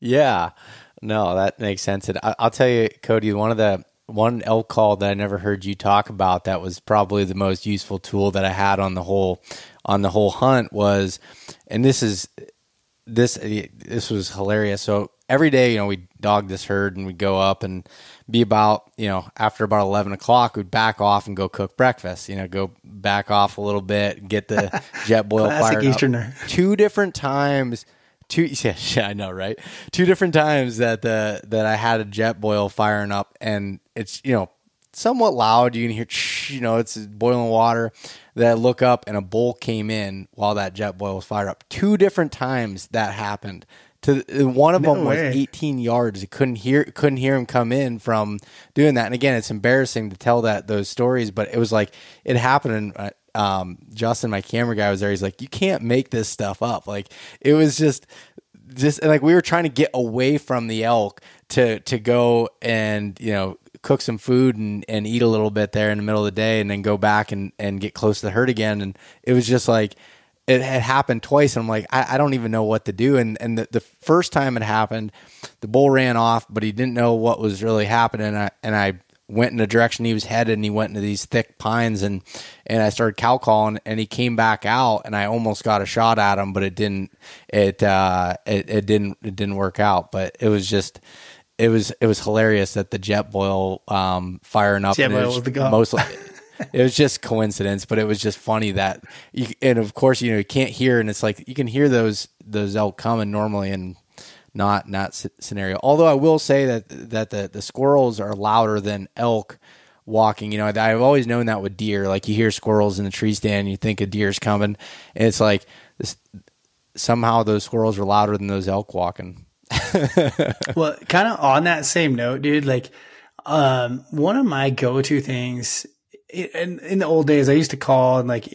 Yeah, no, that makes sense. And I, I'll tell you, Cody, one of the one elk call that I never heard you talk about that was probably the most useful tool that I had on the whole on the whole hunt was, and this is this this was hilarious. So every day, you know, we dog this herd and we'd go up and be about, you know, after about eleven o'clock, we'd back off and go cook breakfast. You know, go back off a little bit, get the Jetboil Classic fired up. Easterner. Two different times. Two, yeah, yeah, I know, right? Two different times that the that I had a Jetboil firing up, and it's you know somewhat loud. You can hear, you know, it's boiling water. That I look up and a bull came in while that Jetboil was fired up. Two different times that happened. To one of No them was 18 yards. You couldn't hear couldn't hear him come in from doing that. And again, it's embarrassing to tell that those stories, but it was like it happened. And uh, um, Justin, my camera guy, was there. He's like, you can't make this stuff up. Like it was just just like we were trying to get away from the elk to to go and you know cook some food and, and eat a little bit there in the middle of the day and then go back and, and get close to the herd again and it was just like it had happened twice and I'm like I, I don't even know what to do and and the, the first time it happened the bull ran off but he didn't know what was really happening and I, and I went in the direction he was headed and he went into these thick pines and and I started cow calling and he came back out and I almost got a shot at him but it didn't it uh it, it didn't it didn't work out but it was just it was it was hilarious that the Jetboil um firing up Jetboil was the go. mostly it was just coincidence but it was just funny that you and of course you know you can't hear and it's like you can hear those those elk coming normally and not not scenario. Although I will say that that the the squirrels are louder than elk walking. You know, I've always known that with deer. Like you hear squirrels in the tree stand, you think a deer's coming, and it's like this, somehow those squirrels are louder than those elk walking. well, kind of on that same note, dude, like, um, one of my go-to things in, in the old days, I used to call and like,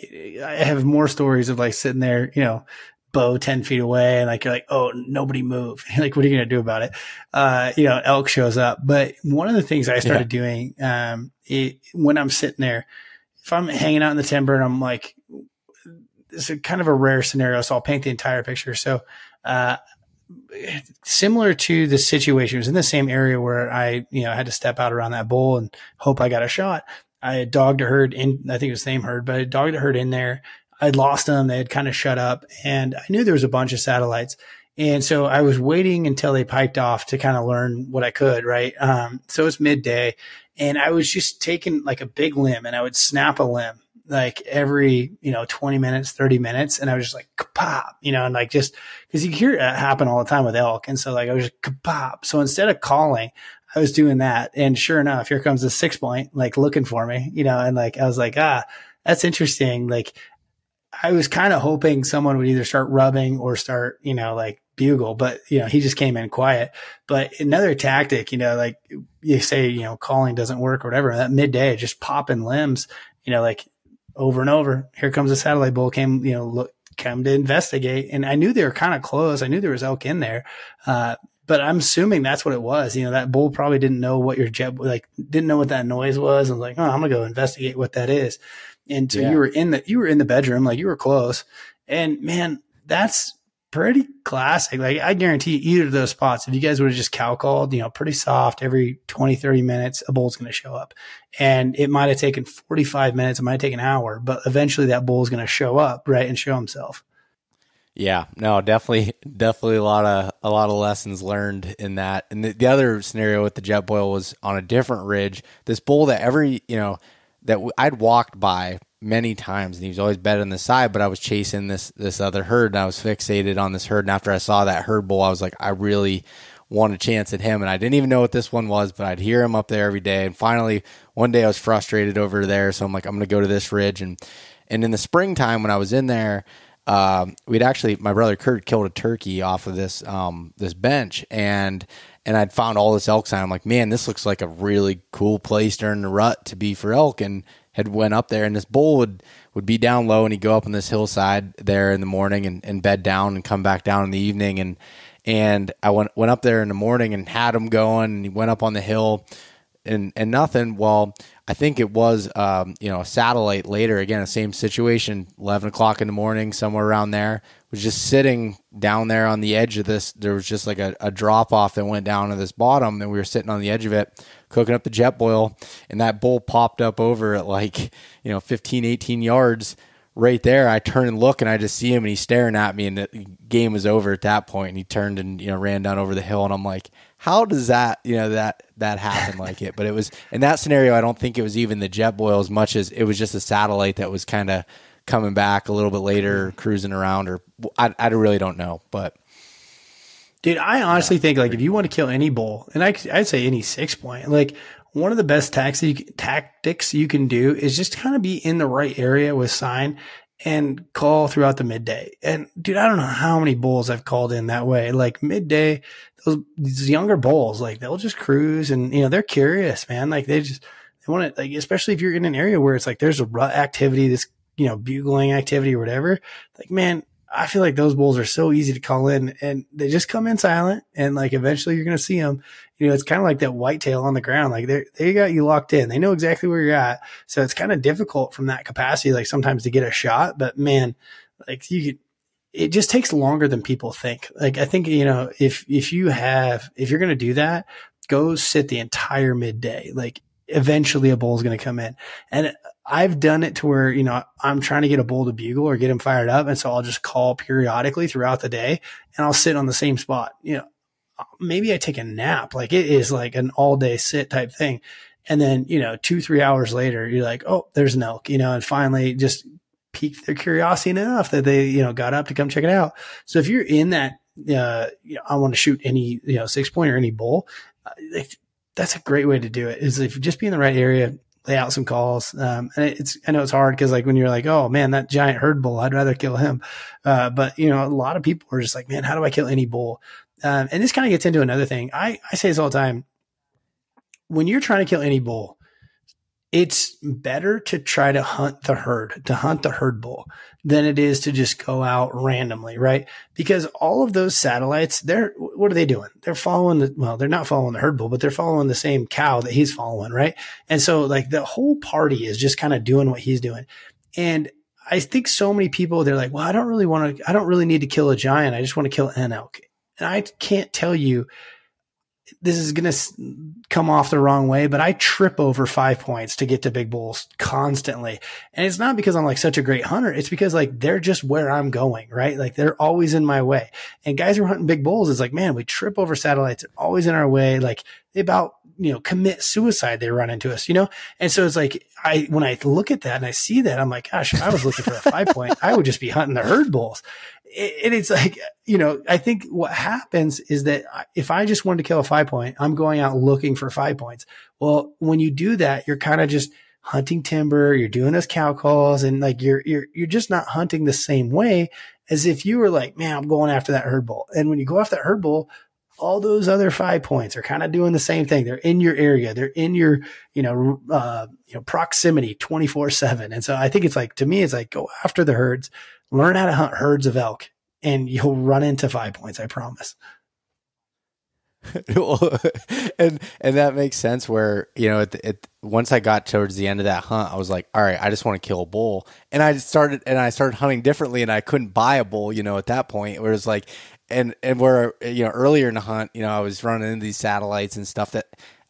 I have more stories of like sitting there, you know, bow 10 feet away and like, you're like, Oh, nobody move. like, what are you going to do about it? Uh, you know, elk shows up. But one of the things I started doing, um, it, when I'm sitting there, if I'm hanging out in the timber and I'm like, it's a kind of a rare scenario. So I'll paint the entire picture. So, uh, similar to the situation, it was in the same area where I, you know, had to step out around that bull and hope I got a shot. I had dogged a herd in, I think it was the same herd, but I dogged a herd in there. I'd lost them. They had kind of shut up and I knew there was a bunch of satellites And so I was waiting until they piped off to kind of learn what I could, right? Um, so it's midday and I was just taking like a big limb and I would snap a limb like every, you know, 20 minutes, 30 minutes. And I was just like, pop, you know, and like just because you hear that happen all the time with elk. And so like I was just pop. So instead of calling, I was doing that. And sure enough, here comes the six point, like looking for me, you know, and like I was like, ah, that's interesting. Like I was kind of hoping someone would either start rubbing or start, you know, like bugle, but you know, he just came in quiet. But another tactic, you know, like you say, you know, calling doesn't work or whatever, that midday, just popping limbs, you know, like over and over. Here comes a satellite bull came, you know, look, come to investigate. And I knew they were kind of close. I knew there was elk in there. Uh, but I'm assuming that's what it was. You know, that bull probably didn't know what your jet, like, didn't know what that noise was. And was like, oh, I'm gonna go investigate what that is. And so yeah. you were in the, you were in the bedroom, like you were close. And man, that's pretty classic. Like I guarantee either of those spots, if you guys would have just cow called, you know, pretty soft every 20, 30 minutes, a bull's going to show up. And it might have taken 45 minutes. It might take an hour, but eventually that bull is going to show up, right. And show himself. Yeah, no, definitely, definitely a lot of a lot of lessons learned in that. And the, the other scenario with the Jetboil was on a different ridge. This bull that every you know that I'd walked by many times, and he was always better on the side. But I was chasing this this other herd, and I was fixated on this herd. And after I saw that herd bull, I was like, I really want a chance at him. And I didn't even know what this one was, but I'd hear him up there every day. And finally, one day I was frustrated over there, so I'm like, I'm going to go to this ridge. And and in the springtime when I was in there. Um, we'd actually my brother Kurt killed a turkey off of this um, this bench and and I'd found all this elk sign. I'm like, man, this looks like a really cool place during the rut to be for elk. And had went up there and this bull would would be down low and he'd go up on this hillside there in the morning and, and bed down and come back down in the evening and and I went went up there in the morning and had him going and he went up on the hill and and nothing. Well, I think it was um, you know a satellite later again the same situation. Eleven o'clock in the morning, somewhere around there, was just sitting down there on the edge of this. There was just like a, a drop off that went down to this bottom, and we were sitting on the edge of it cooking up the jet boil, and that bull popped up over at like, you know, 15, 18 yards right there. I turn and look, and I just see him, and he's staring at me, and the game was over at that point. And he turned and you know ran down over the hill, and I'm like, how does that you know that that happen like it? But it was in that scenario. I don't think it was even the Jetboil as much as it was just a satellite that was kind of coming back a little bit later, cruising around, or I, I really don't know, but. Dude, I honestly yeah. think like if you want to kill any bull, and I, I'd say any six point, like one of the best tactics you can do is just kind of be in the right area with sign and call throughout the midday. And dude, I don't know how many bulls I've called in that way. Like midday, those these younger bulls, like they'll just cruise and you know they're curious, man. Like they just they want to like, especially if you're in an area where it's like there's a rut activity, this you know bugling activity or whatever. Like man, I feel like those bulls are so easy to call in and they just come in silent and like eventually you're going to see them. You know, it's kind of like that whitetail on the ground. Like they they got you locked in. They know exactly where you're at. So it's kind of difficult from that capacity, like sometimes to get a shot, but man, like you could, it just takes longer than people think. Like I think, you know, if, if you have, if you're going to do that, go sit the entire midday. Like eventually a bull is going to come in. And I've done it to where, you know, I'm trying to get a bull to bugle or get him fired up. And so I'll just call periodically throughout the day and I'll sit on the same spot. You know, maybe I take a nap. Like it is like an all day sit type thing. And then, you know, two, three hours later, you're like, oh, there's an elk, you know, and finally just piqued their curiosity enough that they, you know, got up to come check it out. So if you're in that, uh, you know, I want to shoot any, you know, six point or any bull, uh, that's a great way to do it is if you just be in the right area, lay out some calls. Um, and it's, I know it's hard because like when you're like, oh man, that giant herd bull, I'd rather kill him. Uh, but you know, a lot of people are just like, man, how do I kill any bull? Um, and this kind of gets into another thing. I, I say this all the time. When you're trying to kill any bull, it's better to try to hunt the herd, to hunt the herd bull than it is to just go out randomly, right? Because all of those satellites, they're, what are they doing? They're following the, well, they're not following the herd bull, but they're following the same cow that he's following, right? And so like the whole party is just kind of doing what he's doing. And I think so many people, they're like, well, I don't really want to, I don't really need to kill a giant. I just want to kill an elk. And I can't tell you this is going to come off the wrong way, but I trip over five points to get to big bulls constantly. And it's not because I'm like such a great hunter. It's because like they're just where I'm going, right? Like they're always in my way. And guys who are hunting big bulls, it's like, man, we trip over satellites. Always in our way. Like they about, you know, commit suicide. They run into us, you know? And so it's like, I, when I look at that and I see that, I'm like, gosh, if I was looking for a five point, I would just be hunting the herd bulls and it's like, you know, I think what happens is that if I just wanted to kill a five point, I'm going out looking for five points. Well, when you do that, you're kind of just hunting timber, you're doing those cow calls and like you're, you're, you're just not hunting the same way as if you were like, man, I'm going after that herd bull. And when you go after that herd bull, all those other five points are kind of doing the same thing. They're in your area. They're in your, you know, uh, you know, proximity 24 seven. And so I think it's like, to me, it's like go after the herds, learn how to hunt herds of elk and you'll run into five points. I promise. and and that makes sense. Where you know, it, it, once I got towards the end of that hunt, I was like, all right, I just want to kill a bull, and I started and I started hunting differently, and I couldn't buy a bull. You know, at that point, where it's like, and and where you know earlier in the hunt, you know, I was running into these satellites and stuff that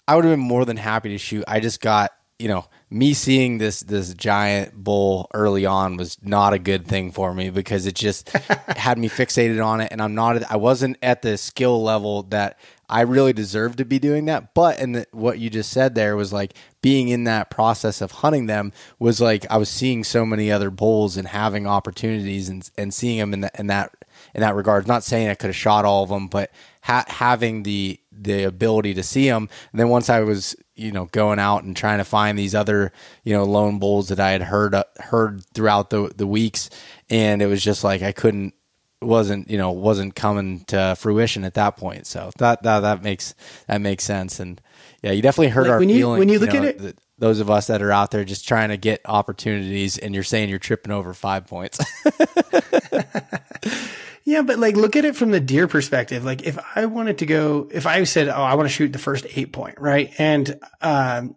I would have been more than happy to shoot. I just got you know me seeing this this giant bull early on was not a good thing for me because it just had me fixated on it. And I'm not I wasn't at the skill level that I really deserved to be doing that. But and what you just said there was like being in that process of hunting them was like I was seeing so many other bulls and having opportunities and and seeing them in, the, in that in that regard not saying I could have shot all of them but ha- having the the ability to see them. And then once I was, you know, going out and trying to find these other, you know, lone bulls that I had heard uh, heard throughout the the weeks, and it was just like I couldn't wasn't you know wasn't coming to fruition at that point. So that that that makes that makes sense. And yeah, you definitely hurt like our when you, feelings. When you look you know, at it. Those of us that are out there just trying to get opportunities and you're saying you're tripping over five points. Yeah, but like look at it from the deer perspective. Like if I wanted to go, if I said, "Oh, I want to shoot the first eight point," right, and um,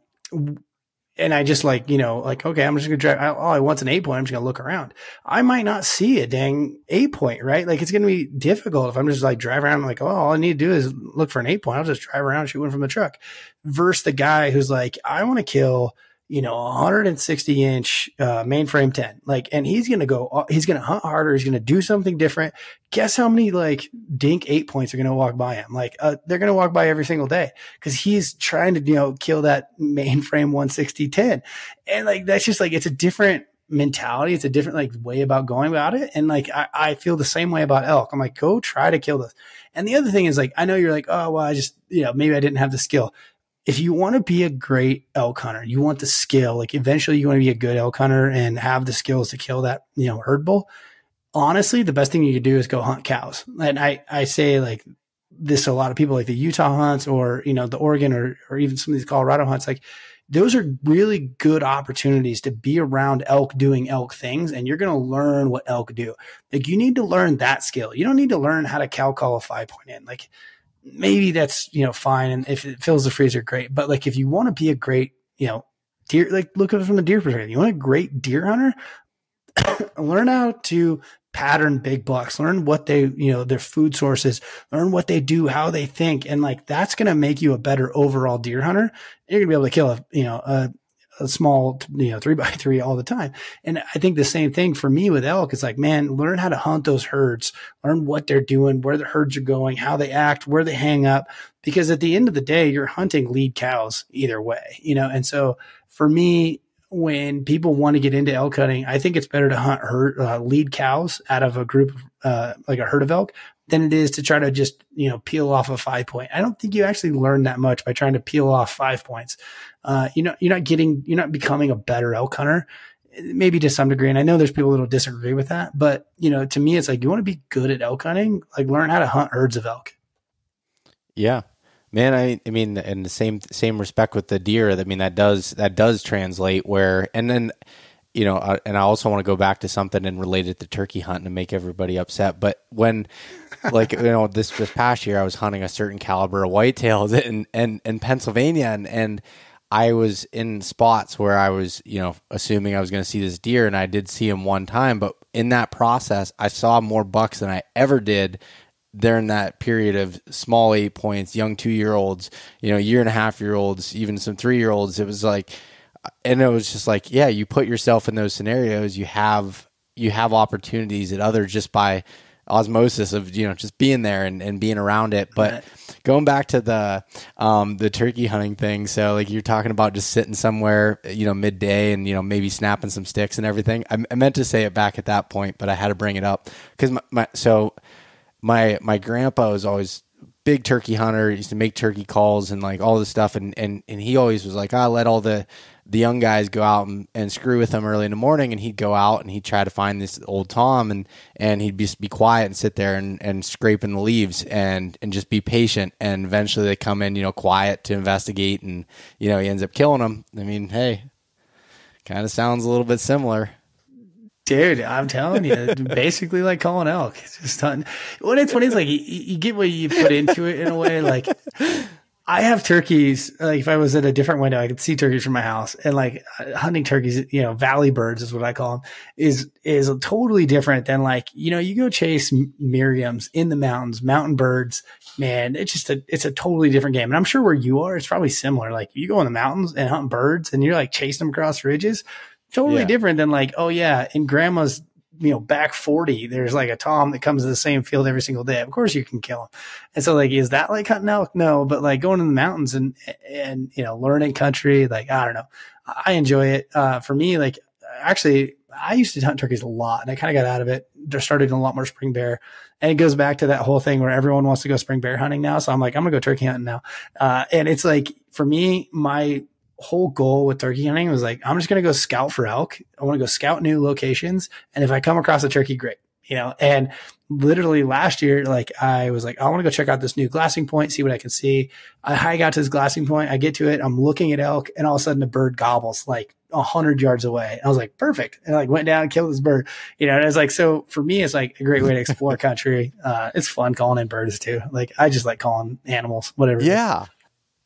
and I just like you know like okay, I'm just gonna drive. Oh, I want an eight point. I'm just gonna look around. I might not see a dang eight point, right? Like it's gonna be difficult if I'm just like drive around. like, oh, all I need to do is look for an eight point. I'll just drive around, shoot one from the truck. Versus the guy who's like, I want to kill you know, 160 inch uh, mainframe 10. Like, and he's going to go, uh, he's going to hunt harder. He's going to do something different. Guess how many like dink eight points are going to walk by him? Like, uh, they're going to walk by every single day because he's trying to, you know, kill that mainframe 160 10. And like, that's just like, it's a different mentality. It's a different like way about going about it. And like, I, I feel the same way about elk. I'm like, go try to kill this. And the other thing is like, I know you're like, oh, well, I just, you know, maybe I didn't have the skill if you want to be a great elk hunter, you want the skill, like eventually you want to be a good elk hunter and have the skills to kill that, you know, herd bull. Honestly, the best thing you could do is go hunt cows. And I, I say like this to a lot of people, like the Utah hunts or, you know, the Oregon or, or even some of these Colorado hunts, like those are really good opportunities to be around elk doing elk things and you're going to learn what elk do. Like you need to learn that skill. You don't need to learn how to cow call a five point in. Like maybe that's you know fine, and if it fills the freezer, great. But like if you want to be a great you know deer, like look at it from the deer perspective. You want a great deer hunter, learn how to pattern big bucks, learn what they, you know, their food sources, learn what they do, how they think. And like, that's going to make you a better overall deer hunter. You're going to be able to kill a, you know, a, a small, you know, three by three all the time. And I think the same thing for me with elk. It's like, man, learn how to hunt those herds, learn what they're doing, where the herds are going, how they act, where they hang up. Because at the end of the day, you're hunting lead cows either way, you know? And so for me, when people want to get into elk hunting, I think it's better to hunt herd, uh, lead cows out of a group, uh, like a herd of elk than it is to try to just, you know, peel off a five point. I don't think you actually learn that much by trying to peel off five points uh, you know, you're not getting, you're not becoming a better elk hunter, maybe to some degree. And I know there's people that'll disagree with that, but you know, to me, it's like you want to be good at elk hunting, like learn how to hunt herds of elk. Yeah, man. I, I mean, in the same same respect with the deer, I mean that does that does translate where, and then you know, uh, and I also want to go back to something and relate it to turkey hunting and make everybody upset. But when, like, you know, this this past year, I was hunting a certain caliber of whitetails in in, in Pennsylvania, and and I was in spots where I was, you know, assuming I was going to see this deer, and I did see him one time. But in that process, I saw more bucks than I ever did they're that period of small eight points, young two year olds, you know, year and a half year olds, even some three year olds. It was like, and it was just like, yeah, you put yourself in those scenarios, you have you have opportunities at others just by osmosis of you know just being there and, and being around it. But right. going back to the um the turkey hunting thing so like you're talking about just sitting somewhere you know midday and you know maybe snapping some sticks and everything. I, I meant to say it back at that point but i had to bring it up because my, my so my my grandpa was always big turkey hunter. He used to make turkey calls and like all this stuff. And and, and he always was like i oh, let all the the young guys go out and, and screw with him early in the morning and he'd go out and he'd try to find this old Tom and, and he'd just be quiet and sit there and, and scraping the leaves and, and just be patient. And eventually they come in, you know, quiet to investigate and, you know, he ends up killing them. I mean, hey, kind of sounds a little bit similar. Dude, I'm telling you, basically like calling elk. It's just hunting. What it's funny is like you, you, get what you put into it in a way. Like I have turkeys. Like if I was at a different window, I could see turkeys from my house, and like uh, hunting turkeys, you know, valley birds is what I call them. Is is totally different than like you know you go chase Merriams in the mountains, mountain birds. Man, it's just a it's a totally different game. And I'm sure where you are, it's probably similar. Like you go in the mountains and hunt birds, and you're like chasing them across ridges. Totally yeah. different than like oh yeah, in grandma's you know, back 40, there's like a Tom that comes to the same field every single day. Of course you can kill him. And so like, is that like hunting elk? No, but like going in the mountains and, and, you know, learning country, like, I don't know. I enjoy it. Uh, for me, like actually, I used to hunt turkeys a lot and I kind of got out of it. There started a lot more spring bear. And it goes back to that whole thing where everyone wants to go spring bear hunting now. So I'm like, I'm gonna go turkey hunting now. Uh, and it's like, for me, my whole goal with turkey hunting was like, I'm just going to go scout for elk. I want to go scout new locations. And if I come across a turkey, great. You know, and literally last year, like I was like, I want to go check out this new glassing point, see what I can see. I hike out to this glassing point. I get to it. I'm looking at elk and all of a sudden a bird gobbles like a hundred yards away. I was like, perfect. And I like went down and killed this bird, you know, and it's like, so for me, it's like a great way to explore country. Uh, it's fun calling in birds too. Like I just like calling animals, whatever. Yeah.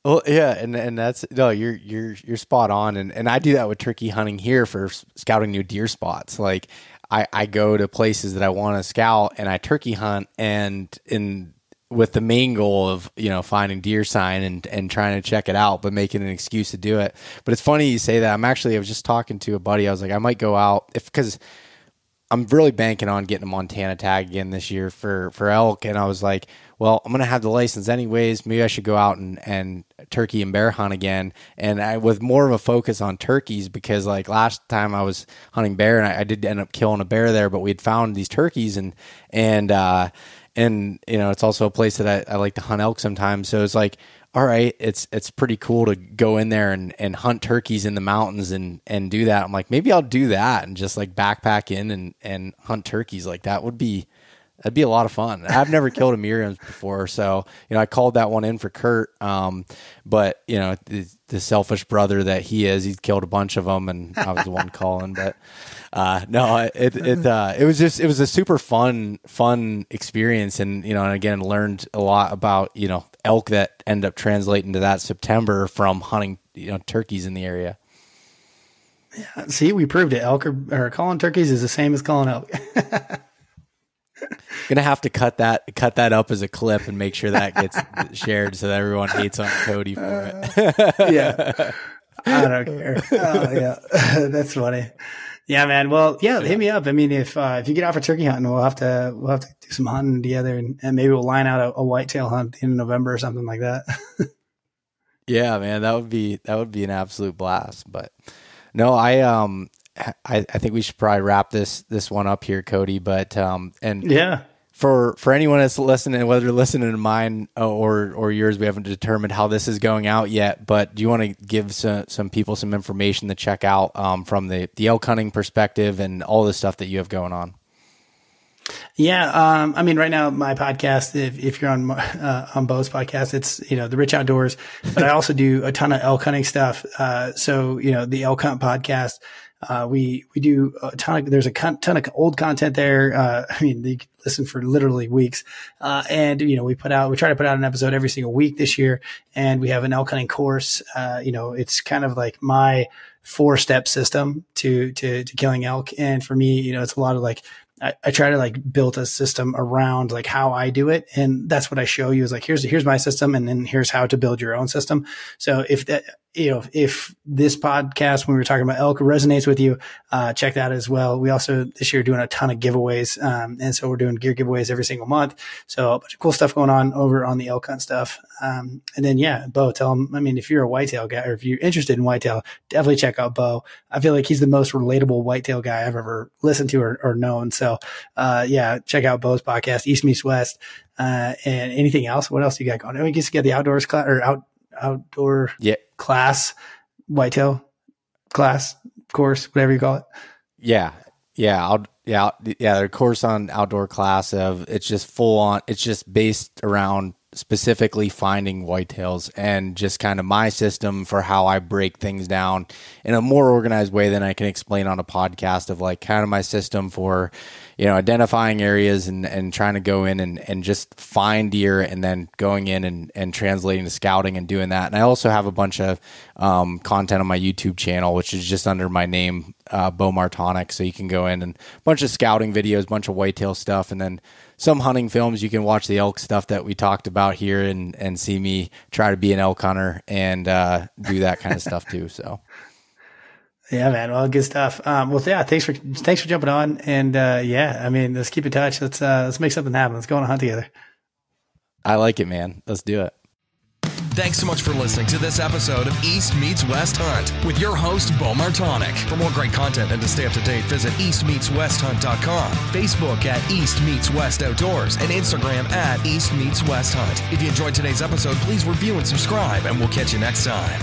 Well, yeah, and and that's no, you're you're you're spot on, and and I do that with turkey hunting here for scouting new deer spots. Like I I go to places that I want to scout, and I turkey hunt, and in with the main goal of you know finding deer sign and and trying to check it out, but making an excuse to do it. But it's funny you say that. I'm actually I was just talking to a buddy. I was like, I might go out if because I'm really banking on getting a Montana tag again this year for for elk, and I was like well, I'm going to have the license anyways. Maybe I should go out and, and turkey and bear hunt again. And I with more of a focus on turkeys because like last time I was hunting bear and I, I did end up killing a bear there, but we had found these turkeys and, and, uh, and you know, it's also a place that I, I like to hunt elk sometimes. So it's like, all right, it's it's pretty cool to go in there and, and hunt turkeys in the mountains and, and do that. I'm like, maybe I'll do that and just like backpack in and, and hunt turkeys. Like that would be That'd be a lot of fun. I've never killed a Merriam's before, so you know I called that one in for Kurt. Um, but you know the, the, selfish brother that he is, he's killed a bunch of them, and I was the one calling. But uh, no, it it uh, it was just it was a super fun fun experience, and you know, and again learned a lot about you know elk that end up translating to that September from hunting you know turkeys in the area. Yeah, see, we proved it. Elk or, or calling turkeys is the same as calling elk. Gonna have to cut that cut that up as a clip and make sure that gets shared so that everyone hates on Cody for it. yeah, I don't care. Oh, yeah, that's funny. Yeah, man. Well, yeah, hit me up. I mean, if uh, if you get off a turkey hunting, we'll have to we'll have to do some hunting together, and, and maybe we'll line out a, a whitetail hunt in November or something like that. yeah, man, that would be that would be an absolute blast. But no, I um I, I think we should probably wrap this this one up here, Cody. But um, and yeah, for for anyone that's listening, whether listening to mine or or yours, we haven't determined how this is going out yet. But do you want to give some, some people some information to check out um, from the the elk hunting perspective and all the stuff that you have going on? Yeah, um, I mean, right now my podcast, if, if you're on uh, on Beau's podcast, it's you know the Rich Outdoors, but I also do a ton of elk hunting stuff. Uh, so you know the elk hunt podcast uh, we we do a ton of there's a ton of old content there. Uh, I mean, you can listen for literally weeks, uh, and you know we put out we try to put out an episode every single week this year, and we have an elk hunting course. Uh, you know, it's kind of like my four step system to to to killing elk, and for me, you know, it's a lot of like I, I, try to like build a system around like how I do it. And that's what I show you is like, here's, here's my system. And then here's how to build your own system. So if that, you know, if this podcast, when we were talking about elk resonates with you, uh, check that as well. We also this year doing a ton of giveaways. Um, and so we're doing gear giveaways every single month. So a bunch of cool stuff going on over on the elk hunt stuff. Um, and then, yeah, Beau, tell them, I mean, if you're a whitetail guy or if you're interested in whitetail, definitely check out Beau. I feel like he's the most relatable whitetail guy I've ever listened to or, or known. So, uh, yeah, check out Beau's podcast, East Meets West. Uh, and anything else? What else you got going? I mean, you get the outdoors class or out, outdoor yeah. class, whitetail class, course, whatever you call it. Yeah. Yeah. I'll, yeah. Yeah. The course on outdoor class of it's just full on, it's just based around specifically finding whitetails and just kind of my system for how I break things down in a more organized way than I can explain on a podcast of like kind of my system for, you know, identifying areas and, and trying to go in and, and just find deer and then going in and, and translating to scouting and doing that. And I also have a bunch of um, content on my YouTube channel, which is just under my name, uh, Beau Martonik. So you can go in and a bunch of scouting videos, bunch of whitetail stuff, and then some hunting films. You can watch the elk stuff that we talked about here and and see me try to be an elk hunter and uh, do that kind of stuff too. So. Yeah, man. Well, good stuff. Um, well, yeah, thanks for, thanks for jumping on. And, uh, yeah, I mean, let's keep in touch. Let's, uh, let's make something happen. Let's go on a hunt together. I like it, man. Let's do it. Thanks so much for listening to this episode of East Meets West Hunt with your host, Beau Martonik. For more great content and to stay up to date, visit eastmeetswesthunt.com, Facebook at East Meets West Outdoors, and Instagram at East Meets West Hunt. If you enjoyed today's episode, please review and subscribe, and we'll catch you next time.